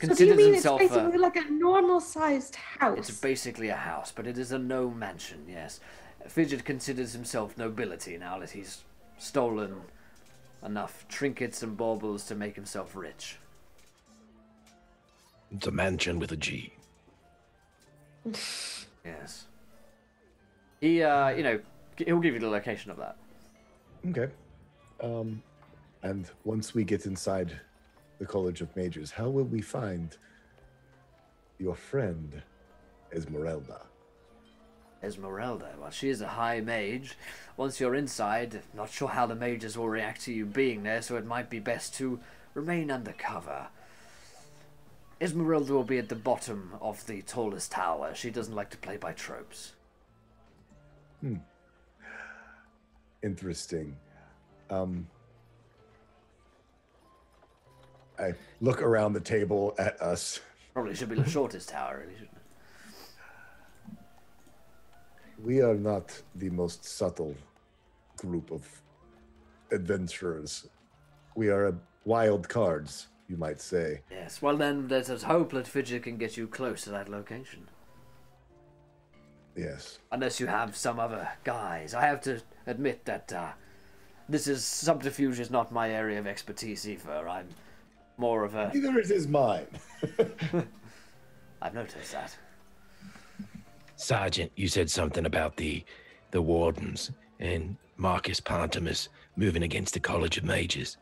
So do you considers mean it's basically a, like a normal sized house? It's basically a house, but it is a gnome mansion, yes. Fidget considers himself nobility now that he's stolen enough trinkets and baubles to make himself rich. It's a mansion with a G. Yes. He, uh, you know, he'll give you the location of that. Okay. Um, and once we get inside the College of Mages, how will we find your friend, Esmeralda? Esmeralda, well, she is a high mage. Once you're inside, not sure how the mages will react to you being there, so it might be best to remain undercover. Esmeralda will be at the bottom of the tallest tower. She doesn't like to play by tropes. Hmm. Interesting. Um, I look around the table at us. Probably should be the shortest tower, really, shouldn't it? We are not the most subtle group of adventurers. We are a wild cards, you might say. Yes, well then, there's a hope that Fidget can get you close to that location. Yes. Unless you have some other guys. I have to admit that uh, this is subterfuge is not my area of expertise either. I'm more of a. Neither is his mine. I've noticed that. Sergeant, you said something about the the wardens and Marcus Pontimus moving against the College of Mages.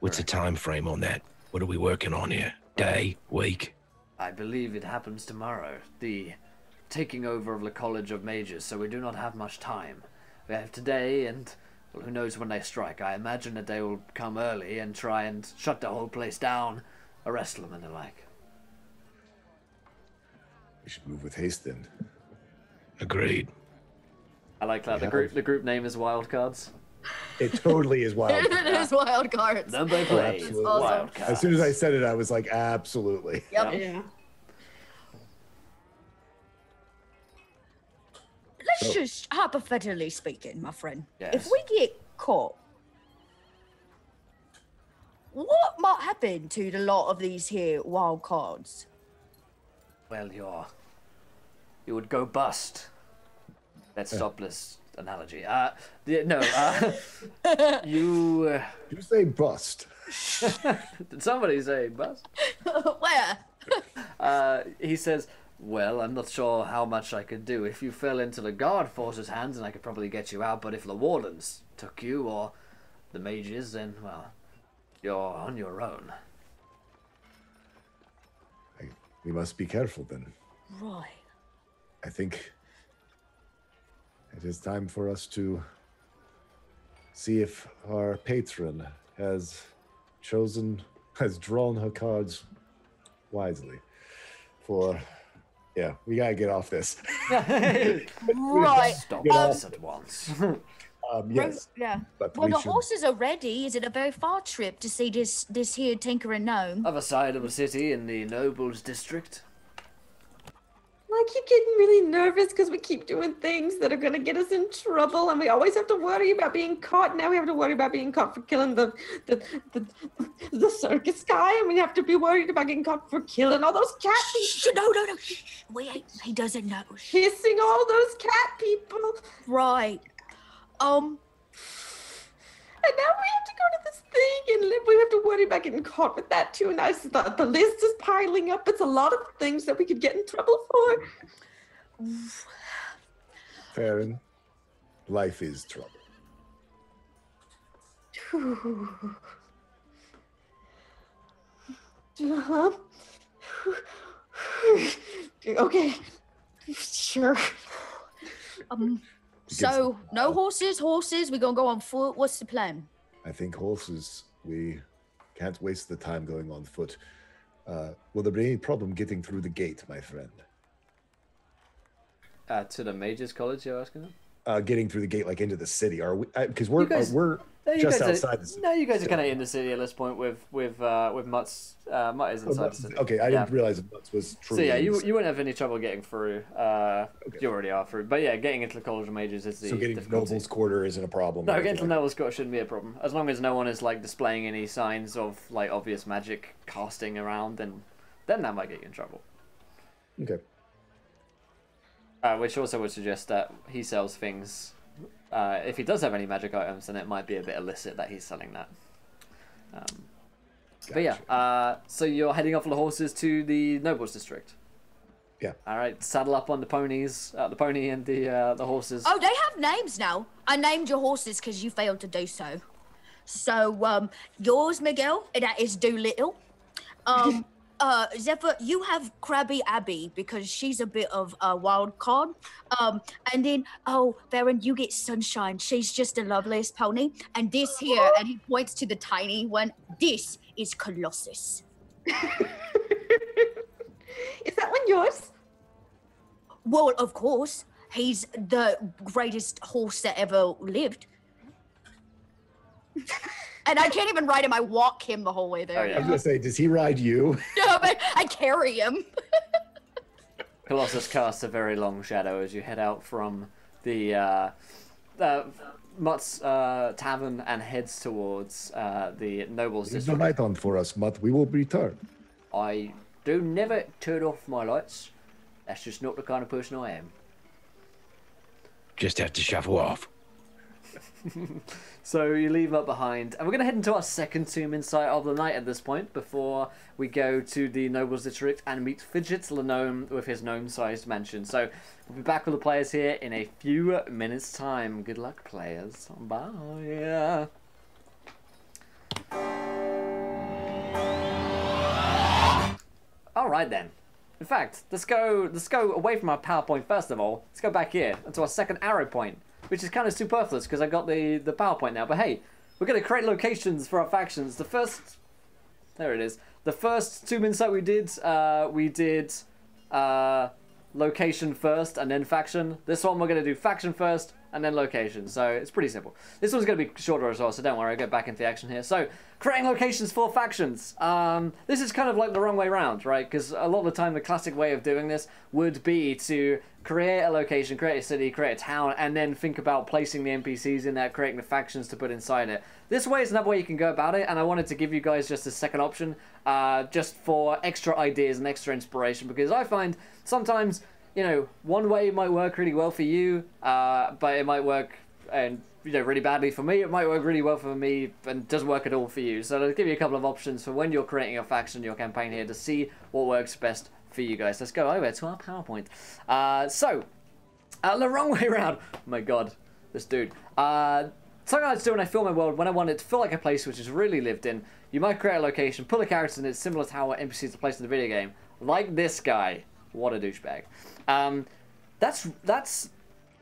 What's the time frame on that? What are we working on here? Day, week? I believe it happens tomorrow. The taking over of the College of Mages, so we do not have much time. We have today, and well, who knows when they strike. I imagine that they will come early and try and shut the whole place down, arrest them and the like. We should move with haste then. Agreed. I like that. The Yeah. group, the group name is Wildcards. It totally is wild. it is wild cards. Number plays absolutely. Awesome. Wildcards. as soon as I said it, I was like, absolutely. Yep. Yeah. Let's Oh. just hypothetically speaking, my friend. Yes. If we get caught, what might happen to the lot of these here wild cards? Well, you're. You would go bust. Let's stop analogy. Uh, the, no, uh, you. Uh, You say bust. did somebody say bust? Where? Uh, he says, Well, I'm not sure how much I could do. If you fell into the guard force's hands, then I could probably get you out. But if the wardens took you, or the mages, then, well, you're on your own. I, we must be careful then. Right. I think it is time for us to see if our patron has chosen, has drawn her cards wisely. For, yeah, we gotta get off this. Right. Stop Get this at once. Um, yes, Yeah. but Well, we the should. horses are ready. Is it a very far trip to see this this here tinker and gnome? Other side of the city in the nobles district. I keep getting really nervous because we keep doing things that are going to get us in trouble, and we always have to worry about being caught. Now we have to worry about being caught for killing the the the, the circus guy, and we have to be worried about getting caught for killing all those cat people, Shh, no, no, no. Shh, we he doesn't know. Shh. kissing all those cat people, Right. Um. And now we have to go to this thing, and li- we have to worry about getting caught with that too. And I s- the, the list is piling up. It's a lot of things that we could get in trouble for. Farron, life is trouble. Uh-huh. okay. Sure. Um. So no horses. Horses. We're gonna go on foot. What's the plan? I think horses, we can't waste the time going on foot. Uh, will there be any problem getting through the gate, my friend? Uh, to the mages college, you're asking them? Uh, getting through the gate, like into the city, are we? Because we're guys- uh, we're No, you just guys outside are, the city. No, you guys are kind of in the city at this point with with uh, with Mutt's. Uh, Mutt is Oh, inside the city. okay, I Yeah. didn't realize that Mutz was true. So yeah, you you won't have any trouble getting through. Uh, Okay. You already are through, but yeah, getting into the College of Mages is the so getting to Noble's Quarter isn't a problem. No, getting to Noble's Quarter shouldn't be a problem as long as no one is like displaying any signs of like obvious magic casting around. Then then that might get you in trouble. Okay. Uh, which also would suggest that he sells things. Uh, if he does have any magic items, then it might be a bit illicit that he's selling that. Um, But yeah, uh, so you're heading off the horses to the nobles district. Yeah. All right, saddle up on the ponies, uh, the pony and the uh, the horses. Oh, they have names now. I named your horses because you failed to do so. So, um, yours, Miguel, that is Doolittle. Um, uh, Zephyr, you have Krabby Abby because she's a bit of a wild card. Um, and then, oh, Baron, you get Sunshine. She's just the loveliest pony. And this here, and he points to the tiny one, this is Colossus. Is that one yours? Well, of course, he's the greatest horse that ever lived. and I can't even ride him. I walk him the whole way there. Oh, I was gonna say, does he ride you? No, but I carry him. Colossus casts a very long shadow as you head out from the uh, uh, Mutt's uh, tavern and heads towards uh, the nobles Leave the district. light on for us, Mutt. We will return. I do never turn off my lights. That's just not the kind of person I am. just have to shuffle off. So you leave up behind, and we're going to head into our second tomb insight of the night at this point before we go to the Nobles District and meet Fidget the Gnome with his gnome-sized mansion. So we'll be back with the players here in a few minutes' time. Good luck, players. Bye. All right then. In fact, let's go. Let's go away from our PowerPoint first of all. Let's go back here into our second arrow point, which is kind of superfluous because I got the the PowerPoint now. But hey, we're gonna create locations for our factions. The first, there it is. The first two minutes that we did, uh, we did uh, location first and then faction. This one we're gonna do faction first and then location. So it's pretty simple. This one's going to be shorter as well, so don't worry, I'll get back into the action here. So, creating locations for factions. Um, this is kind of like the wrong way around, right? Because a lot of the time, the classic way of doing this would be to create a location, create a city, create a town, and then think about placing the NPCs in there, creating the factions to put inside it. This way is another way you can go about it, and I wanted to give you guys just a second option, uh, just for extra ideas and extra inspiration, because I find sometimes you know, one way might work really well for you, uh, but it might work and you know really badly for me. It might work really well for me and doesn't work at all for you. So I'll give you a couple of options for when you're creating your faction, your campaign here, to see what works best for you guys. Let's go over to our PowerPoint. Uh, so, uh, the wrong way around. Oh my god, this dude. Uh, something I do when I film my world, when I want it to feel like a place which is really lived in, you might create a location, put a character in it similar to how NPCs are placed in the video game. Like this guy. What a douchebag. Um, that's that's.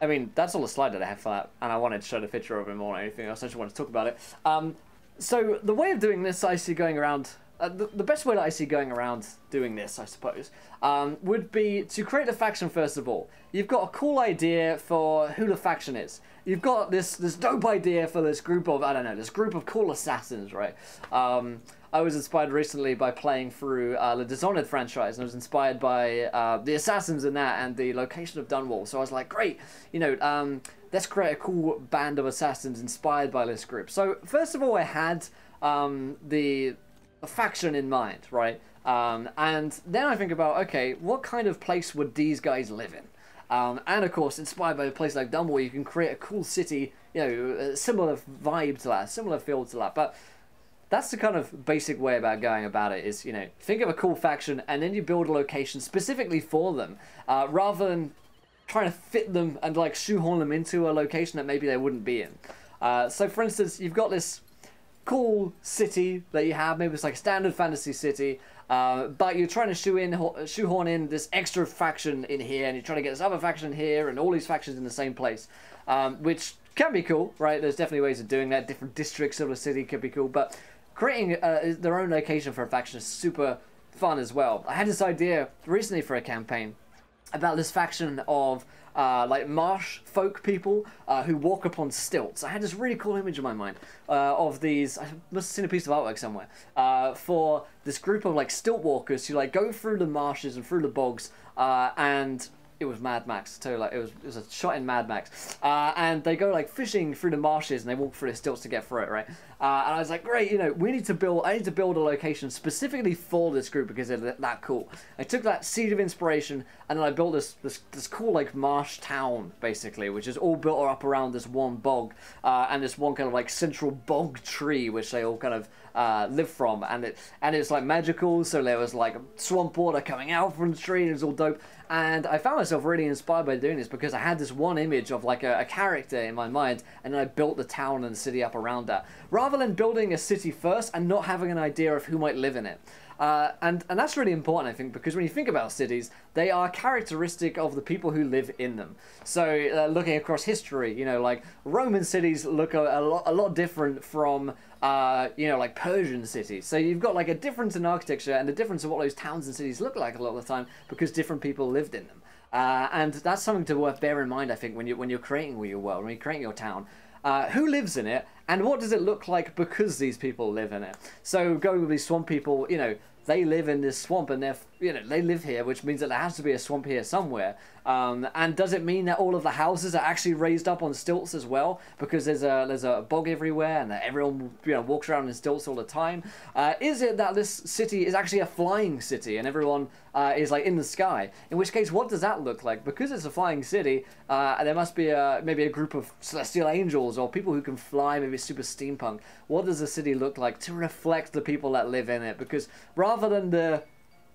I mean, that's all the slide that I have for that, and I wanted to show the picture of him than anything else. I just wanted to talk about it. Um, so the way of doing this, I see going around. Uh, the, the best way that I see going around doing this, I suppose, um, would be to create a faction first of all. You've got a cool idea for who the faction is. You've got this this dope idea for this group of I don't know this group of cool assassins, right? Um, I was inspired recently by playing through uh, the Dishonored franchise, and I was inspired by uh, the assassins in that and the location of Dunwall. So I was like, great, you know, um, let's create a cool band of assassins inspired by this group. So first of all, I had um, the, the faction in mind, right? Um, and then I think about, okay, what kind of place would these guys live in? Um, and of course, inspired by a place like Dunwall, you can create a cool city, you know, a similar vibe to that, similar feel to that. But that's the kind of basic way about going about it is you know think of a cool faction and then you build a location specifically for them uh, rather than trying to fit them and like shoehorn them into a location that maybe they wouldn't be in uh, so for instance you've got this cool city that you have maybe it's like a standard fantasy city uh, but you're trying to shoe in, shoehorn in this extra faction in here, and you're trying to get this other faction here, and all these factions in the same place, um, which can be cool, right? There's definitely ways of doing that. Different districts of a city could be cool, but creating uh, their own location for a faction is super fun as well. I had this idea recently for a campaign about this faction of uh, like marsh folk people uh, who walk upon stilts. I had this really cool image in my mind uh, of these. I must have seen a piece of artwork somewhere uh, for this group of like stilt walkers who like go through the marshes and through the bogs uh, and it was Mad Max too. Like it was, it was a shot in Mad Max, uh, and they go like fishing through the marshes and they walk through the stilts to get through it, right? Uh, and I was like, great, you know, we need to build. I need to build a location specifically for this group because they're that cool. I took that seed of inspiration and then I built this this this cool like marsh town basically, which is all built up around this one bog uh, and this one kind of like central bog tree, which they all kind of uh, live from, and it and it's like magical. So there was like swamp water coming out from the tree, it was all dope. And I found myself really inspired by doing this because I had this one image of like a, a character in my mind, and then I built the town and the city up around that, rather than building a city first and not having an idea of who might live in it. Uh, and and that's really important, I think, because when you think about cities, they are characteristic of the people who live in them. So uh, looking across history, you know, like Roman cities look a, a, lot, a lot different from uh, you know, like Persian cities. So you've got like a difference in architecture and a difference in what those towns and cities look like a lot of the time because different people lived in them. Uh, and that's something to worth bear in mind, I think, when you when you're creating your world, when you're creating your town. Uh, who lives in it, and what does it look like because these people live in it. So going with these swamp people, you know, they live in this swamp and they're you know they live here, which means that there has to be a swamp here somewhere. Um, and does it mean that all of the houses are actually raised up on stilts as well because there's a there's a bog everywhere and everyone you know walks around in stilts all the time? Uh, is it that this city is actually a flying city and everyone uh, is like in the sky? In which case, what does that look like? Because it's a flying city, uh, there must be a maybe a group of celestial angels or people who can fly, maybe super steampunk. What does the city look like to reflect the people that live in it? Because rather than the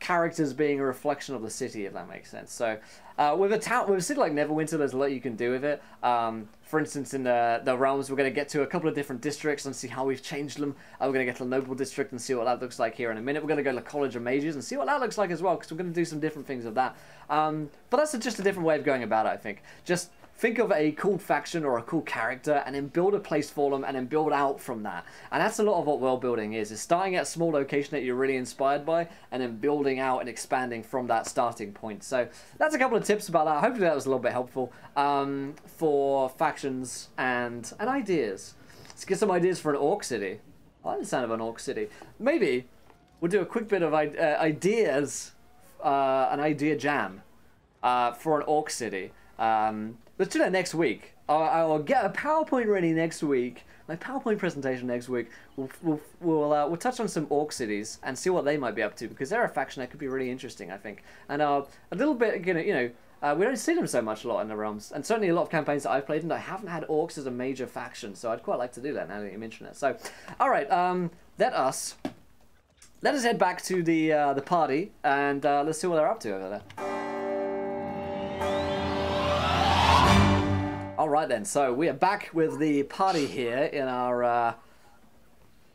characters being a reflection of the city, if that makes sense. So, uh, with a town, with a city like Neverwinter, there's a lot you can do with it. Um, for instance, in the the realms, we're going to get to a couple of different districts and see how we've changed them. Uh, we're going to get to the Noble District and see what that looks like here in a minute. We're going to go to the College of Mages and see what that looks like as well, because we're going to do some different things of that. Um, but that's just a different way of going about it, I think. Just think of a cool faction or a cool character and then build a place for them and then build out from that. And that's a lot of what world building is, is starting at a small location that you're really inspired by and then building out and expanding from that starting point. So that's a couple of tips about that. Hopefully that was a little bit helpful um, for factions and, and ideas. Let's get some ideas for an Orc City. I like the sound of an Orc City. Maybe we'll do a quick bit of uh, ideas, uh, an idea jam uh, for an Orc City. Um, let's do that next week. I'll, get a PowerPoint ready next week. My PowerPoint presentation next week. We'll we'll we'll, uh, we'll touch on some orc cities and see what they might be up to because they're a faction that could be really interesting, I think. And uh, a little bit, you know, you know. Uh, we don't see them so much a lot in the realms, and certainly a lot of campaigns that I've played in, I haven't had orcs as a major faction, so I'd quite like to do that now that you mention it. So, all right, um, let us let us head back to the uh, the party and uh, let's see what they're up to over there. All right then, so we are back with the party here in our uh,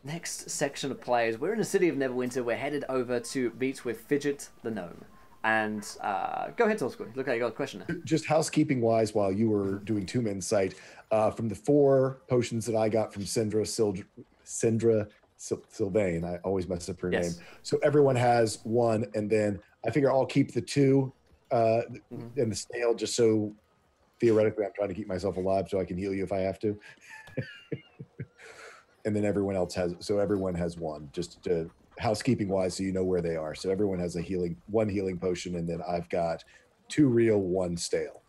next section of plays. We're in the city of Neverwinter. We're headed over to meet with Fidget the gnome. And uh, go ahead, Tallsquall. Look, you got a question. There. Just housekeeping wise, while you were doing Tomb Insight, uh, from the four potions that I got from Sindra, Sil- Syndra Sil- Sylvain, I always mess up her yes. name. So everyone has one, and then I figure I'll keep the two uh, mm-hmm. and the snail just so theoretically i'm trying to keep myself alive so i can heal you if i have to. And then everyone else has so everyone has one just to, housekeeping wise so you know where they are. So everyone has a healing one healing potion and then i've got two real one stale.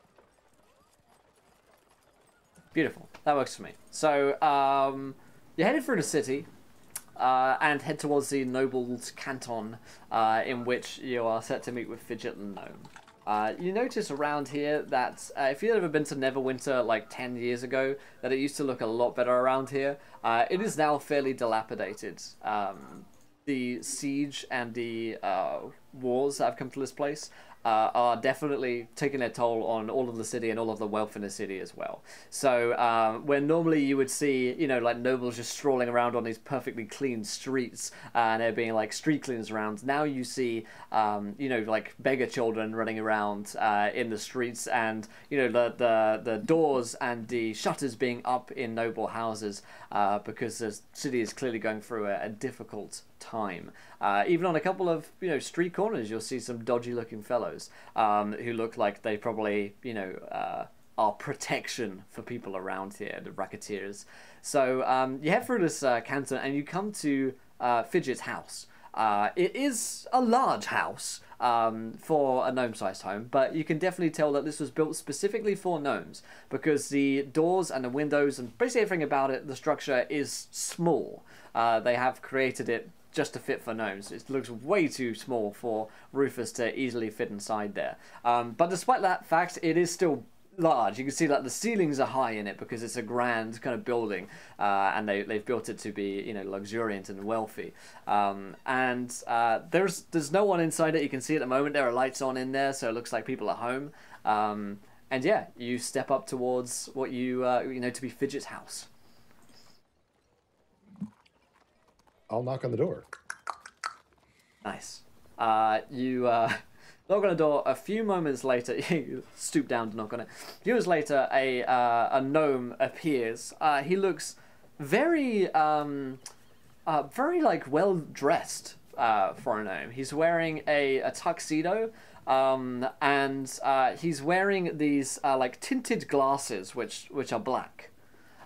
Beautiful. That works for me. So um you're headed through the city uh, and head towards the nobles canton uh, in which you are set to meet with fidget and gnome uh, you notice around here that uh, if you've ever been to Neverwinter like 10 years ago, that it used to look a lot better around here. Uh, it is now fairly dilapidated. Um, the siege and the uh, wars that have come to this place uh, are definitely taking their toll on all of the city and all of the wealth in the city as well. So um, where normally you would see, you know, like nobles just strolling around on these perfectly clean streets uh, and there being like street cleaners around, now you see, um, you know, like beggar children running around uh, in the streets and, you know, the, the, the doors and the shutters being up in noble houses uh, because the city is clearly going through a, a difficult time. Uh, even on a couple of you know street corners, you'll see some dodgy looking fellows um, who look like they probably you know uh, are protection for people around here, the racketeers. So um, you head through this uh, canton and you come to uh, Fidget's house. Uh, it is a large house um, for a gnome-sized home, but you can definitely tell that this was built specifically for gnomes because the doors and the windows and basically everything about it, the structure is small. Uh, they have created it just to fit for gnomes. It looks way too small for Rufus to easily fit inside there. Um, but despite that fact, it is still large. You can see that the ceilings are high in it because it's a grand kind of building, uh, and they they've built it to be you know luxuriant and wealthy. Um, and uh, there's there's no one inside it. You can see at the moment there are lights on in there, so it looks like people are home. Um, and yeah, you step up towards what you uh, you know to be Fidget's house. I'll knock on the door. Nice. Uh, you uh, knock on the door. A few moments later, you stoop down to knock on it. A few moments later, a uh, a gnome appears. Uh, he looks very um, uh, very like well dressed uh, for a gnome. He's wearing a, a tuxedo. Um, and he's wearing these like tinted glasses, which which are black,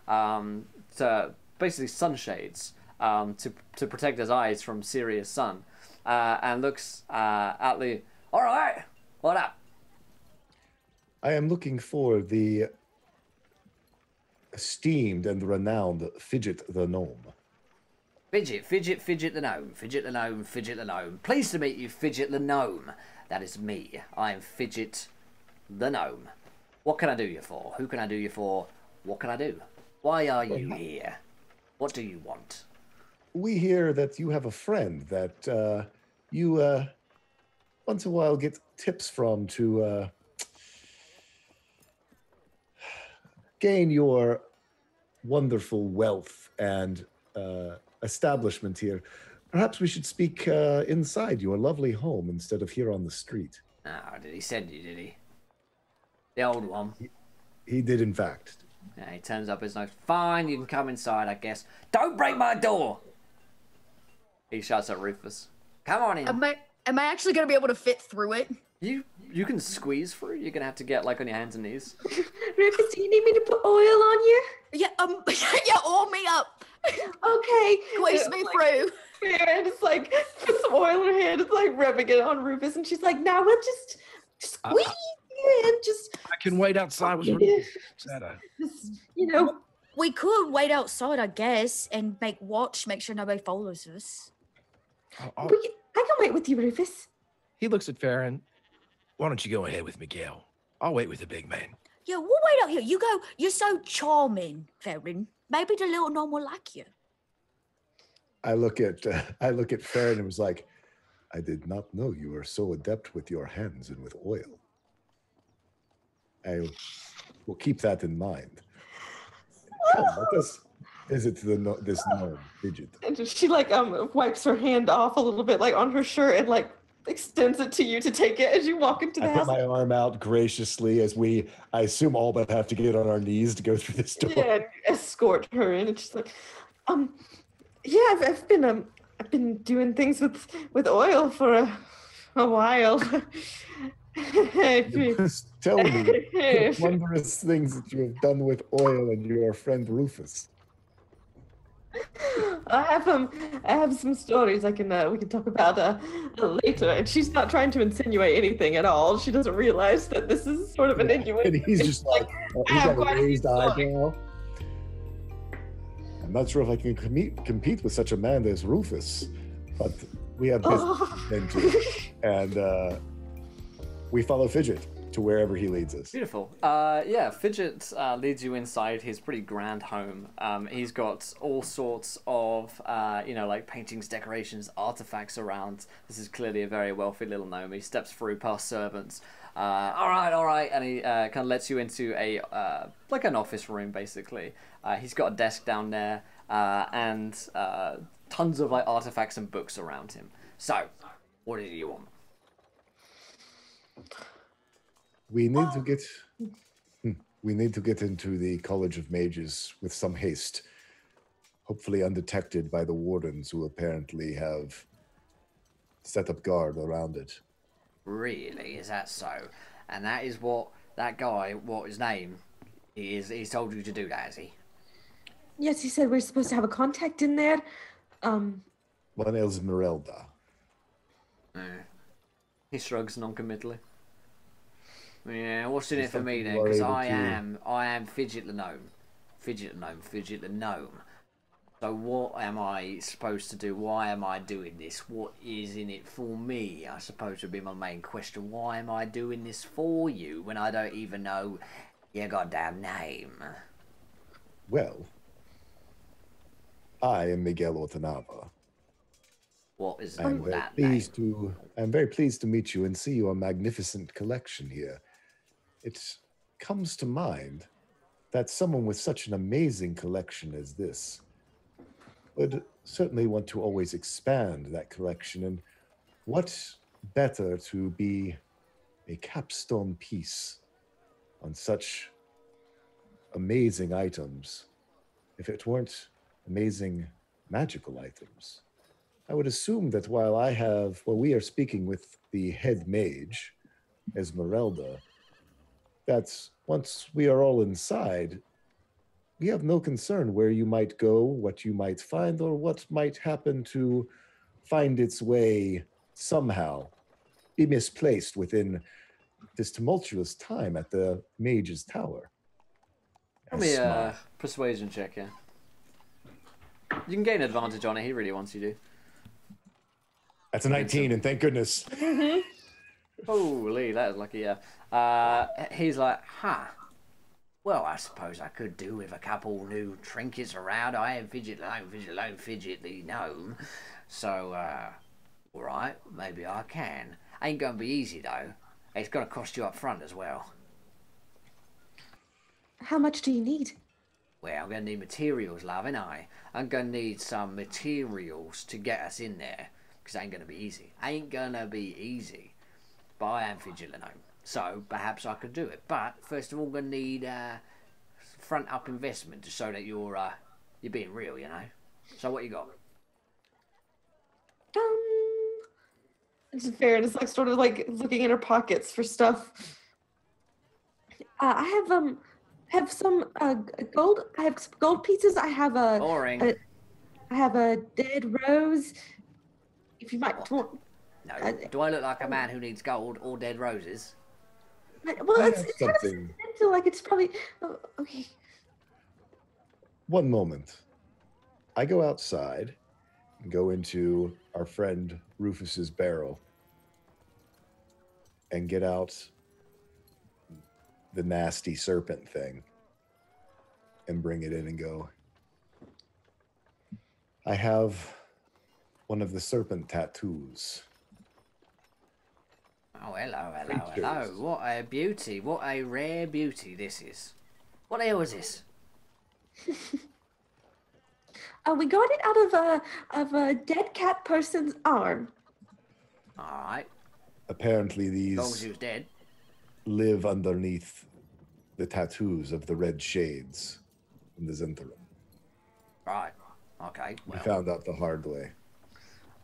um, to basically sunshades um, to to protect his eyes from serious sun, uh, and looks uh, at Lee. All right, what up? I am looking for the esteemed and renowned Fidget the Gnome. Fidget, fidget, fidget the gnome, fidget the gnome, fidget the gnome. Pleased to meet you, fidget the gnome. That is me. I am fidget the gnome. What can I do you for? Who can I do you for? What can I do? Why are you here? What do you want? We hear that you have a friend that uh, you uh, once in a while get tips from to uh, gain your wonderful wealth and uh, establishment here. Perhaps we should speak uh, inside your lovely home instead of here on the street. Ah, did he send you, did he? The old one. He did, in fact. Yeah, he turns up his nose. Fine, you can come inside, I guess. Don't break my door! He shouts at Rufus. Come on in. Am I am I actually gonna be able to fit through it? You you can squeeze through. You're gonna have to get like on your hands and knees. Rufus, do you need me to put oil on you? Yeah, um, yeah, oil me up, Okay. squeeze me like, through. Farron is like puts some oil in her hand, it's like rubbing it on Rufus, and she's like, "Now we'll just squeeze you in, just, I can wait outside with Yeah. Rufus. Is that a- just, you know." We could wait outside, I guess, and make watch, make sure nobody follows us. I'll- I'll- We can, I can wait with you, Rufus. He looks at Farron. why don't you go ahead with Miguel? I'll wait with the big man. Yeah, we'll wait out here. You go. You're so charming, Farron. Maybe the little gnome will like you. I look at uh, I look at Farron and was like, I did not know you were so adept with your hands and with oil. I will keep that in mind. Come, let us visit the no- this gnome digit? And she like um wipes her hand off a little bit, like on her shirt, and like extends it to you to take it as you walk into the I put my arm out graciously as we, I assume, all but have to get on our knees to go through this door. yeah, escort her in, and she's like, um, yeah, I've, I've been um, I've been doing things with with oil for a, a while. Tell me the wondrous things that you have done with oil and your friend Rufus. I have um, I have some stories I can uh, we can talk about uh, later. And she's not trying to insinuate anything at all. She doesn't realize that this is sort of an And innuendo. he's just like, uh, I he's got a raised eyebrow. I'm not sure if I can compete, compete with such a man as Rufus, but we have business Oh. to. And uh, we follow Fidget to wherever he leads us. Beautiful. Uh, yeah, Fidget uh, leads you inside his pretty grand home. Um, he's got all sorts of, uh, you know, like paintings, decorations, artifacts around. This is clearly a very wealthy little gnome. He steps through past servants. Uh, all right, all right, and he uh, kind of lets you into a uh, like an office room, basically. He's got a desk down there and tons of like artifacts and books around him. So, what do you want? We need to get hmm, we need to get into the College of Mages with some haste. Hopefully undetected by the wardens who apparently have set up guard around it. Really? Is that so? And that is what that guy, what his name, he is. He's told you to do that, has he? Yes, he said we're supposed to have a contact in there. Um, One Esmeralda. Eh. He shrugs non-committally. Yeah. What's in it for me then? Because I to- am, I am Fidget the gnome, Fidget the gnome, Fidget the gnome. So what am I supposed to do? Why am I doing this? What is in it for me? I suppose would be my main question. Why am I doing this for you when I don't even know your goddamn name? Well, I am Miguel Ortanava. What is I am very that name? pleased to I am very pleased to meet you and see your magnificent collection here. It comes to mind that someone with such an amazing collection as this would certainly want to always expand that collection and what better to be a capstone piece on such amazing items if it weren't amazing magical items. I would assume that while I have, well, we are speaking with the head mage, Esmeralda, that once we are all inside, we have no concern where you might go, what you might find, or what might happen to find its way somehow, be misplaced within this tumultuous time at the Mage's Tower. Let me uh, a persuasion check, yeah. You can gain advantage on it. He really wants you to. That's a 19, and thank goodness. Mm-hmm. Holy, that is lucky, yeah. Uh, he's like, huh. Well, I suppose I could do with a couple new trinkets around. I am Fidget Alone, Fidget Alone, Fidget the Gnome. So, uh, alright, maybe I can. Ain't gonna be easy though. It's gonna cost you up front as well. How much do you need? Well, I'm gonna need materials, love, ain't I? I'm gonna need some materials to get us in there. Because ain't gonna be easy. Ain't gonna be easy. But I am Fidget Gnome. So, perhaps I could do it. But, first of all, gonna need, uh, front up investment to show that you're, uh, you're being real, you know? So, what you got? Um, it's fair. It's like sort of like looking in her pockets for stuff. Uh, I have um, have some uh gold. I have gold pieces. I have a, Boring. uh, I have a dead rose. If you might want. No. I- Do I look like a man who needs gold or dead roses? Well, I it's, it's kind of sentimental. Like it's probably. Oh, okay. One moment. I go outside and go into our friend Rufus's barrel and get out the nasty serpent thing and bring it in and go. I have one of the serpent tattoos. Oh, hello, hello, hello. What a beauty. What a rare beauty this is. What the hell is this? Uh, we got it out of a of a dead cat person's arm. Alright. Apparently, As long as these he was dead. live underneath the tattoos of the red shades in the Zhentarim. Right. Okay. We found out the hard way.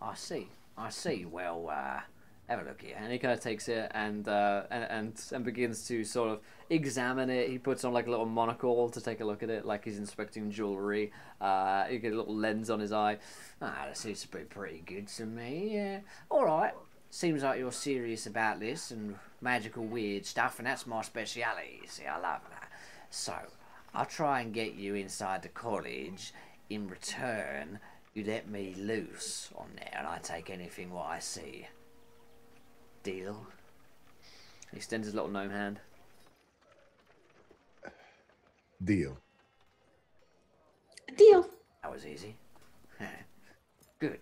I see. I see. Well, uh, have a look here. And he kind of takes it and, uh, and and and begins to sort of examine it. He puts on like a little monocle to take a look at it, like he's inspecting jewelry. Uh, you get a little lens on his eye. Ah, that seems to be pretty good to me. Yeah. All right. Seems like you're serious about this and magical weird stuff, and that's my speciality. See, I love that. So, I'll try and get you inside the college. In return, you let me loose on there, and I take anything what I see. Deal? He extends his little gnome hand. Deal. Deal. That was easy. Good.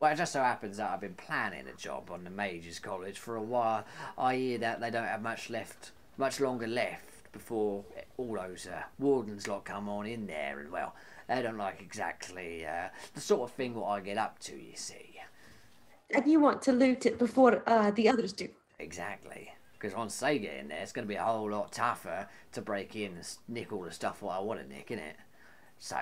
Well, it just so happens that I've been planning a job on the Mages College for a while. I hear that they don't have much left, much longer left before all those uh, wardens lot come on in there, and well, they don't like exactly uh, the sort of thing what I get up to. You see, And you want to loot it before uh, the others do. exactly. Because once they get in there, it's going to be a whole lot tougher to break in and nick all the stuff what I want to nick, innit? So,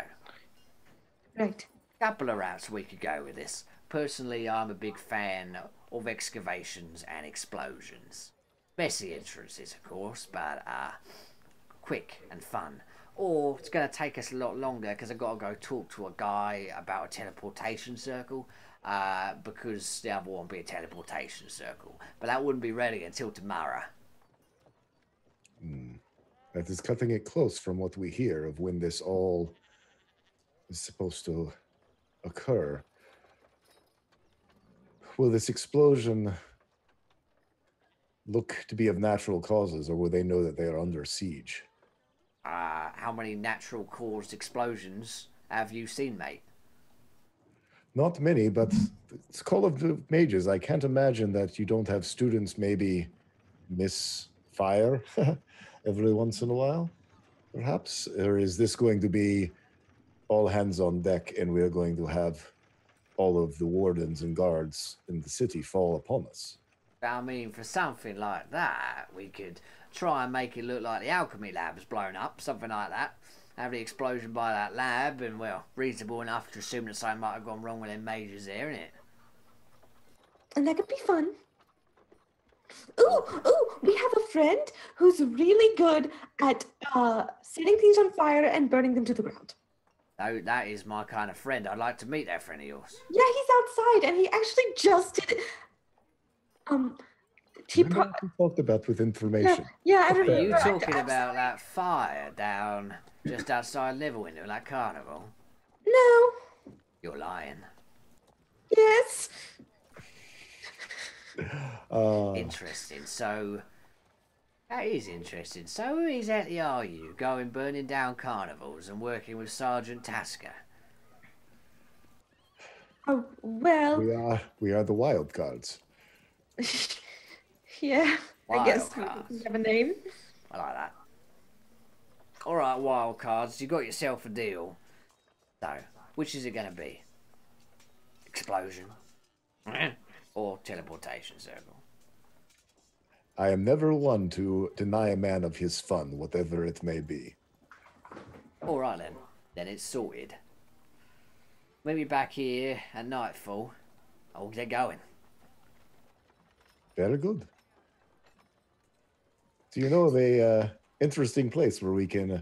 Right. couple of routes we could go with this. Personally, I'm a big fan of excavations and explosions. Messy entrances, of course, but uh, quick and fun. Or it's going to take us a lot longer because I've got to go talk to a guy about a teleportation circle. Uh, because the other one will be a teleportation circle. But that wouldn't be ready until tomorrow. That is cutting it close from what we hear of when this all is supposed to occur. Will this explosion look to be of natural causes, or will they know that they are under siege? Uh, how many natural caused explosions have you seen, mate? Not many, but it's Call of the Mages. I can't imagine that you don't have students maybe misfire every once in a while, perhaps? Or is this going to be all hands on deck and we're going to have all of the wardens and guards in the city fall upon us? I mean, for something like that, we could try and make it look like the alchemy lab's blown up, something like that. Have the explosion by that lab, and well, reasonable enough to assume that something might have gone wrong with them majors there, innit? And that could be fun. Ooh, ooh, we have a friend who's really good at uh, setting things on fire and burning them to the ground. Oh, that is my kind of friend. I'd like to meet that friend of yours. Yeah, he's outside, and he actually just did. Um, he pro- Remember what we talked about with information. yeah, I Are remember. you talking about that fire down just outside Liverwinter, like carnival? No. You're lying. Yes. Uh, Interesting. So that is interesting. So who exactly are you, going burning down carnivals and working with Sergeant Tasker? Oh well. we are we are the wild cards. yeah. I guess we have a name. I like that. All right, wild cards. You got yourself a deal. So, which is it going to be? Explosion, or teleportation circle? I am never one to deny a man of his fun, whatever it may be. All right then. Then it's sorted. Meet me back here at nightfall. I'll get going. Very good. Do you know of a uh, interesting place where we can uh,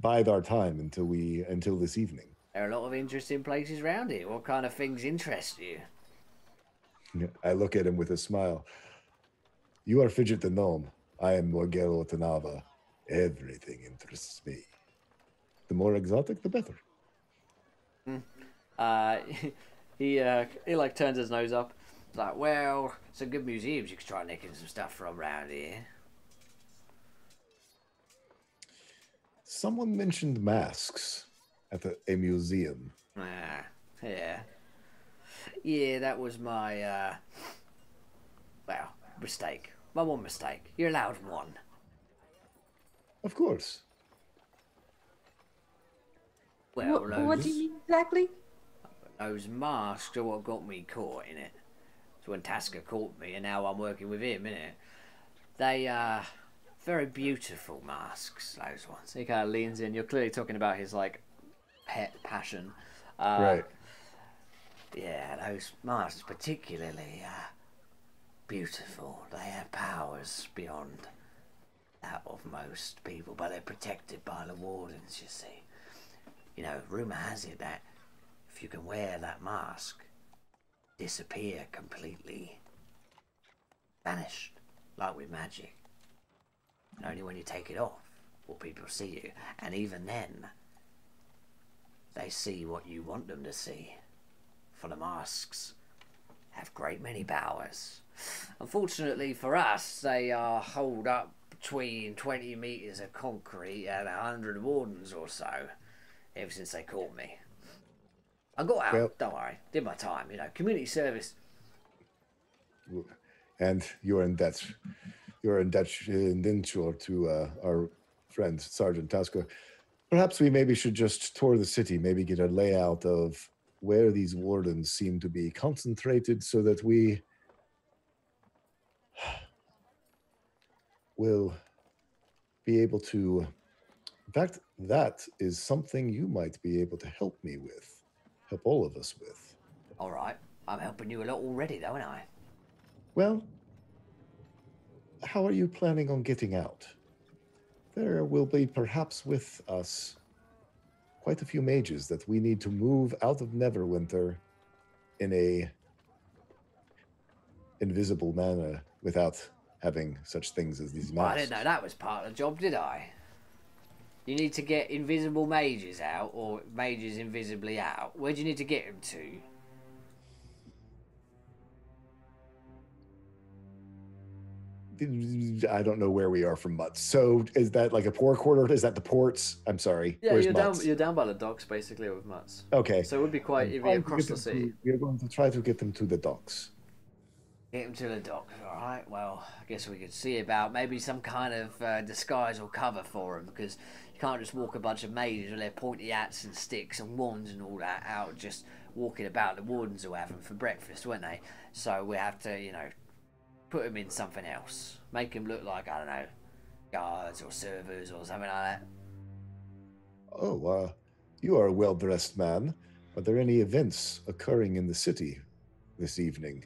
bide our time until we until this evening? There are a lot of interesting places around here. What kind of things interest you? I look at him with a smile. You are Fidget the Gnome. I am Morgero Tanava. Everything interests me. The more exotic, the better. Uh, he uh, he like turns his nose up. It's like, well, some good museums you could try nicking some stuff from around here. Someone mentioned masks at the, a museum. Ah, yeah. Yeah, that was my, uh, well, mistake. My one mistake. You're allowed one. Of course. Well, What, what do you mean exactly? Those masks are what got me caught in it. So when Tasker caught me, and now I'm working with him, innit? They are very beautiful masks, those ones. He kind of leans in. You're clearly talking about his like pet passion. Uh, right. Yeah, those masks particularly uh, beautiful. They have powers beyond that of most people, but they're protected by the wardens, you see. You know, rumour has it that if you can wear that mask, disappear completely, vanished, like with magic. And only when you take it off will people see you, and even then, they see what you want them to see for the masks have great many powers. Unfortunately for us, they are holed up between 20 metres of concrete and 100 wardens or so ever since they caught me. I got out, Well- don't worry, did my time, you know, community service. And you're in debt. You're in debt indenture to uh, our friend Sergeant Tasker. Perhaps we maybe should just tour the city, maybe get a layout of where these wardens seem to be concentrated so that we will be able to. In fact, that is something you might be able to help me with, help all of us with. Alright, I'm helping you a lot already, though, aren't I? Well, how are you planning on getting out? There will be perhaps with us quite a few mages that we need to move out of Neverwinter in a invisible manner without having such things as these Well, I didn't know that was part of the job, did I? You need to get invisible mages out, or mages invisibly out. Where do you need to get them to? I don't know where we are from Mutts. So is that like a poor quarter? Is that the ports? I'm sorry. Yeah, Where's you're down. You're down by the docks, basically, with Mutts. Okay. So it would be quite I'm if trying you're to across the sea. to- we're going to try to get them to the docks. Get them to the docks, alright? Well, I guess we could see about maybe some kind of uh, disguise or cover for them, because you can't just walk a bunch of mages with their pointy hats and sticks and wands and all that out just walking about. The wardens will have them for breakfast, won't they? So we have to, you know, put them in something else. Make them look like, I don't know, guards or servers or something like that. Oh, uh, you are a well dressed man. Are there any events occurring in the city this evening?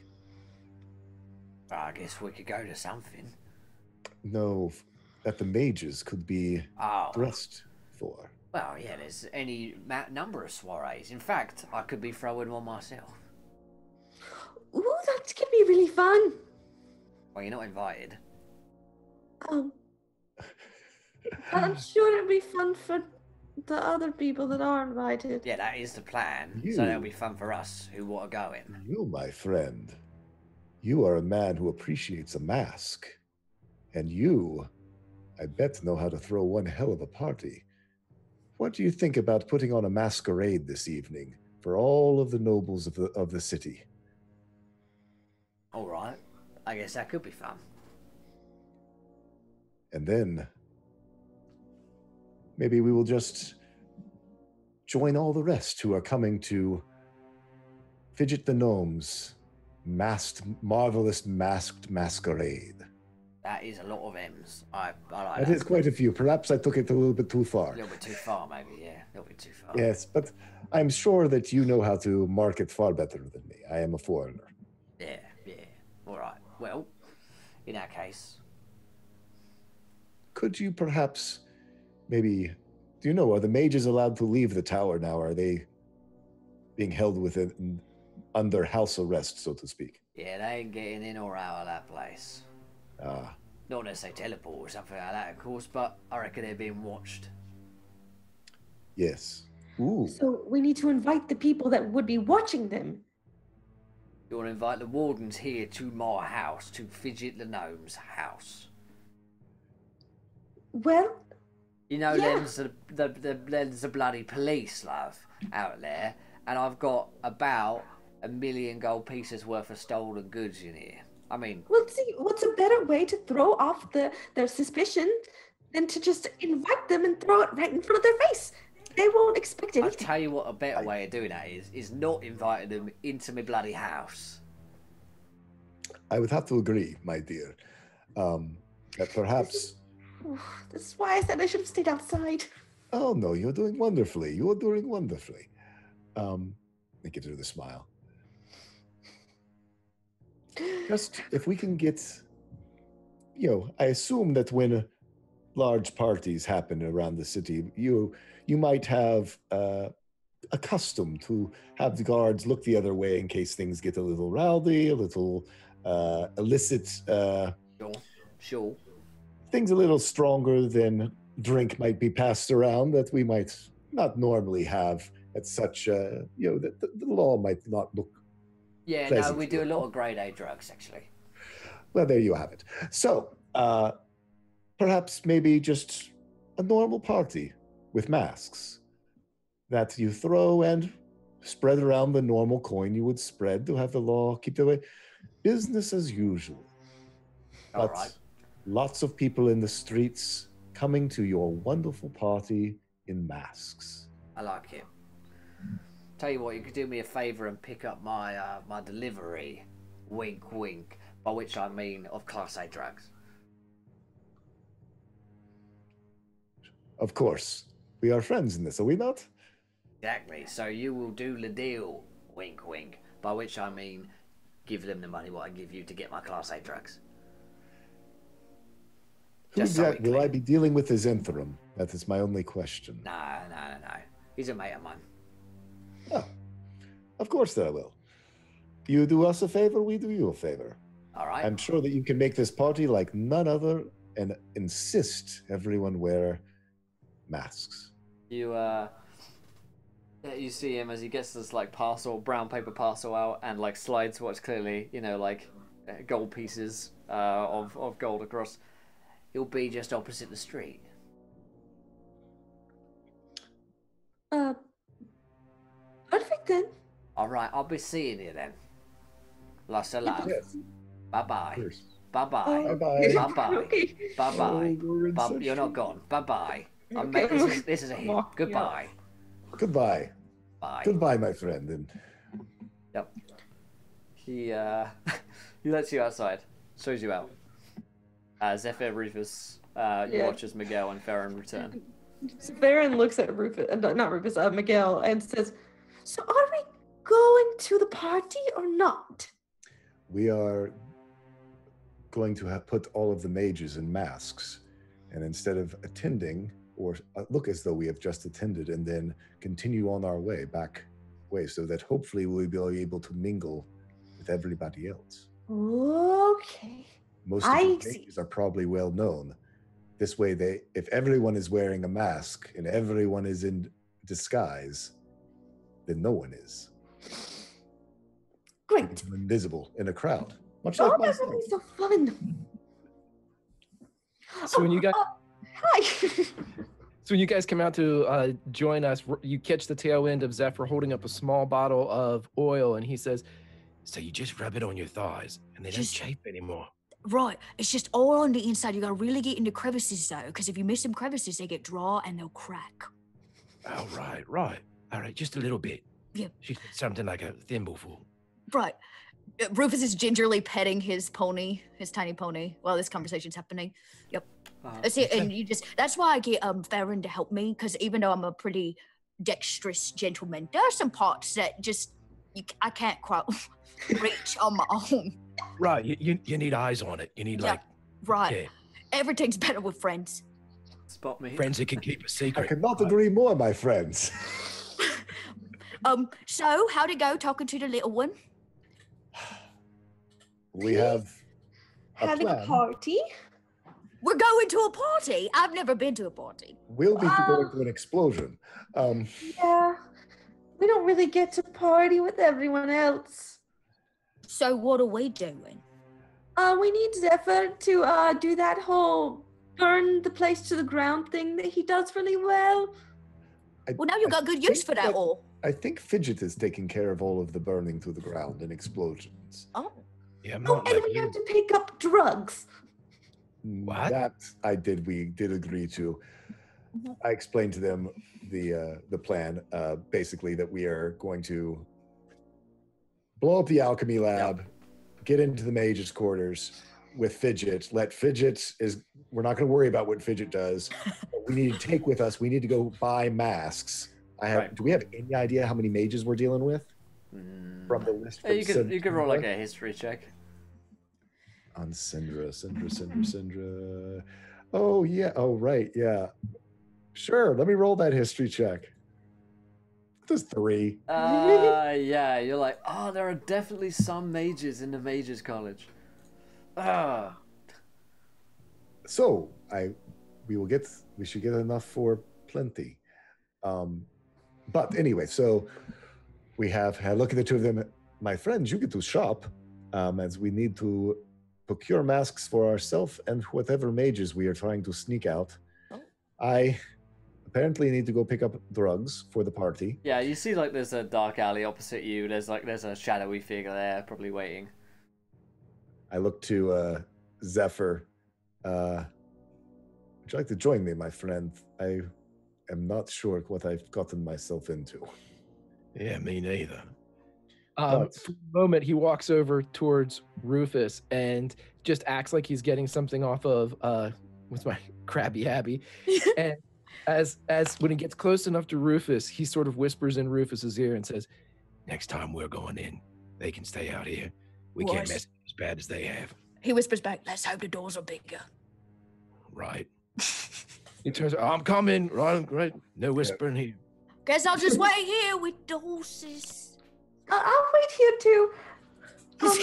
I guess we could go to something. No, that the mages could be Oh, dressed for. well, yeah, there's any ma- number of soirees. In fact, I could be throwing one myself. Ooh, that could be really fun. Well, you're not invited. Um, I'm sure it'll be fun for the other people that are invited. Yeah, that is the plan. You- So that'll be fun for us who want to go in. You, my friend, you are a man who appreciates a mask. And you, I bet, know how to throw one hell of a party. What do you think about putting on a masquerade this evening for all of the nobles of the, of the city? All right. I guess that could be fun. And then maybe we will just join all the rest who are coming to Fidget the Gnome's masked, marvelous masked masquerade. That is a lot of M's. I, I like That that. is quite a few. Perhaps I took it a little bit too far. a little bit too far, maybe. Yeah, a little bit too far. Yes, but I'm sure that you know how to market far better than me. I am a foreigner. Yeah, yeah. All right. Well, in our case, Could you perhaps maybe do you know are the mages allowed to leave the tower now? Are they being held within under house arrest, so to speak? yeah, they ain't getting in or out of that place. Ah, Not unless they teleport or something like that, of course, but I reckon they're being watched. yes. Ooh. So we need to invite the people that would be watching them. You want to invite the wardens here to my house, to Fidget the Gnome's house. Well, You know, Yeah. there's the, the, the there's the bloody police, love, out there, and I've got about a million gold pieces worth of stolen goods in here. I mean, well, see, what's a better way to throw off the their suspicion than to just invite them and throw it right in front of their face? They won't expect anything. I'll tell you what a better way of doing that is, is not inviting them into my bloody house. I would have to agree, my dear. Um, that perhaps. Ooh, This is why I said I should have stayed outside. Oh no, you're doing wonderfully. You're doing wonderfully. Um, I gives her the smile. Just if we can get, you know, I assume that when large parties happen around the city, you you might have uh, a custom to have the guards look the other way in case things get a little rowdy, a little uh, illicit. Uh, Sure, sure. things a little stronger than drink might be passed around that we might not normally have at such uh, you know that the, the law might not look Yeah, no, we do a lot of grade A drugs, actually. well there you have it so uh perhaps maybe just a normal party with masks that you throw and spread around the normal coin you would spread to have the law keep the way business as usual All but right. lots of people in the streets coming to your wonderful party in masks. I like it. Tell you what, you could do me a favour and pick up my uh, my delivery. Wink, wink. By which I mean of Class A drugs. Of course, we are friends in this, are we not? Exactly. So you will do the deal. Wink, wink. By which I mean, give them the money what I give you to get my Class A drugs. Who Just so will I be dealing with a Zhentarim? That is my only question. No, no, no, no. He's a mate of mine. Oh, of course that I will. You do us a favor, we do you a favor. All right. I'm sure that you can make this party like none other and insist everyone wear masks. You uh, you see him as he gets this like parcel, brown paper parcel out, and like slides what's clearly you know like uh, gold pieces uh, of of gold across. He'll be just opposite the street. Uh, perfect then. All right. I'll be seeing you then. Lots of love. Yes. Bye bye. Bye bye. Bye-bye. Bye-bye. Bye bye. We're in Bye. such You're not gone. Bye bye. I'm this, is, this is a hit. walking out. Goodbye. Goodbye. Bye. Goodbye, my friend. And Yep. He uh, he lets you outside, shows you out. Uh, Zephyr, Rufus, uh, you Yeah. watch as Miguel and Farron return. So Baron looks at Rufus, uh, not Rufus, uh, Miguel, and says, "So are we going to the party or not?" we are going to have put all of the mages in masks, and instead of attending or uh, look as though we have just attended, and then continue on our way back way, so that hopefully we'll be able to mingle with everybody else. Okay. Most of I the see. are probably well known. This way, they if everyone is wearing a mask and everyone is in disguise, then no one is. Great. I'm invisible in a crowd, much Oh, like that myself. would be so fun. So when you guys, hi. so when you guys come out to uh, join us, you catch the tail end of Zephyr holding up a small bottle of oil, and he says, So you just rub it on your thighs and they don't Just- chafe anymore. Right. It's just all on the inside. You gotta really get into crevices though, because if you miss some crevices, they get dry and they'll crack. Oh, right, right. All right, just a little bit. Yeah. Something like a thimbleful. Right. Rufus is gingerly petting his pony, his tiny pony, while this conversation's happening. Uh, That's it. And you just, that's why I get um Farron to help me, because even though I'm a pretty dexterous gentleman, there are some parts that just, you, c- I can't quite reach on my own. Right, you, you, you need eyes on it. You need, Yeah. like, Right. yeah, Everything's better with friends. spot me. friends that can keep a secret. I cannot agree more, my friends. Um, so how'd it go talking to the little one? We have a Having a party. We're going to a party. I've never been to a party. We'll be Wow. going to an explosion. Um, Yeah. We don't really get to party with everyone else. So what are we doing? Uh, we need Zephyr to uh do that whole burn the place to the ground thing that he does really well. I, Well, now you've I got good use for that all. I think Fidget is taking care of all of the burning to the ground and explosions. Oh, Yeah, Oh, and we you. have to pick up drugs. What? That I did. We did agree to. Mhm. I explained to them the uh, the plan. Uh, basically, that we are going to blow up the alchemy lab, get into the mage's quarters with Fidget. Let Fidget is. We're not going to worry about what Fidget does. we need to take with us. We need to go buy masks. I have. Right. Do we have any idea how many mages we're dealing with Mm. from the list? Yeah, from you could you could roll like a history check. On Syndra, Syndra, Syndra, Syndra. Oh yeah. Oh right. Yeah. Sure. Let me roll that history check. There's three. Uh, yeah, you're like, oh, there are definitely some mages in the mages college. Ah, So I, we will get. We should get enough for plenty. Um, but anyway, so we have. I look at the two of them. My friends, you get to shop, um, as we need to procure masks for ourselves and whatever mages we are trying to sneak out. Oh. I apparently need to go pick up drugs for the party. yeah, you see like there's a dark alley opposite you. There's like there's a shadowy figure there, probably waiting. I look to uh, Zephyr. Uh, would you like to join me, my friend? I am not sure what I've gotten myself into. Yeah, me neither. Um, for a moment, he walks over towards Rufus and just acts like he's getting something off of uh, what's my Krabby Abby. and as as when he gets close enough to Rufus, he sort of whispers in Rufus's ear and says, Next time we're going in, they can stay out here. We can't Worse. mess as bad as they have. he whispers back, let's hope the doors are bigger. Right. he turns, I'm coming. Right, right. No whispering here. Guess I'll just wait here with the horses. Uh, I'll wait here too. Um,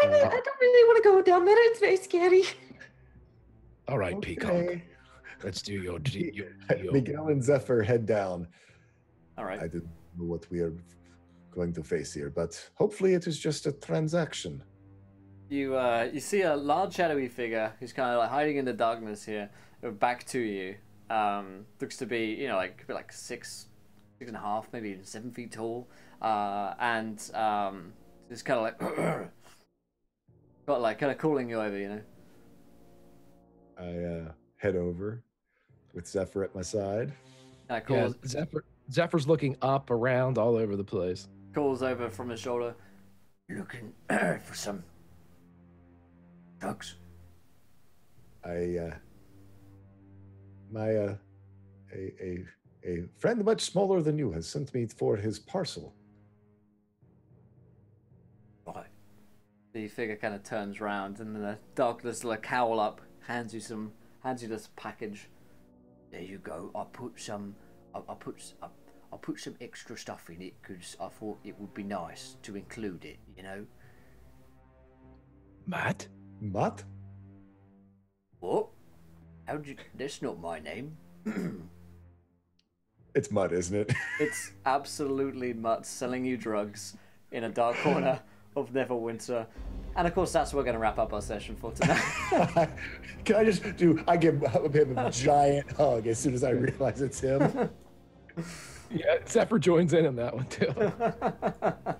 kind of. I don't really want to go down there. It's very scary. All right, Peacock. Let's do your, your, your Miguel and Zephyr head down. All right. I didn't know what we are going to face here, but hopefully it is just a transaction. You uh, you see a large shadowy figure who's kind of like hiding in the darkness here, uh, back to you. Um, looks to be you know like could be like six, six and a half, maybe even seven feet tall, uh, and um, just kind of like got like kind of calling you over, you know. I uh, head over with Zephyr at my side. Kind of "Yeah, calls Zephyr." Zephyr's looking up, around, all over the place. calls over from his shoulder. Looking for some drugs. I uh, my uh, a, a a friend much smaller than you has sent me for his parcel. Why? The figure kind of turns round, and then the darkness little cowl up, hands you some, hands you this package. There you go. I put some. I, I put. I put some extra stuff in it because I thought it would be nice to include it. You know. Matt? Matt. What? How'd you? That's not my name. It's mud, isn't it? It's absolutely Mutt selling you drugs in a dark corner of Neverwinter. And of course, that's where we're going to wrap up our session for tonight. Can I just do? I give him a giant hug as soon as I realize it's him. Yeah, Zephyr joins in on that one too.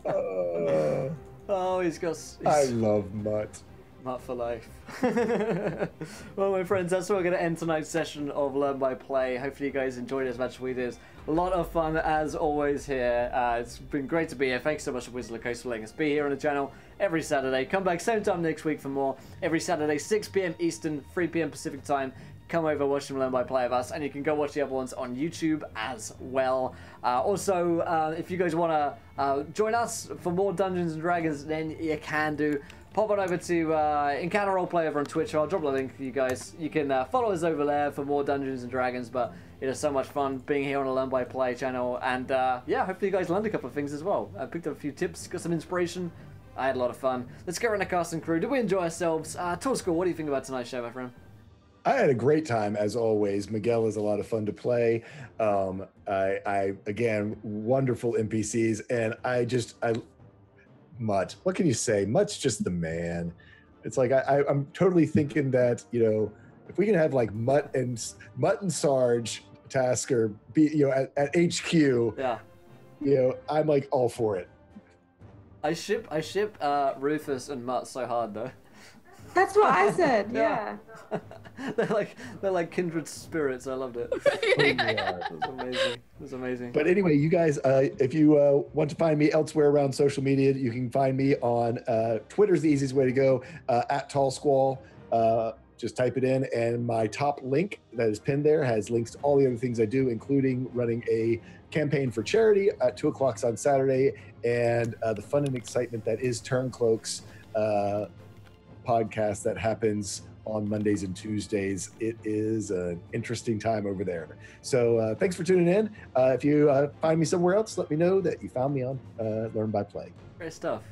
Uh, oh, he's got. He's, I love Mutt. For life. well, my friends, that's where we're going to end tonight's session of Learn by Play. Hopefully, you guys enjoyed it as much as we did. A lot of fun as always here. Uh, it's been great to be here. Thanks so much to Wizard of Coast for letting us be here on the channel every Saturday. Come back same time next week for more. Every Saturday, 6 p.m. Eastern, 3 p.m. Pacific time. Come over, watch them learn by play of us, and you can go watch the other ones on YouTube as well. Uh, also, uh, if you guys want to uh, join us for more Dungeons and Dragons, then you can do pop on over to uh, Encounter Roleplay over on Twitch. I'll drop the link for you guys. You can uh, follow us over there for more Dungeons and Dragons. But it is so much fun being here on a Learn by Play channel, and uh, yeah, hopefully you guys learned a couple of things as well. I picked up a few tips, got some inspiration. I had a lot of fun. Let's get around the cast and crew. Did we enjoy ourselves? Uh, Tallsquall, what do you think about tonight's show, my friend? I had a great time as always. Miguel is a lot of fun to play. Um, I, I again wonderful NPCs, and I just I Mutt. What can you say? Mutt's just the man. It's like I, I, I'm totally thinking that you know if we can have like Mutt and Mutt and Sarge Tasker be you know at, at HQ, Yeah. you know I'm like all for it. I ship I ship uh, Rufus and Mutt so hard though. That's what I said. Yeah. yeah. they're like they're like kindred spirits. I loved it. Totally. It was amazing. It was amazing. But anyway, you guys, uh, if you uh, want to find me elsewhere around social media, you can find me on uh, Twitter's the easiest way to go uh, at Tallsquall. Uh, just type it in, and my top link that is pinned there has links to all the other things I do, including running a campaign for charity at two o'clock on Saturday, and uh, the fun and excitement that is Turncloaks uh, podcast that happens on Mondays and Tuesdays. It is an interesting time over there. So uh, thanks for tuning in. Uh, if you uh, find me somewhere else, let me know that you found me on uh, Learn by Play. Great stuff.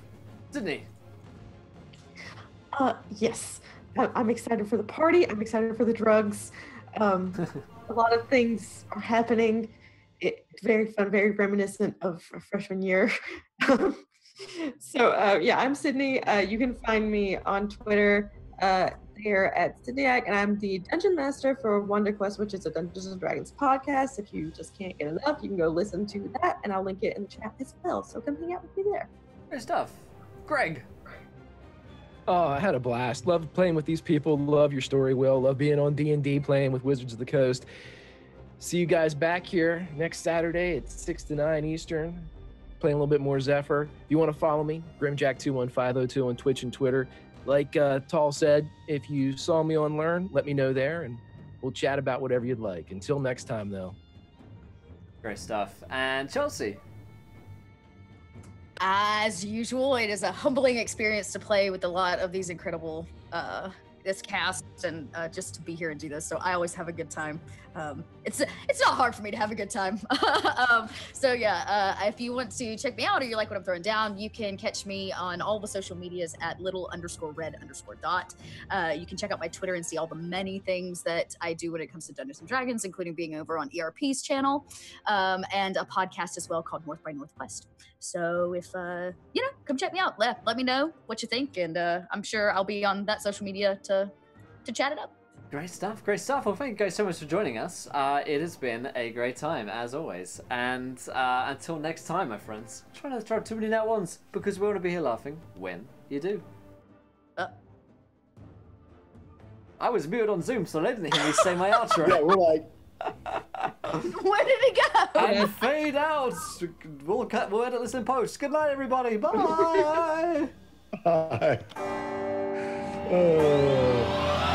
Sydney. Uh, yes, I- I'm excited for the party. I'm excited for the drugs. Um, a lot of things are happening. It's very fun, very reminiscent of freshman year. so uh, yeah, I'm Sydney. Uh, you can find me on Twitter uh, there at Sydniac, and I'm the dungeon master for Wonder Quest, which is a Dungeons and Dragons podcast. If you just can't get enough, you can go listen to that, and I'll link it in the chat as well. So come hang out with me there. Great stuff. Greg. Oh, I had a blast. Love playing with these people. Love your story, Will. Love being on D and D, playing with Wizards of the Coast. See you guys back here next Saturday at six to nine Eastern. Playing a little bit more Zephyr. If you want to follow me, Grimjack21502 on Twitch and Twitter. Like uh, Tall said, if you saw me on Learn, let me know there, and we'll chat about whatever you'd like. Until next time, though. Great stuff. And Chelsea. As usual, it is a humbling experience to play with a lot of these incredible uh this cast and uh, just to be here and do this. So I always have a good time. Um, it's it's not hard for me to have a good time. um, so yeah, uh, if you want to check me out or you like what I'm throwing down, you can catch me on all the social medias at little underscore red underscore dot. Uh, you can check out my Twitter and see all the many things that I do when it comes to Dungeons and Dragons, including being over on ERP's channel um, and a podcast as well called North by Northwest. So if uh, you know, come check me out. Let, let me know what you think, and uh, I'm sure I'll be on that social media to to chat it up. Great stuff, great stuff. Well, thank you guys so much for joining us. Uh, it has been a great time, as always. And uh, until next time, my friends, try not to throw too many nat ones, because we want to be here laughing when you do. Uh. I was muted on Zoom, so they didn't hear me say my outro. Yeah, we're like, Where did it go? and fade out. We'll cut. We'll edit this in post. Good night, everybody. Bye. Bye. Oh.